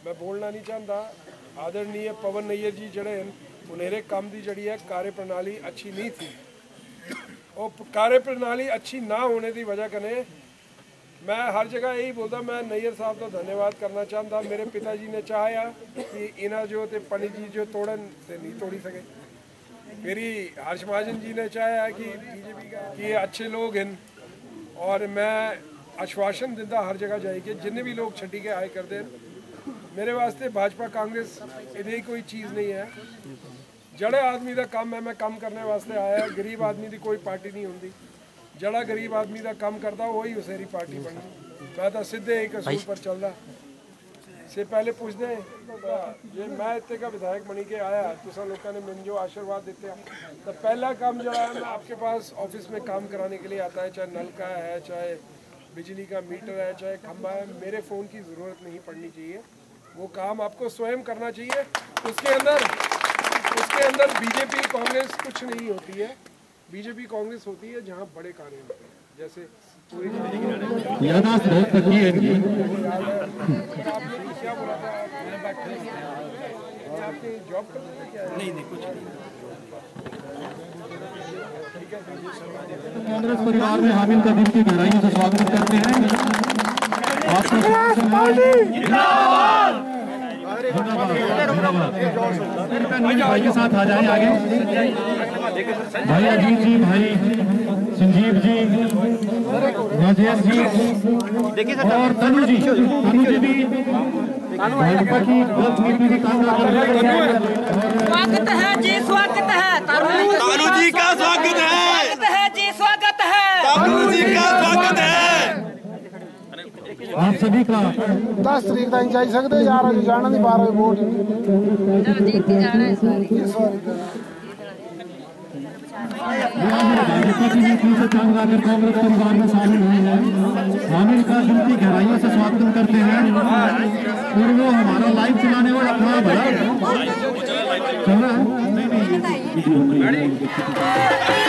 मैं बोलना नहीं चाहता। आदरणीय पवन नैयर जी जड़े उन्हेरे काम की जड़ी है। कार्य प्रणाली अच्छी नहीं थी। और कार्य प्रणाली अच्छी ना होने की वजह कने मैं हर जगह यही बोलता, मैं नैयर साहब का धन्यवाद करना चाहता। मेरे पिताजी ने चाहा कि इन्हें जो ते पंडित जी जो तोड़न ते नहीं तोड़ी सके। मेरी हर्ष महाजन जी ने चाहा कि बीजेपी का कि अच्छे लोग हैं। ਔਰ ਮੈਂ ਆਸ਼ਵਾਸਨ ਦਿੰਦਾ ਹਰ ਜਗ੍ਹਾ ਜਾਈ ਕੇ ਜਿੰਨੇ ਵੀ ਲੋਕ ਛੱਡੀ ਕੇ ਆਏ ਕਰਦੇ ਮੇਰੇ ਵਾਸਤੇ ਭਾਜਪਾ ਕਾਂਗਰਸ ਇਹਦੇ ਕੋਈ ਚੀਜ਼ ਨਹੀਂ ਹੈ। ਜਿਹੜਾ ਆਦਮੀ ਦਾ ਕੰਮ ਹੈ ਮੈਂ ਕੰਮ ਕਰਨ ਵਾਸਤੇ ਆਇਆ ਗਰੀਬ ਆਦਮੀ ਦੀ ਕੋਈ ਪਾਰਟੀ ਨਹੀਂ ਹੁੰਦੀ। ਜਿਹੜਾ ਗਰੀਬ ਆਦਮੀ ਦਾ ਕੰਮ ਕਰਦਾ ਉਹ ਹੀ ਉਸੇਰੀ ਪਾਰਟੀ ਬਣਦੀ। ਮੈਂ ਤਾਂ ਸਿੱਧੇ ਇੱਕ ਅਸੂਲ ਚੱਲਦਾ। से पहले पूछते हैं। ये मैं इतने का विधायक बनी के आया तुसा लोगों ने मैंने जो आशीर्वाद देते हैं। तो पहला काम जो है, मैं आपके पास ऑफ़िस में काम कराने के लिए आता है, चाहे नल का है, चाहे बिजली का मीटर है, चाहे खंबा है, मेरे फ़ोन की ज़रूरत नहीं पड़नी चाहिए। वो काम आपको स्वयं करना चाहिए। उसके अंदर उसके अंदर बीजेपी कांग्रेस कुछ नहीं होती है। बीजेपी कांग्रेस होती है जहाँ बड़े कार्य होते हैं, जैसे कांग्रेस परिवार में हामिद का दिन की गहराइयों से स्वागत करते हैं। भाई के साथ आ जाए आगे। भाई अजीत जी, भाई संजीव जी राजेश जी और तनु जी तनु जी भी भाजपा की गलत नीति की कामना कर रहे हैं। स्वागत है जी स्वागत है। तारू जी का स्वागत है। स्वागत है जी स्वागत है। तारू जी का स्वागत है। आप सभी का 10 तरीक तक जाई सकते 11 वजे जाना नहीं 12 वजे वोट। जीत के जाना है सारी भाजपा की नीति से तंग आकर कांग्रेस परिवार में शामिल हुए हैं हामिद का दिल की गहराइयों से स्वागत करते हैं और वो हमारा लाइव चलाने वाला अपना भला चल रहा है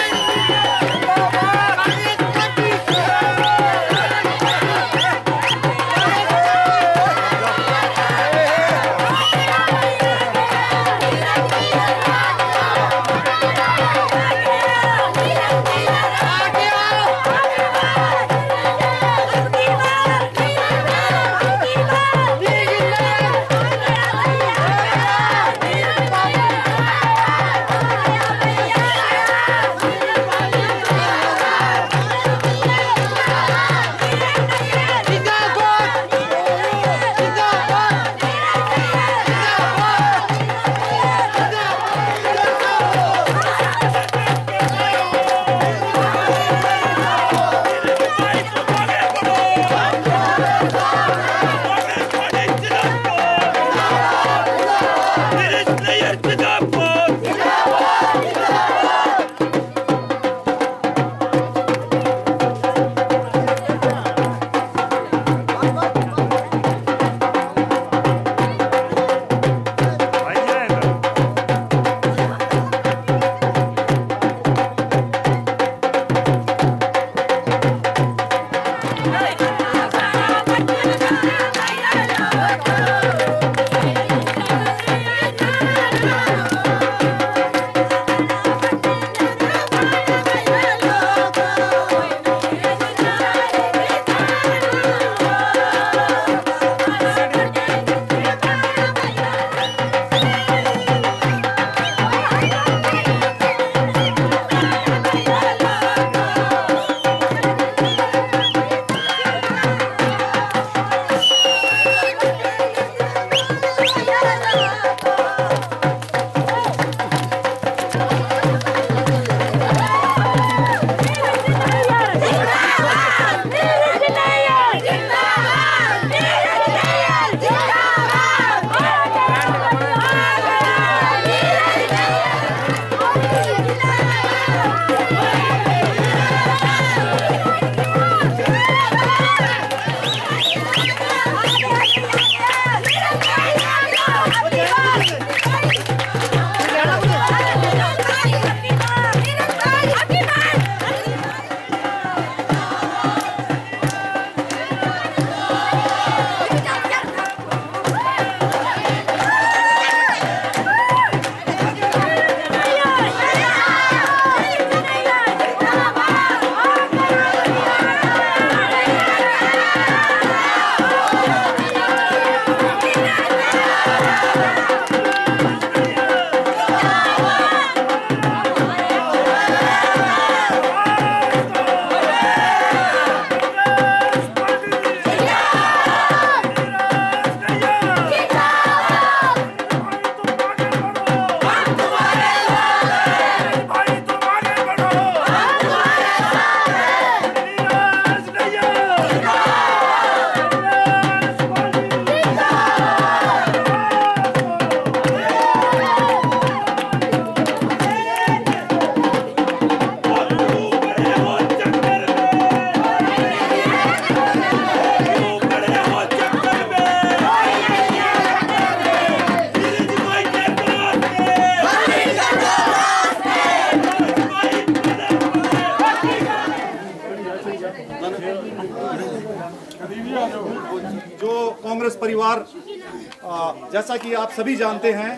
जैसा कि आप सभी जानते हैं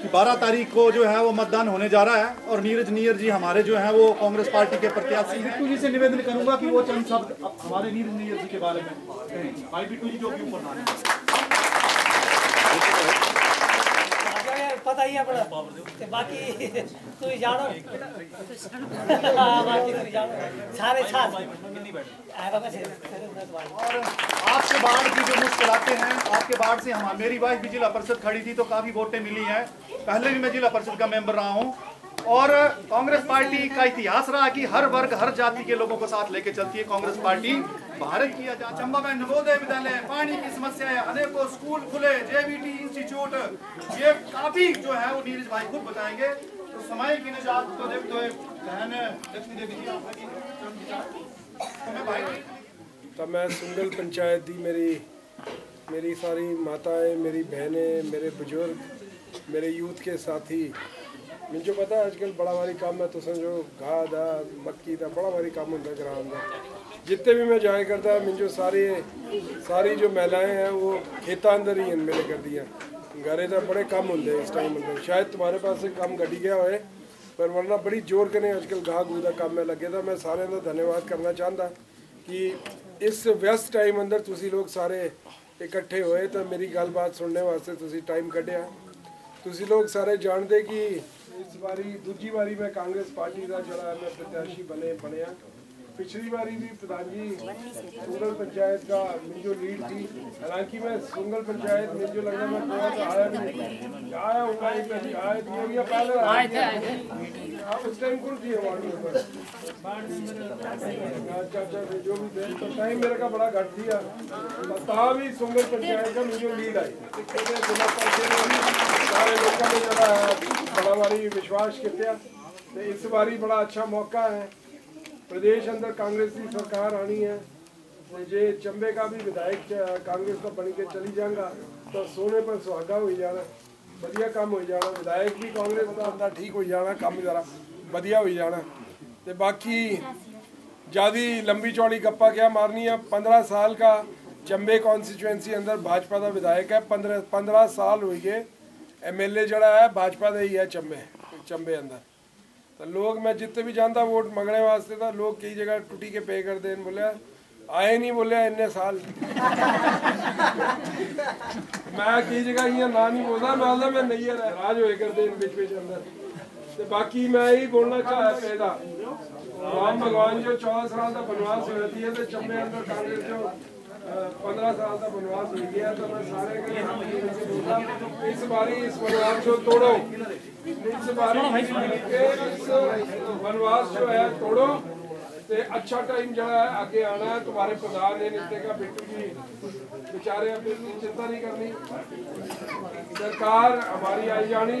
कि 12 तारीख को जो है वो मतदान होने जा रहा है और नीरज नीयर जी हमारे जो है वो कांग्रेस पार्टी के प्रत्याशी हैं। जी से निवेदन करूँगा कि वो चंद शब्द हमारे नीरज नीयर जी के बारे में कहें। जी जो है अपना। बाकी तू ही जानो। हाँ, बाकी तू ही जानो। सारे साथ। और आपके बाढ़ की जो मुस्कुराते हैं आपके बाढ़ से हम मेरी वाइफ भी जिला परिषद खड़ी थी तो काफ़ी वोटें मिली हैं। पहले भी मैं जिला परिषद का मेंबर रहा हूँ। और कांग्रेस पार्टी का इतिहास रहा कि हर वर्ग, हर जाति के लोगों को साथ लेके चलती है कांग्रेस पार्टी। भारत की आज़ाद चंबा में नवोदय विद्यालय, पानी की समस्या है, अनेकों स्कूल खुले जेवीटी इंस्टीट्यूट, ये काफ़ी जो है वो नीरज भाई खुद बताएँगे। तो समय की निजात को देखते हुए बहन आप तो मैं सुंगल पंचायत दी मेरी मेरी सारी माताएँ, मेरी बहनें, मेरे बुज़ुर्ग, मेरे यूथ के साथी मुझे पता है आजकल बड़ा भारी काम है तो समझो घाह दा मक्की दा बड़ा भारी काम होता है ग्राम का। जितने भी मैं जाया करता मुझे सारे, सारी जो महिलाएँ हैं, वो खेता अंदर ही मेरे कर दिया घरे तो बड़े कम होंगे इस टाइम अंदर। शायद तुम्हारे पास कम घटी गया होए, पर वरना बड़ी ज़ोर कने आजकल घाह घू का काम में लगे था मैं सारे का धन्यवाद करना चाहता कि इस व्यस्त टाइम अंदर तुसी लोग सारे इकट्ठे होए तो मेरी गलबात सुनने वास्ते टाइम कढ़िया तुसी लोग सारे जानते कि इस बारी दूजी बारी मैं कांग्रेस पार्टी का जरा मैं प्रत्याशी बने बनया पिछली बारी भी प्रधान जी सुंगल पंचायत का मुझे लीड थी। हालाँकि मैं सुंगल पंचायत मुझे लगा मैं थोड़ा सा आया भी आया हूँ एक बार आया थी या पहले आए थे, आए। आप उस टाइम कौन थी वार्ड में? अच्छा अच्छा जो भी थे तो टाइम मेरे का बड़ा घट दिया बता भी सुंगल पंचायत का मुझे लीड आई। जिला परिषद ने भी सारे लोगों ने जरा बड़ा भारी विश्वास किया ते इस बारी बड़ा अच्छा मौका है प्रदेश अंदर कांग्रेस की सरकार आनी है ते जे चंबे का भी विधायक च- कांग्रेस का बन के चली जाएगा तो सोने पर सुहागा हो जाना ਵਧੀਆ ਕੰਮ ਹੋ ਜਾਣਾ ਵਿਧਾਇਕ ਵੀ ਕਾਂਗਰਸ ਦਾ ਹੁੰਦਾ ਠੀਕ ਹੋ ਜਾਣਾ ਕੰਮ ਜਰਾ ਵਧੀਆ ਹੋ ਜਾਣਾ ਤੇ ਬਾਕੀ ਜਿਆਦੀ ਲੰਬੀ ਚੌੜੀ ਗੱਪਾ ਕਿਆ ਮਾਰਨੀ ਆ 15 ਸਾਲ का चंबे कॉन्स्टिट्यूएंसी अंदर भाजपा का विधायक है 15 15 साल हुई है एमएलए जड़ा है, भाजपा का ही है चंबे चंबे अंदर। तो लोग, मैं जितने भी जानता वोट मंगने वास्ते था लोग कई जगह टूटी के पे कर देन, बोले, आए नहीं बोले इन्ने साल। मैं कई जगह इयाँ ना नहीं बोलता मैं बोलता मैं नहीं है, राज होए कर देन बिच बिच अंदर। ते बाकी मैं यही बोलना चाहे राम भगवान जो 14 साल का बनवास होती है तो चंबे अंदर कांग्रेस जो पंद्रह साल का बनवास हो गया तो मैं सारे के नाम से बोलता इस बारी इस बनवास को तोड़ो इस बारी इस बनवास जो है तोड़ो ते अच्छा टाइम जरा है आगे आना है तुम्हारे प्रधान ने नित्य का बिट्टू जी बेचारे अपनी इतनी चिंता नहीं करनी सरकार हमारी आई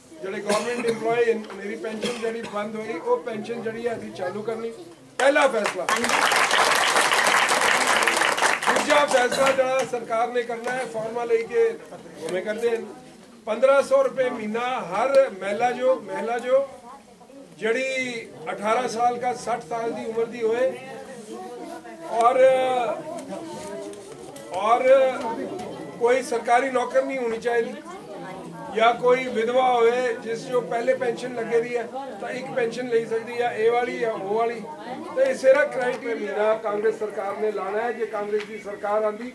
ਜਿਹੜੇ ਗਵਰਨਮੈਂਟ EMPLOYE ਮੇਰੀ ਪੈਨਸ਼ਨ ਜਿਹੜੀ ਬੰਦ ਹੋਈ ਉਹ ਪੈਨਸ਼ਨ ਜਿਹੜੀ ਹੈ ਅਸੀਂ ਚਾਲੂ ਕਰਨੀ ਪਹਿਲਾ ਫੈਸਲਾ ਦੂਜਾ ਫੈਸਲਾ ਜਿਹੜਾ ਸਰਕਾਰ ਨੇ ਕਰਨਾ ਹੈ ਫਾਰਮਾ ਲੈ ਕੇ ਉਵੇਂ ਕਰਦੇ 1500 ਰੁਪਏ ਮਹੀਨਾ ਹਰ ਮਹਿਲਾ ਜੋ ਮਹਿਲਾ ਜੋ जड़ी 18 साल का 60 साल की उम्र दी होए और और कोई सरकारी नौकर नहीं होनी चाहिए या कोई विधवा होए जिस जो पहले पेंशन लगे दी है तो एक पेंशन ले सकती है ए वाली या वो वाली तो इस तरह क्राइटेरिया कांग्रेस सरकार ने लाना है जे कांग्रेस की सरकार आंदी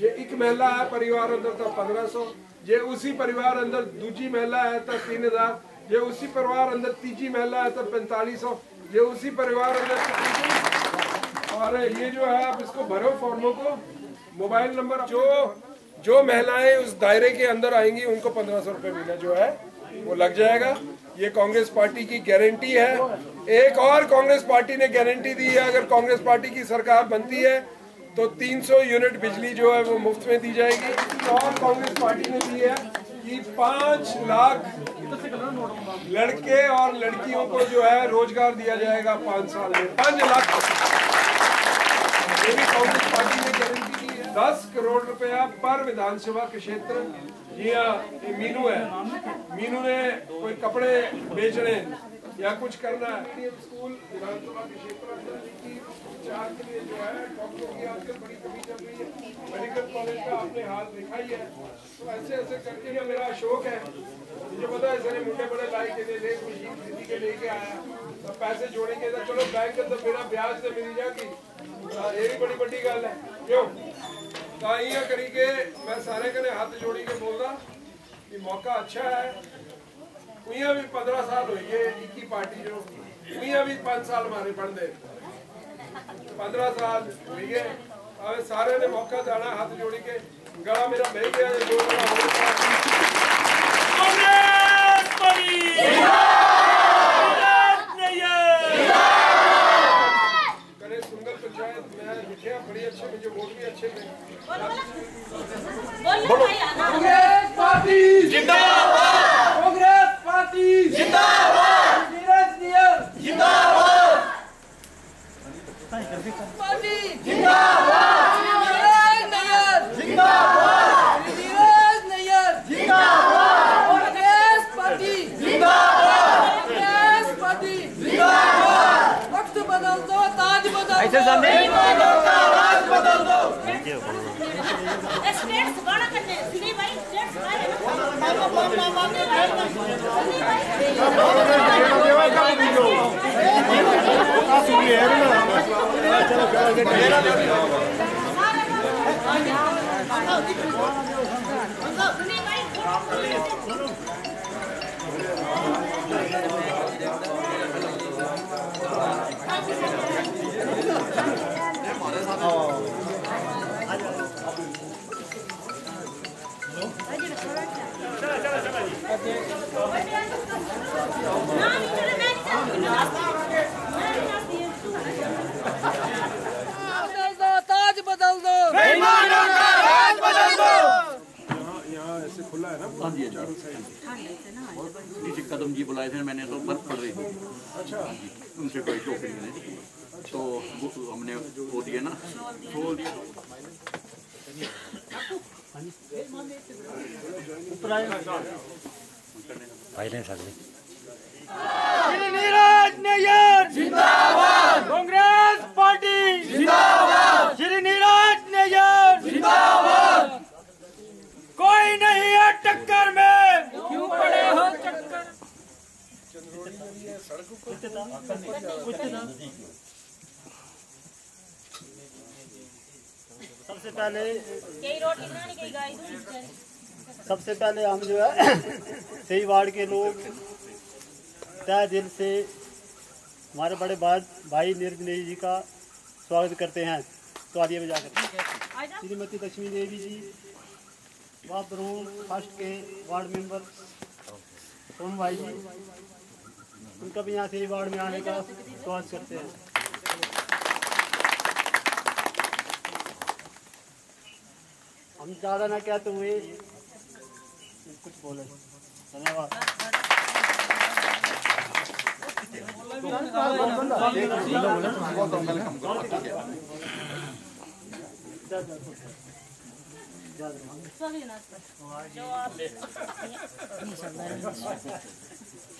जे एक महिला है परिवार अंदर तो 1500 जे उसी परिवार अंदर दूजी महिला है तो 3000 ये उसी परिवार अंदर तीजी महिला है तो पैंतालीस सौ ये उसी परिवार अंदर और ये जो है आप इसको भरो फॉर्मों को मोबाइल नंबर जो जो महिलाएँ उस दायरे के अंदर आएँगी, उनको पंद्रह सौ रुपये महीना जो है, वो लग जाएगा। ये कांग्रेस पार्टी की गारंटी है। एक और कांग्रेस पार्टी ने गारंटी दी है। अगर कांग्रेस पार्टी की सरकार बनती है तो 300 यूनिट बिजली जो है, वो मुफ़्त में दी जाएगी। और कांग्रेस पार्टी ने दी है कि पाँच लाख लड़के और लड़कियों को जो है, रोज़गार दिया जाएगा पाँच साल में। पाँच लाख। ये भी कांग्रेस पार्टी ने गारंटी दस करोड़ रुपया पर विधानसभा के क्षेत्र जी हाँ ये मीनू है। मीनू ने कोई कपड़े बेचने या कुछ करना है? स्कूल विधानसभा के क्षेत्र की चार के लिए जो है डॉक्टरों की आजकल बड़ी कमी चल रही है। मेडिकल कॉलेज का आपने हाल देखा ही। है तो ऐसे ऐसे करके ना मेरा शौक है। मुझे पता है सारे मुंडे बड़े लाइक के ले खुशी के लेके आया तो पैसे जोड़ेंगे तो चलो बैंक तो मेरा ब्याज तो मिल जाएगी। हाँ, ये भी बड़ी बड़ी गल है। क्यों? ਤਾਂ ਇਹ ਕਰੀ ਕਿ, ਮੈਂ ਸਾਰੇ ਕਨੇ ਹੱਥ ਜੋੜੀ ਕੇ ਬੋਲਦਾ ਕਿ ਮੌਕਾ ਅੱਛਾ ਹੈ। ਉਈਆਂ ਵੀ 15 ਸਾਲ ਹੋਈ ਹੈ ਪਾਰਟੀ ਜੋ ਉਈਆਂ ਵੀ 5 ਸਾਲ ਮਾਰੇ ਬਣਦੇ 15 ਸਾਲ ਹੋਈਏ ਹੈ ਆਵੇ ਸਾਰਿਆਂ ਨੇ ਮੌਕਾ ਜਾਣਾ ਹੱਥ ਜੋੜੀ ਕੇ। ਗਲਾ ਮੇਰਾ ਬਹਿ ਗਿਆ ਜੋ ਮੇਰਾ ਹੋਇਆ ਕਾਂਗਰਸ ਪਰੀ बड़ी अच्छे मुझे वोट भी अच्छे थे कांग्रेस पार्टी जिंदाबाद। कांग्रेस पार्टी जिंदाबाद। नीरज नियर। जिंदाबाद। पार्टी। जिंदाबाद। नीरज नियर। जिंदाबाद नीरज नियर जिंदाबाद कांग्रेस पार्टी जिंदाबाद कांग्रेस पार्टी जिंदाबाद वक्त बदल दो ताज बदल दो ऐसे सामने। ताज ताज बदल दो बेईमानों का राज बदल दो यहाँ ऐसे खुला है ना? हाँ जी चारों साइड नीचे कदम जी बुलाए थे मैंने तो बर्फ़ पड़ रही थी। अच्छा। उनसे कोई टोकरी नहीं तो हमने वो दिया ना। खोल दिया नीरज नैयर जिंदाबाद। कांग्रेस पार्टी। जिंदाबाद। श्री नीरज नैयर जिंदाबाद। कोई नहीं है टक्कर में। क्यों पड़े हो चक्कर सबसे पहले सबसे पहले हम जो है सही वार्ड के लोग तय दिल से हमारे बड़े भाई भाई निर्मली जी का स्वागत करते हैं। तो आइए बजा कर श्रीमती लक्ष्मी देवी जी व ब्रोम फ़र्स्ट के वार्ड मेंबर सोन भाई जी उनका भी यहाँ से ही वार्ड में आने का स्वागत करते हैं। हम ज़्यादा ना कहते हुए कुछ बोले। धन्यवाद।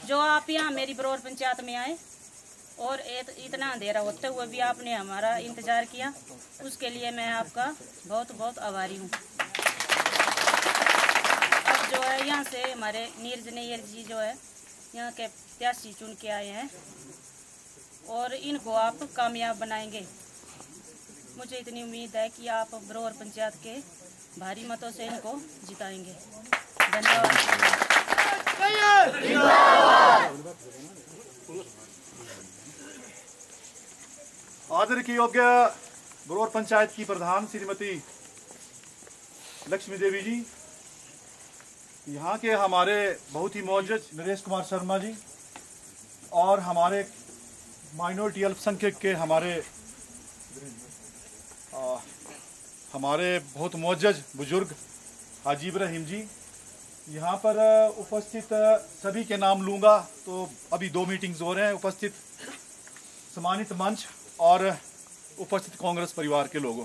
जो आप यहाँ मेरी बरौर पंचायत में आए और इतना अंधेरा होते हुए भी आपने हमारा इंतज़ार किया उसके लिए मैं आपका बहुत बहुत आभारी हूँ। है, यहाँ से हमारे नीरज नैयर जी जो है, यहाँ के प्रत्याशी चुन के आए हैं। और इनको आप कामयाब बनाएँगे। मुझे इतनी उम्मीद है कि आप बरौर पंचायत के भारी मतों से इनको जिताएँगे। धन्यवाद। आदर की योग्य बरौर पंचायत की प्रधान श्रीमती लक्ष्मी देवी जी यहाँ के हमारे बहुत ही मोजज नरेश कुमार शर्मा जी और हमारे माइनॉरिटी अल्पसंख्यक के हमारे आ, हमारे बहुत मोजज बुज़ुर्ग हाजी इब्राहिम जी। यहाँ पर उपस्थित सभी के नाम लूँगा तो अभी दो मीटिंग्स हो रहे हैं। उपस्थित सम्मानित मंच और उपस्थित कांग्रेस परिवार के लोगों।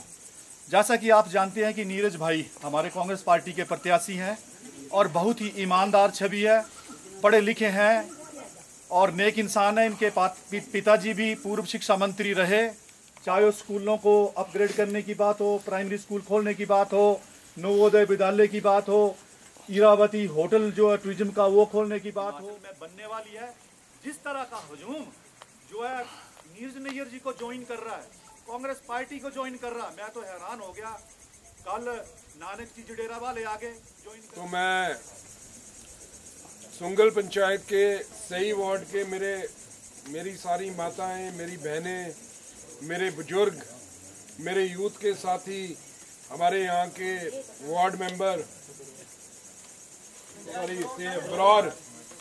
जैसा कि आप जानते हैं कि नीरज भाई हमारे कांग्रेस पार्टी के प्रत्याशी हैं। और बहुत ही ईमानदार छवि है। पढ़े लिखे हैं और नेक इंसान है। इनके पिताजी भी पूर्व शिक्षा मंत्री रहे। चाहे वो स्कूलों को अपग्रेड करने की बात हो, प्राइमरी स्कूल खोलने की बात हो, नवोदय विद्यालय की बात हो, इरावती होटल जो है टूरिज़्म का, वो खोलने की बात हो। में बनने वाली है। जिस तरह का हजूम जो है, नीरज नैयर जी को ज्वाइन कर रहा है, कांग्रेस पार्टी को ज्वाइन कर रहा है, मैं तो हैरान हो गया। कल नानक जी वाले आगे तो मैं सुंगल पंचायत के सही वार्ड के मेरे, मेरी सारी माताएँ, मेरी बहनें, मेरे बुज़ुर्ग, मेरे यूथ के साथी, हमारे यहाँ के वार्ड मेंबर, सॉरी ब्रौर,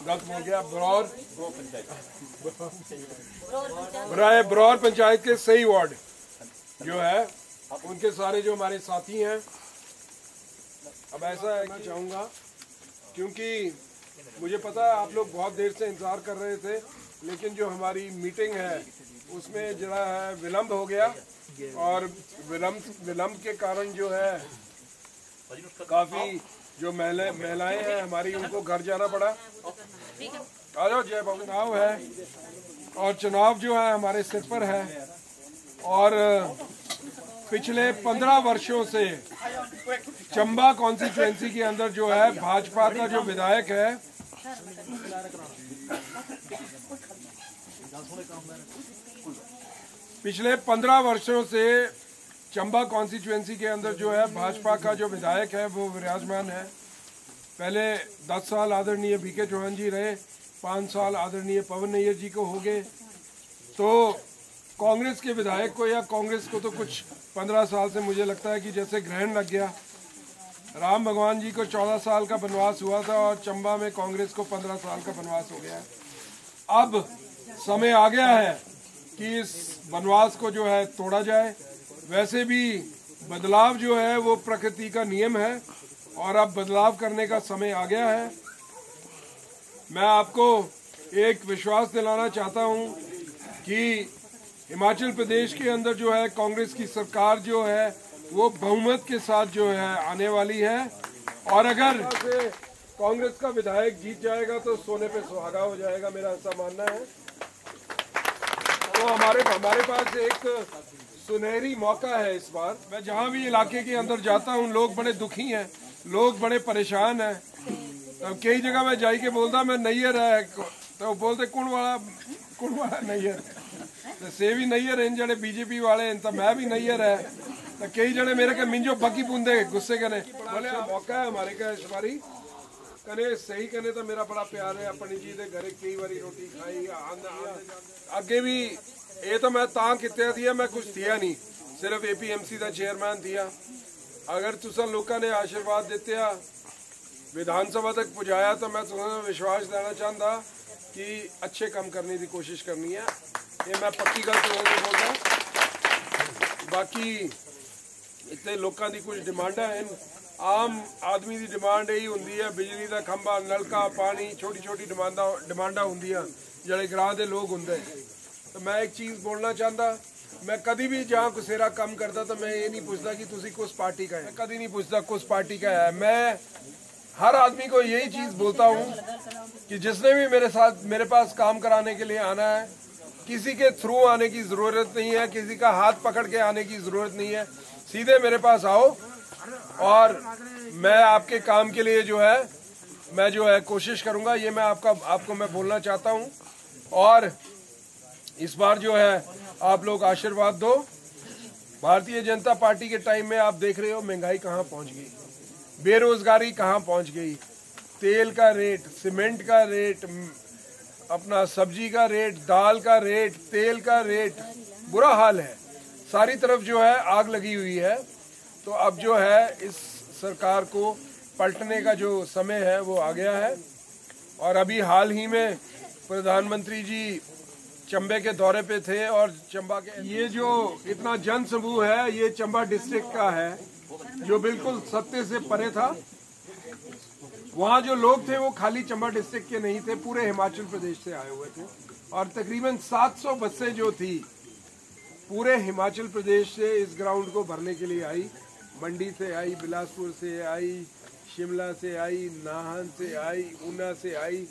गलत हो गया, ब्रौर ब्राय ब्रौर पंचायत के सही वार्ड जो है, उनके सारे जो हमारे साथी हैं अब ऐसा है चाहूँगा क्योंकि मुझे पता है आप लोग बहुत देर से इंतज़ार कर रहे थे लेकिन जो हमारी मीटिंग है उसमें जरा है विलम्ब हो गया और विलम्ब विलम्ब के कारण जो है काफ़ी जो महिला महिलाएँ हैं हमारी उनको घर जाना पड़ा। आ जाओ जय बाबू चुनाव है और चुनाव जो है हमारे सिर पर है और पिछले पंद्रह वर्षों से चंबा कॉन्स्टिट्युएंसी के अंदर जो है, भाजपा का जो विधायक है, पिछले पंद्रह वर्षों से चंबा कॉन्स्टिट्यूएंसी के अंदर जो है, भाजपा का जो विधायक है, वो विराजमान है। पहले दस साल आदरणीय बी के चौहान जी रहे, पाँच साल आदरणीय पवन नैयर जी को हो गए। तो कांग्रेस के विधायक को या कांग्रेस को तो कुछ पंद्रह साल से मुझे लगता है कि जैसे ग्रहण लग गया, राम भगवान जी को चौदह साल का वनवास हुआ था और चंबा में कांग्रेस को पंद्रह साल का वनवास हो गया अब समय आ गया है कि इस वनवास को जो है तोड़ा जाए। वैसे भी बदलाव जो है वो प्रकृति का नियम है और अब बदलाव करने का समय आ गया है। मैं आपको एक विश्वास दिलाना चाहता हूँ कि हिमाचल प्रदेश के अंदर जो है, कांग्रेस की सरकार जो है, वो बहुमत के साथ जो है आने वाली है। और अगर कांग्रेस का विधायक जीत जाएगा तो सोने पे सुहागा हो जाएगा, मेरा ऐसा मानना है। तो हमारे हमारे पास एक सुनहरी मौका है इस बार। मैं जहाँ भी इलाके के अंदर जाता हूँ, लोग बड़े दुखी हैं, लोग बड़े परेशान हैं। तो कई जगह मैं जाई के बोलता, मैं नैयर है। तो बोलते कुण वाला कुण वाला नैयर। तो से भी नैयर इन जड़े बीजेपी वाले इन तो मैं भी नैयर है तो कई जने मेरे के मिंजो बकी पूंदे गुस्से कने बोले मौका है हमारे का इस बारी कने सही कने तो मेरा बड़ा प्यार है अपनी जी दे घरे कई बारी रोटी खाई आंदा अगे भी ये तो मैं तां किते दिया मैं कुछ दिया नहीं सिर्फ एपीएमसी का चेयरमैन दिया अगर तुसा लोगों ने आशीर्वाद दिते आ विधान सभा तक पुजाया तो मैं तुम्हें विश्वास देना चाहता कि अच्छे काम करने की कोशिश करनी है ਇਹ ਮੈਂ ਪੱਕੀ ਗੱਲ ਤੁਹਾਨੂੰ ਬੋਲਦਾ ਬਾਕੀ ਇੱਥੇ ਲੋਕਾਂ ਦੀ ਕੁਝ ਡਿਮਾਂਡਾਂ ਹਨ ਆਮ ਆਦਮੀ ਦੀ ਡਿਮਾਂਡ ਇਹੀ ਹੁੰਦੀ ਹੈ ਬਿਜਲੀ ਦਾ ਖੰਭਾ ਨਲਕਾ ਪਾਣੀ ਛੋਟੀ ਛੋਟੀ ਡਿਮਾਂਡਾਂ ਡਿਮਾਂਡਾਂ ਹੁੰਦੀਆਂ ਜਿਹੜੇ ਗ੍ਰਾਹ ਦੇ ਲੋਕ ਹੁੰਦੇ तो मैं एक चीज़ बोलना चाहता मैं कभी भी जहाँ कुसेरा कम करता तो मैं ये नहीं पूछता कि तुसी किस पार्टी का है कभी नहीं पूछता किस पार्टी का है मैं हर आदमी को यही चीज़ बोलता हूँ कि जिसने भी मेरे साथ मेरे पास काम कराने के लिए आना है किसी के थ्रू आने की ज़रूरत नहीं है, किसी का हाथ पकड़ के आने की ज़रूरत नहीं है। सीधे मेरे पास आओ और मैं आपके काम के लिए जो है, मैं जो है कोशिश करूँगा, ये मैं आपका, आपको मैं बोलना चाहता हूँ। और इस बार जो है, आप लोग आशीर्वाद दो। भारतीय जनता पार्टी के टाइम में आप देख रहे हो, महँगाई कहाँ पहुँच गई। बेरोजगारी कहाँ पहुँच गई। तेल का रेट, सीमेंट का रेट अपना सब्ज़ी का रेट दाल का रेट तेल का रेट बुरा हाल है। सारी तरफ़ जो है आग लगी हुई है। तो अब जो है इस सरकार को पलटने का जो समय है, वो आ गया है। और अभी हाल ही में प्रधानमंत्री जी चंबे के दौरे पे थे और चंबा के ये जो इतना जन समूह है, ये चंबा डिस्ट्रिक्ट का है, जो बिल्कुल सत्य से परे था। वहाँ जो लोग थे वो खाली चंबा डिस्ट्रिक्ट के नहीं थे, पूरे हिमाचल प्रदेश से आए हुए थे। और तकरीबन 700 बसें जो थी, पूरे हिमाचल प्रदेश से इस ग्राउंड को भरने के लिए आई। मंडी से आई, बिलासपुर से आई, शिमला से आई, नाहन से आई, ऊना से आई।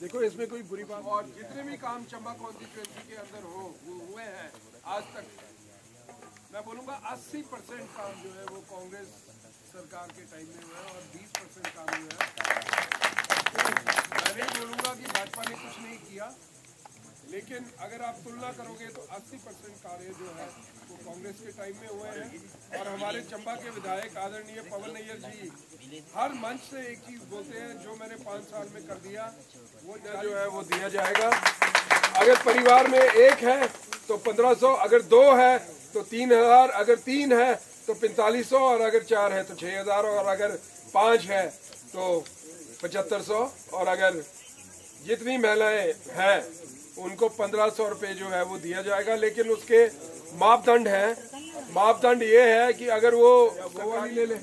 देखो, इसमें कोई बुरी बात और जितने भी काम चंबा कॉन्स्टिट्यूंसी के अंदर हो हुए हैं, आज तक। मैं बोलूँगा 80 परसेंट काम जो है वो कांग्रेस सरकार के टाइम में हुआ है और 20 परसेंट काम हुआ है। मैं नहीं बोलूँगा कि भाजपा ने कुछ नहीं किया लेकिन अगर आप तुलना करोगे तो 80 परसेंट कार्य जो है वो कांग्रेस के टाइम में हुए हैं। और हमारे चंबा के विधायक आदरणीय पवन नैयर जी हर मंच से एक चीज़ बोलते हैं जो मैंने पाँच साल में कर दिया वो जो है वो दिया जाएगा? अगर परिवार में एक है तो 1500 अगर दो है तो तीन हज़ार अगर तीन है तो पैंतालीस सौ और अगर चार है तो छह हज़ार और अगर पाँच है तो पचहत्तर सौ और अगर जितनी महिलाएँ हैं, उनको पंद्रह सौ रुपये जो है वो दिया जाएगा। लेकिन उसके मापदंड हैं। मापदंड ये है कि अगर वो गोवाली ले ले।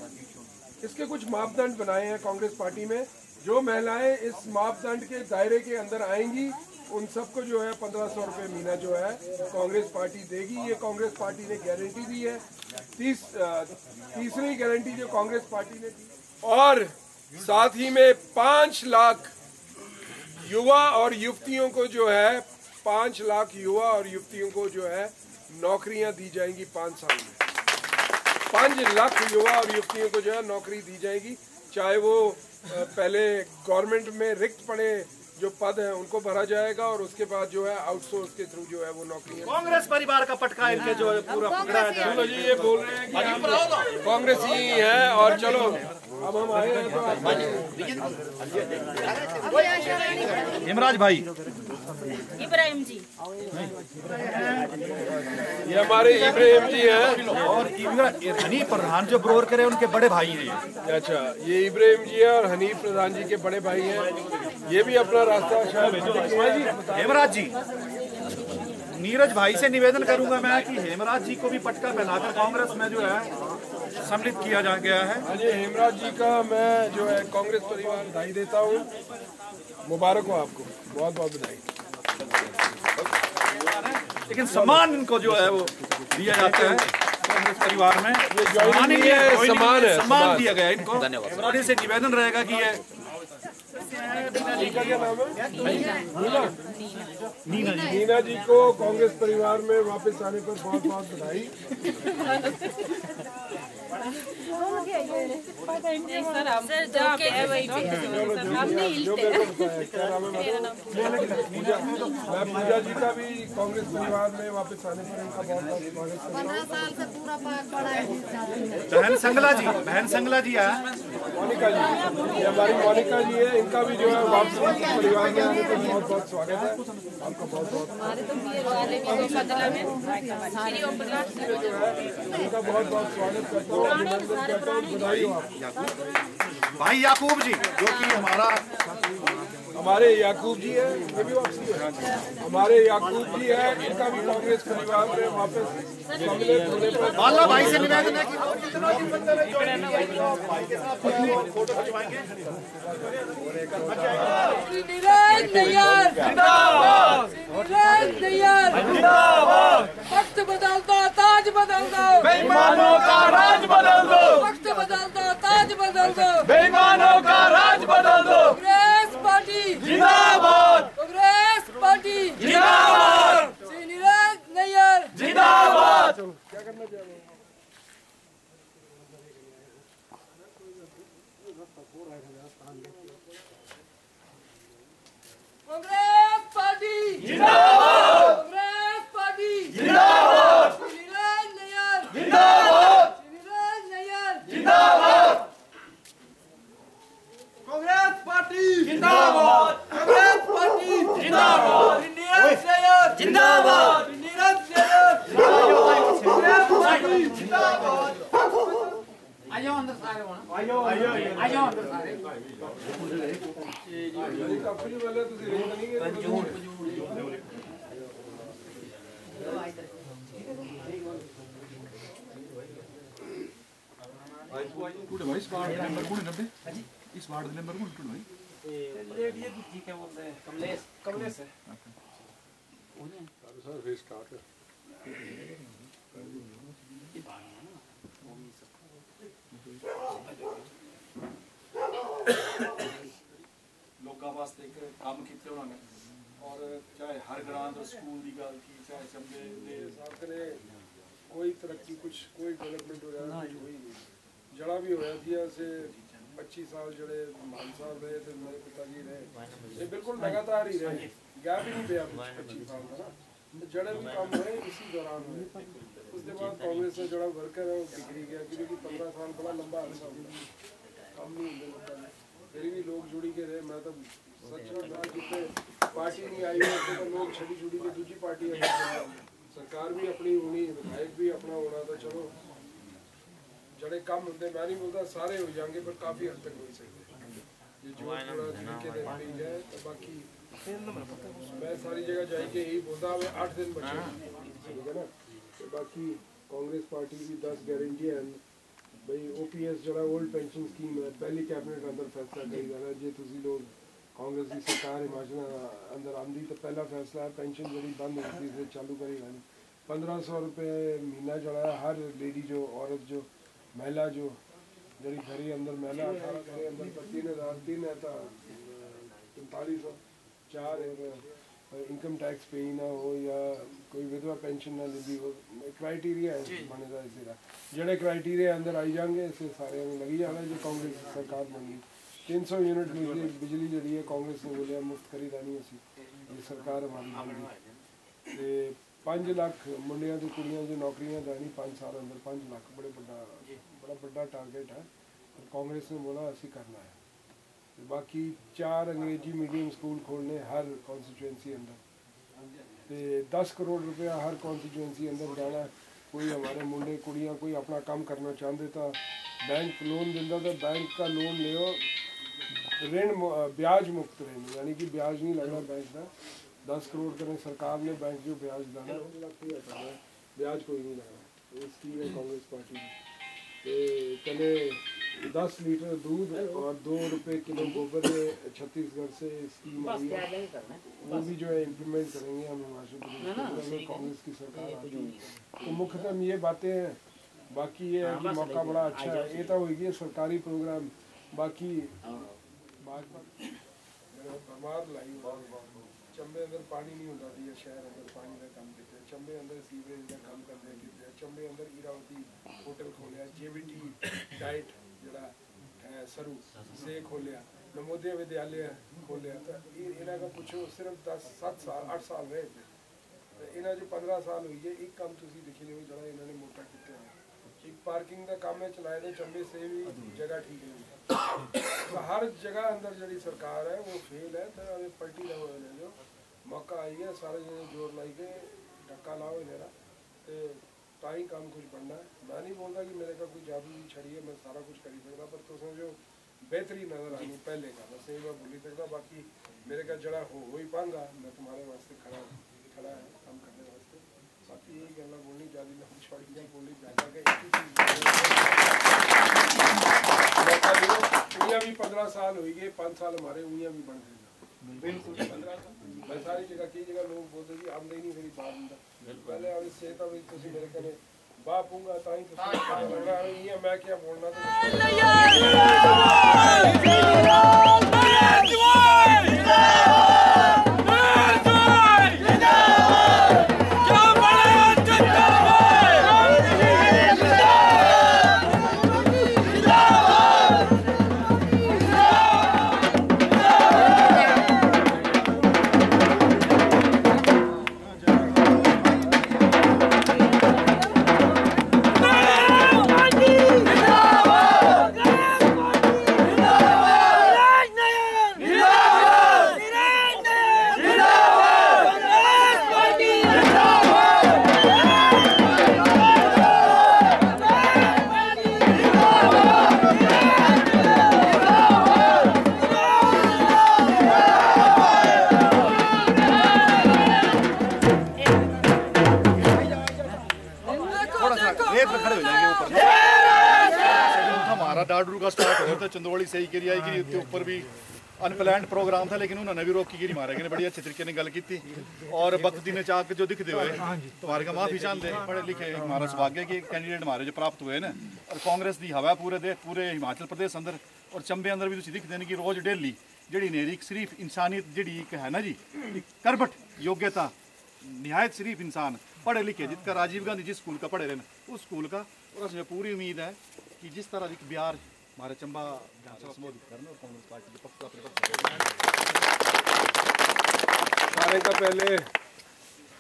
इसके कुछ मापदंड बनाए हैं कांग्रेस पार्टी में। जो महिलाएँ इस मापदंड के दायरे के अंदर आएँगी उन सबको जो है पंद्रह सौ रुपये महीना जो है कांग्रेस पार्टी देगी। ये कांग्रेस पार्टी ने गारंटी दी है। तीस तीसरी गारंटी जो कांग्रेस पार्टी ने दी। और साथ ही में पाँच लाख युवा और युवतियों को जो है, पाँच लाख युवा और युवतियों को जो है नौकरियाँ दी जाएँगी पाँच साल में। पाँच लाख युवा और युवतियों को जो है नौकरी दी जाएगी। चाहे वो पहले गवर्नमेंट में रिक्त पड़े जो पद है उनको भरा जाएगा और उसके बाद जो है आउटसोर्स के थ्रू जो है वो नौकरी कांग्रेस परिवार का पटका इनके जो है पूरा पकड़ा चलो जी ये बोल रहे हैं कि हम कांग्रेस ही है और चलो अब हम आए हैं तो हिमराज भाई। इब्राहिम जी। ये हमारे इब्राहिम जी हैं। और हनीफ प्रधान जो ब्रोर करे उनके बड़े भाई हैं अच्छा ये इब्राहिम जी है और हनी प्रधान जी के बड़े भाई हैं। ये भी अपना रास्ता हेमराज जी। नीरज भाई से निवेदन करूँगा मैं कि हेमराज जी को भी पटका पहनाकर कांग्रेस में जो है सम्मिलित किया जा गया है। अजय हेमराज जी का मैं जो है कांग्रेस परिवार बधाई देता हूँ। मुबारक हो आपको। बहुत बहुत बधाई। लेकिन सम्मान इनको जो है वो दिया जाता है कांग्रेस परिवार में। सम्मान ही है, है। दिया गया इनको। धन्यवाद। बड़े से निवेदन रहेगा कि ये नीना जी नीना जी को कांग्रेस परिवार में वापस आने पर बहुत बहुत बधाई। पूजा मैं पूजा जी का भी कांग्रेस परिवार में वापस आने पर इनका बहुत बहुत स्वागत हूँ बहन संगला जी बहन संगला जी है मोनिका जी। ये हमारी मोनिका जी है इनका भी जो है वापसी परिवार में आने पर बहुत बहुत स्वागत है। आपका बहुत बहुत। इनका बहुत बहुत स्वागत करता हूँ। भाई याकूब जी जो कि हमारा हमारे याकूब जी है ये भी वापसी है। हमारे याकूब जी है इनका भी कांग्रेस परिवार में वापस बाला भाई से निवेदन है कि कितना दिन बंद रहे भाई के साथ फ़ोटो खिंचवाएँगे नीरज नैयर जिंदाबाद नीरज नैयर जिंदाबाद वक्त बदल दो ताज बदल दो बेईमानों का राज बदल दो। वक्त बदल दो ताज बदल दो। बेईमानों का राज बदल दो। जिंदाबाद। कांग्रेस पार्टी। जिंदाबाद। श्री नीरज नैयर। जिंदाबाद। क्या करना चाह कांग्रेस पार्टी। जिंदाबाद। कांग्रेस पार्टी। जिंदाबाद। श्री नीरज नैयर। जिंदाबाद। श्री नीरज नैयर। जिंदाबाद। पार्टी जिंदाबाद कांग्रेस पार्टी जिंदाबाद इंडियन प्लेयर जिंदाबाद इंडियन प्लेयर कांग्रेस पार्टी जिंदाबाद आयो अंदर सारे होना आयो आयो आयो अंदर सारे कंपनी वाले तुझे रेट नहीं करते पंजूर ಕೂಡ ವೈ ಸ್ಮಾರ್ಟ್ ನಂಬರ್ ಕೂಡ ನಮ್ದೆ ಈ ಸ್ಮಾರ್ಟ್ ನಂಬರ್ ಕೂಡ ಇಟ್ಟು लेडी दूजी क्या बोलते हैं कमलेश कमलेश है सर फिर स्टार्ट ਲੋਕਾਂ ਵਾਸਤੇ ਇੱਕ ਕੰਮ ਕੀਤੇ ਉਹਨਾਂ ਨੇ ਔਰ ਚਾਹੇ ਹਰ ਗ੍ਰਾਂ ਦਾ ਸਕੂਲ ਦੀ ਗੱਲ ਕੀ ਚਾਹੇ ਚੰਬੇ ਦੇ साथ ने कोई तरक्की कुछ कोई डेवलपमेंट हो रहा है हुई नहीं जड़ा भी होया थी ऐसे 25 साल जड़े मान साहब रहे थे मेरे पिताजी रहे। ये बिल्कुल लगातार ही रहे। गैप ही नहीं दिया पच्चीस साल का ना। जड़े भी काम हुए इसी दौरान हुए उसके बाद कांग्रेस का जड़ा वर्कर है वो बिगड़ी गया क्योंकि पंद्रह साल बड़ा लंबा अरसा हुआ काम नहीं का फिर भी लोग जुड़ी के रहे मैं तो सच में जितने पार्टी नहीं आई होते तो लोग छड़ी छुड़ी के दूसरी पार्टी सरकार भी अपनी होनी विधायक भी अपना होना तो चलो। ਜਿਹੜੇ ਕੰਮ ਹੁੰਦੇ ਮੈਂ ਨਹੀਂ ਬੋਲਦਾ ਸਾਰੇ ਹੋ ਜਾਣਗੇ ਪਰ ਕਾਫੀ ਹੱਦ ਤੱਕ ਹੋ ਸਕਦੇ ਜੇ ਜੋ ਥੋੜਾ ਤਰੀਕੇ ਦੇ ਪੀ ਜਾਏ ਤਾਂ ਬਾਕੀ ਮੈਂ ਸਾਰੀ ਜਗ੍ਹਾ ਜਾ ਕੇ ਇਹੀ ਬੋਲਦਾ ਹੋਵੇ 8 ਦਿਨ ਬਚੇ। ਠੀਕ ਤੇ ਬਾਕੀ ਕਾਂਗਰਸ ਪਾਰਟੀ ਦੀ 10 ਗਾਰੰਟੀ ਹਨ। ਬਈ ਓਪੀਐਸ ਜਿਹੜਾ 올ਡ ਪੈਨਸ਼ਨ ਸਕੀਮ ਹੈ ਪਹਿਲੀ ਕੈਬਨਿਟ ਅੰਦਰ ਫੈਸਲਾ ਕਰੀ ਜਾਣਾ। ਜੇ ਤੁਸੀਂ ਲੋਕ ਕਾਂਗਰਸ ਦੀ ਸਰਕਾਰ ਹਿਮਾਚਲ ਅੰਦਰ ਆਂਦੀ ਤਾਂ ਪਹਿਲਾ ਫੈਸਲਾ ਪੈਨਸ਼ਨ ਜਿਹੜੀ ਬੰਦ ਹੋਈ ਸੀ ਚਾਲੂ ਕਰੀ ਜਾਣੀ। 1500 ਰੁਪਏ ਮਹੀਨਾ ਜਿਹੜਾ ਹਰ ਲੇਡੀ ਜੋ ਔਰਤ ਜੋ ਮਹਿਲਾ ਜੋ ਜਿਹੜੀ ਘਰੇ ਅੰਦਰ ਮਹਿਲਾ 18 ਘਰੇ ਅੰਦਰ ਤਾਂ 3000 तीन है ਤਾਂ 4500 ਚਾਰ ਇਨਕਮ ਟੈਕਸ ਪੇ ਨਾ ਹੋ ਜਾਂ ਕੋਈ ਵਿਧਵਾ ਪੈਨਸ਼ਨ ਨਾ ਲੈਂਦੀ ਹੋ ਕ੍ਰਾਈਟੇਰੀਆ ਹੈ ਬਣੇਗਾ ਇਸ ਦਾ ਜਿਹੜੇ ਕ੍ਰਾਈਟੇਰੀਆ ਅੰਦਰ ਆਈ ਜਾਣਗੇ ਇਸੇ ਸਾਰਿਆਂ ਨੂੰ ਲੱਗੀ ਜਾਣਾ ਜੇ ਕਾਂਗਰਸ ਸਰਕਾਰ ਬਣੀ 300 ਯੂਨਿਟ ਬਿਜਲੀ ਬਿਜਲੀ ਜਿਹੜੀ ਹੈ ਕਾਂਗਰਸ ਨੇ ਬੋਲਿਆ ਮੁਫਤ ਕਰੀ ਦੇਣੀ ਅਸੀਂ ਇਹ ਸਰਕਾਰ ਹਮਾਰੀ ਬਣਦੀ ਤੇ ਪੰਜ ਲੱਖ ਮੁੰਡਿਆਂ ਤੇ ਕੁੜੀਆਂ ਦੀ ਨੌਕਰੀਆਂ ਦੇਣੀ 5 ਸਾਲ ਅੰਦਰ 5 ਲੱਖ ਬੜੇ ਵੱਡਾ ਬੜਾ ਵੱਡਾ ਟਾਰਗੇਟ ਹੈ। ਪਰ ਕਾਂਗਰਸ ਨੇ ਬੋਲਾ ਅਸੀਂ ਕਰਨਾ ਹੈ। ਤੇ ਬਾਕੀ ਚਾਰ ਅੰਗਰੇਜ਼ੀ ਮੀਡੀਅਮ ਸਕੂਲ ਖੋਲਨੇ ਹਰ ਕਨਸਟੀਟੂਐਂਸੀ ਅੰਦਰ। ਤੇ 10 ਕਰੋੜ ਰੁਪਇਆ ਹਰ ਕਨਸਟੀਟੂਐਂਸੀ ਅੰਦਰ ਜਾਣਾ ਕੋਈ ਹਮਾਰੇ ਮੁੰਡੇ ਕੁੜੀਆਂ ਕੋਈ ਆਪਣਾ ਕੰਮ ਕਰਨਾ ਚਾਹੁੰਦੇ ਤਾਂ ਬੈਂਕ ਲੋਨ ਦਿੰਦਾ ਤਾਂ ਬੈਂਕ ਦਾ ਲੋਨ ਲਿਓ। ਰਿਣ ਵਿਆਜ ਮੁਕਤ ਰਹਿਣੀ ਯਾਨੀ ਕਿ ਵਿਆਜ ਨਹੀਂ ਲੱਗਦਾ ਬੈਂਕ ਦਾ। दस करोड़ करें सरकार ने बैंक जो ब्याज देना ब्याज कोई नहीं लगना ये स्कीम है कांग्रेस पार्टी की ते दस लीटर दूध और दो रुपए किलो गोबर छत्तीसगढ़ से स्कीम आई है वो भी जो है इम्प्लीमेंट करेंगे हम हिमाचल प्रदेश अगर कांग्रेस की सरकार आती है। तो मुख्यतः ये बातें हैं। बाकी ये है कि मौका बड़ा अच्छा है। ये तो होगी सरकारी प्रोग्राम बाकी बीमार लाई ਚੰਬੇ ਅੰਦਰ ਪਾਣੀ ਨਹੀਂ ਹੁੰਦਾ ਸੀ ਸ਼ਹਿਰ ਅੰਦਰ ਪਾਣੀ ਦਾ ਕੰਮ ਕੀਤਾ। ਚੰਬੇ ਅੰਦਰ ਸੀਵਰੇਜ ਦਾ ਕੰਮ ਕਰਦੇ ਕੀਤਾ। ਚੰਬੇ ਅੰਦਰ ਈਰਾਵਤੀ ਹੋਟਲ ਖੋਲਿਆ ਜੀਵੀਟੀ ਡਾਈਟ ਜਿਹੜਾ ਹੈ ਸਰੂ ਸੇ ਖੋਲਿਆ ਨਮੋਦਿਆ ਵਿਦਿਆਲਿਆ ਖੋਲਿਆ। ਤਾਂ ਇਹਨਾਂ ਦਾ ਪੁੱਛੋ, ਸਿਰਫ 10 7 ਸਾਲ 8 ਸਾਲ ਰਹੇ ਤੇ ਇਹਨਾਂ ਜੋ 15 ਸਾਲ ਹੋਈ ਹੈ। ਇੱਕ ਕੰਮ ਤੁਸੀਂ ਦੇਖੀ ਲਿਓ ਜਿਹੜਾ ਇਹਨਾਂ ਨੇ ਮੋਟਾ ਕੀਤਾ ਹੈ ਇੱਕ ਪਾਰਕਿੰਗ ਦਾ ਕੰਮ ਹੈ ਚਲਾਇਆ ਦੇ ਚੰਬੇ ਸੇ ਵੀ ਜਗ੍ਹਾ ਠੀਕ ਨਹੀਂ ਹਰ ਜਗ੍ਹਾ ਅੰਦਰ ਜਿਹੜੀ ਸਰਕਾਰ ਹੈ ਉਹ ਫੇਲ ਹੈ ਤਾਂ ਇਹ ਪਲਟੀ ਦਾ ਹੋਇਆ ਲੈ ਜੋ ਮੌਕਾ ਆਈ ਹੈ ਸਾਰੇ ਜਿਹੜੇ ਜ਼ੋਰ ਲਾਈ ਕੇ ਧੱਕਾ ਲਾਓ ਇਹਨਾਂ ਤੇ ਤਾਂ ਹੀ ਕੰਮ ਕੁਝ ਬਣਨਾ ਹੈ ਮੈਂ ਨਹੀਂ ਬੋਲਦਾ ਕਿ ਮੇਰੇ ਕੋਲ ਕੋਈ ਜਾਦੂ ਦੀ ਛੜੀ ਹੈ ਮੈਂ ਸਾਰਾ ਕੁਝ ਕਰੀ ਸਕਦਾ ਪਰ ਤੁਸੀਂ ਜੋ बेहतरी नजर आनी पहले का बस यही मैं बोली सकता बाकी मेरे का जड़ा हो हो ही पाऊंगा मैं तुम्हारे वास्ते खड़ा खड़ा है काम करने वास्ते बाकी यही गल्ला बोलनी ज्यादा लंबी छोड़ी नहीं बोलनी ज्यादा उंगलियां भी पंद्रह साल हुई गए पाँच साल हमारे उंगलियां भी बन गई बिल्कुल पंद्रह साल मैं सारी जगह कई जगह लोग बोलते जी आमदनी मेरी बात ਹੁੰਦਾ पहले अब से तो भी ਤੁਸੀਂ ਮੇਰੇ ਕਨੇ ਬਾਪੂਗਾ ਤਾਂ ਹੀ ਤੁਸੀਂ ਲੱਗਣਾ ਇਹ ਮੈਂ ਕੀ ਬੋਲਣਾ थोड़ा था लेकिन उन्होंने भी रोकी गिरी मारे गए बड़ी अच्छे तरीके ने गल की और बख्ती ने चाक जो दिखते हुए तुम्हारे का माफ़ी चाहते पढ़े लिखे हमारा सौभाग्य के कैंडिडेट हमारे जो प्राप्त हुए ना और कांग्रेस की हवा पूरे दे पूरे हिमाचल प्रदेश अंदर और चंबे अंदर भी तुम दिखते हैं कि रोज डेली जड़ी नेरी सिर्फ़ इंसानियत एक है ना जी करबट योग्यता निहायत शरीफ इंसान पढ़े लिखे जिसका राजीव गांधी जिस स्कूल का पढ़े रहे ना उस स्कूल का और उसमें पूरी उम्मीद है कि जिस तरह की बिहार हमारे चंबा विधानसभा संबोधित करना और कांग्रेस पार्टी के पक्ष अपने पक्ष सारे का पहले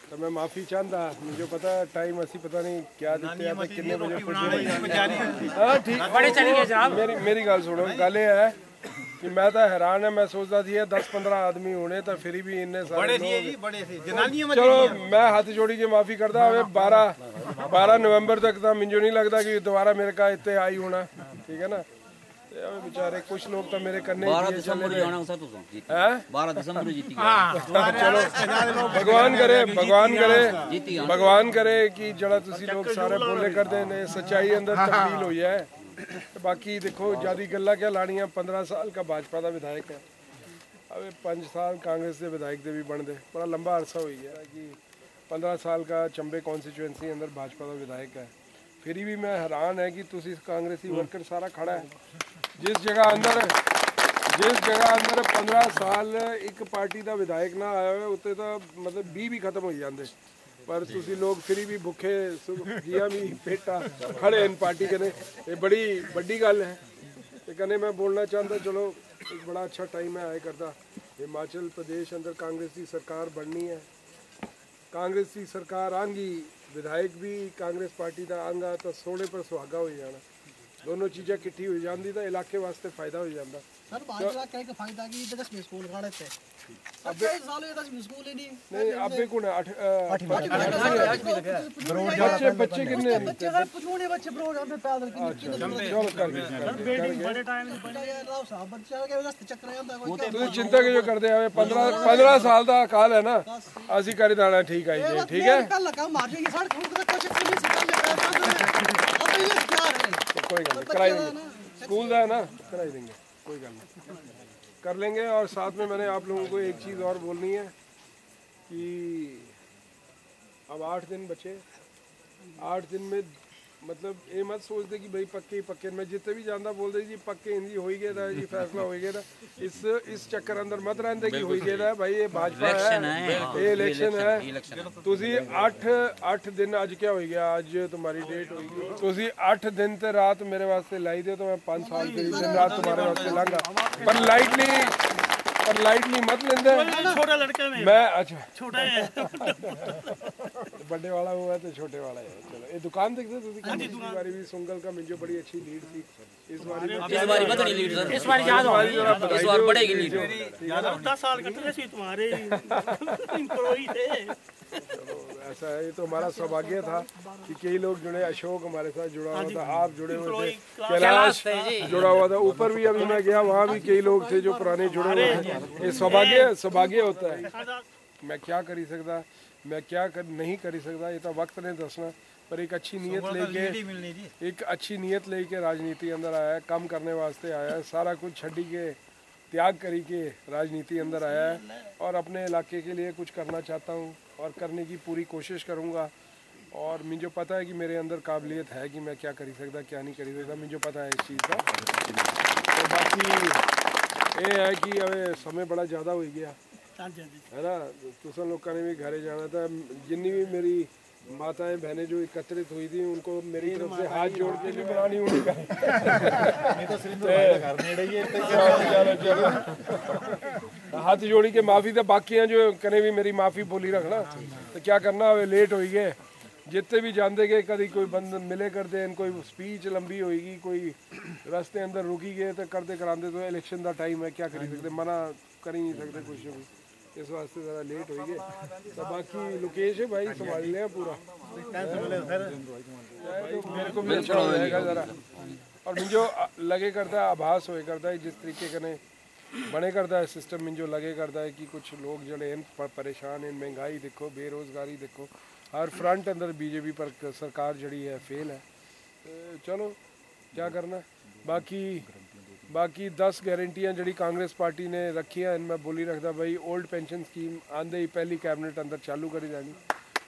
तो मैं माफ़ी चाहता मुझे पता टाइम असी पता नहीं क्या दिखते हैं कितने बजे हाँ। ठीक। मेरी मेरी गल सुनो गल ये है कि मैं तो हैरान है मैं सोचता थी दस पंद्रह आदमी होने तो फिर भी इन्ने सारे जी, चलो मैं हाथ जोड़ी के माफ़ी करता हमें बारह बारह नवंबर तक तो मुझे नहीं लगता कि दोबारा मेरे का इतने आई होना ठीक है ना? बेचारे कुछ लोग तो मेरे करने बारह दिसंबर जाना गए। सर तुम हैं? बारह दिसंबर जीती। चलो। भगवान करे भगवान करे। हाँ। भगवान करे कि जड़ा तुसी लोग सारे बोले करते ने सच्चाई अंदर तब्दील हुई है। बाकी देखो ज़्यादा गल्ला क्या लानियाँ? पंद्रह साल का भाजपा का विधायक है। अब पाँच साल कांग्रेस के विधायक दे भी बनते बड़ा लंबा अरसा हो गया कि पंद्रह साल का चंबे कॉन्स्टिट्यूएंसी अंदर भाजपा का विधायक है। फिर भी मैं हैरान है कि तुसी कांग्रेसी वर्कर सारा खड़ा है। ਜਿਸ ਜਗ੍ਹਾ ਅੰਦਰ, ਜਿਸ ਜਗ੍ਹਾ ਅੰਦਰ 15 ਸਾਲ ਇੱਕ ਪਾਰਟੀ ਦਾ ਵਿਧਾਇਕ ਨਾ ਆਇਆ ਹੋਵੇ ਉੱਤੇ ਤਾਂ ਮਤਲਬ 20 ਵੀ ਖਤਮ ਹੋ ਜਾਂਦੇ। ਪਰ ਤੁਸੀਂ ਲੋਕ ਫਿਰ ਵੀ ਭੁੱਖੇ ਜੀਆ ਵੀ ਪੇਟਾ ਖੜੇ ਇਨ ਪਾਰਟੀ ਕਨੇ ਇਹ ਬੜੀ ਵੱਡੀ ਗੱਲ ਹੈ। ਤੇ ਕਹਿੰਦੇ ਮੈਂ ਬੋਲਣਾ ਚਾਹੁੰਦਾ, ਚਲੋ ਇੱਕ ਬੜਾ ਅੱਛਾ ਟਾਈਮ ਹੈ ਆਇਆ ਕਰਦਾ। ਹਿਮਾਚਲ ਪ੍ਰਦੇਸ਼ ਅੰਦਰ ਕਾਂਗਰਸ ਦੀ ਸਰਕਾਰ ਬਣਨੀ ਹੈ। ਕਾਂਗਰਸ ਦੀ ਸਰਕਾਰ ਆਂਗੀ, ਵਿਧਾਇਕ ਵੀ ਕਾਂਗਰਸ ਪਾਰਟੀ ਦਾ ਆਂਗਾ, ਤਾਂ ਸੋਹਣੇ ਪਰ ਸੁਹਾਗਾ ਹੋ ਜਾਣਾ। ਦੋਨੋਂ ਚੀਜ਼ਾਂ ਇਕੱਠੀ ਹੋ ਜਾਂਦੀ ਤਾਂ ਇਲਾਕੇ ਵਾਸਤੇ ਫਾਇਦਾ ਹੋ ਜਾਂਦਾ सर भाजपा का एक फायदा की दस में स्कूल खड़े थे अब कई साल हुए दस में स्कूल ही नहीं नहीं अबे कौन है आठ बच्चे बच्चे बच्चे कितने हैं? बच्चे सर पुछूने बच्चे ब्रो जाते पैदल की अच्छा चलो कर गए बड़े टाइम राव साहब बच्चा के वजह ਚੱਕਰ ਜਾਂਦਾ ਕੋਈ ਤੁਸੀਂ ਚਿੰਤਾ ਕਿਉਂ ਕਰਦੇ ਆਵੇ 15 15 ਸਾਲ ਦਾ ਕਾਲ ਹੈ ਨਾ ਅਸੀਂ ਕਰ ਦੇਣਾ ਠੀਕ ਹੈ ਜੀ ਠੀਕ ਹੈ ਕੱਲ ਲਗਾ ਮਾਰ ਜਾਏਗੀ ਸੜਕ ਨੂੰ ਤਾਂ ਕੁਝ ਨਹੀਂ ਸਿੱਧਾ अब ये क्या है कोई गल नहीं कराई देंगे। स्कूल का है ना कराई देंगे कोई गल नहीं। कर लेंगे और साथ में मैंने आप लोगों को एक चीज़ और बोलनी है कि अब आठ दिन बचे आठ दिन में ਮਤਲਬ ਇਹ ਮਤ ਸੋਚਦੇ ਕਿ ਬਈ ਪੱਕੇ ਪੱਕੇ ਮੈਂ ਜਿੱਥੇ ਵੀ ਜਾਂਦਾ ਬੋਲਦੇ ਜੀ ਪੱਕੇ ਇੰਦੀ ਹੋਈ ਗਿਆ ਦਾ ਜੀ ਫੈਸਲਾ ਹੋਈ ਗਿਆ ਦਾ ਇਸ ਇਸ ਚੱਕਰ ਅੰਦਰ ਮਤ ਰਹਿੰਦੇ ਕਿ ਹੋਈ ਗਿਆ ਦਾ ਭਾਈ ਇਹ ਭਾਜਪਾ ਹੈ। ਇਹ ਇਲੈਕਸ਼ਨ ਹੈ। ਤੁਸੀਂ 8 8 ਦਿਨ ਅੱਜ ਕਿਆ ਹੋਈ ਗਿਆ? ਅੱਜ ਤੁਹਾਡੀ ਡੇਟ ਹੋਈ ਗਈ। ਤੁਸੀਂ 8 ਦਿਨ ਤੇ ਰਾਤ ਮੇਰੇ ਵਾਸਤੇ ਲਾਈ ਦਿਓ ਤਾਂ ਮੈਂ 5 ਸਾਲ ਦੇ ਦਿਨ ਰਾਤ ਤੁਹਾਡੇ ਵਾਸਤੇ ਲਾਂਗਾ। ਪਰ ਲਾਈਟਲੀ और लाइट नहीं मत लेते छोटा लड़का है। मैं अच्छा। छोटा है। बड़े वाला हुआ तो छोटे वाला है। चलो ये दुकान देखते थे तो हाँ इस बार भी सुंगल का मुझे बड़ी अच्छी लीड थी। इस तो बारी इस बार मत नहीं लीड सर इस बार याद होगी इस बार बढ़ेगी तो लीड। याद 10 साल कट रहे सी तुम्हारे एम्प्लॉई थे। ऐसा है ये तो हमारा सौभाग्य था कि कई लोग जुड़े अशोक हमारे साथ जुड़ा हुआ था आप जुड़े हुए थे कैलाश जुड़ा हुआ था ऊपर भी अभी मैं गया वहाँ भी कई लोग थे जो पुराने जुड़े हुए थे। ये सौभाग्य सौभाग्य होता है। मैं क्या करी सकता मैं क्या कर नहीं करी सकता ये तो वक्त ने दसना पर एक अच्छी नीयत लेके एक अच्छी नीयत लेके राजनीति अंदर आया है काम करने वास्ते आया है सारा कुछ छड्डी के त्याग करी के राजनीति अंदर आया है और अपने इलाके के लिए कुछ करना चाहता हूँ। और करने की पूरी कोशिश करूँगा। और मुझे पता है कि मेरे अंदर काबिलियत है कि मैं क्या करी सकता क्या नहीं करी सकता मुझे पता है इस चीज़ का। तो बाकी ये है कि अब समय बड़ा ज़्यादा हो गया। है ना? तुम लोगों ने भी घर जाना था। जिन्नी भी मेरी माताएँ बहनें जो एकत्रित हुई थी उनको मेरी तरफ़ से हाथ जोड़ के भी बनानी तो का ही है, हाथ जोड़ी के माफ़ी तो बाकी हैं जो कने भी मेरी माफ़ी बोली रखना। तो क्या करना अब लेट हो गए। जितने भी जानते गए कभी कोई बंद मिले करते हैं कोई स्पीच लंबी होएगी कोई रास्ते अंदर रुकी गए तो करते कराते तो इलेक्शन का टाइम है क्या करी सकते मना कर ही नहीं सकते कुछ भी। इस वास्ते ज़रा लेट हो गए। तो बाकी लोकेश है भाई संभाल लिया पूरा। मेरे को मिल जाएगा ज़रा। और मुझे लगे करता है आभास होए करता है जिस तरीके कने बने करता है सिस्टम मुझे लगे करता है कि कुछ लोग जड़े हैं परेशान हैं महँगाई देखो बेरोजगारी देखो हर फ्रंट अंदर बीजेपी पर सरकार जड़ी है फेल है। चलो क्या करना? है बाकी बाकी 10 गारंटियाँ जड़ी कांग्रेस पार्टी ने रखियाँ इनमें बोली रखता भाई ओल्ड पेंशन स्कीम आंदे ही पहली कैबिनेट अंदर चालू करी जानी।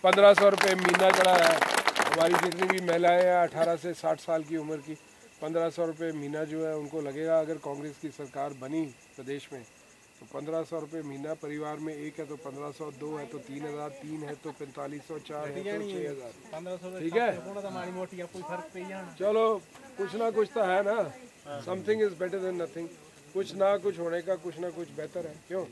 पंद्रह सौ रुपये महीना चढ़ा है हमारी जितनी भी महिलाएँ हैं अठारह से साठ साल की उम्र की पंद्रह सौ रुपये महीना जो है उनको लगेगा अगर कांग्रेस की सरकार बनी प्रदेश में। तो पंद्रह सौ रुपये महीना परिवार में एक है तो पंद्रह सौ दो है तो तीन हज़ार तीन है तो पैंतालीस सौ चार है तो छः हज़ार। ठीक है? चलो कुछ ना कुछ तो है ना। Something is better than nothing कुछ ना कुछ होने का, कुछ ना कुछ बेहतर है। क्यों?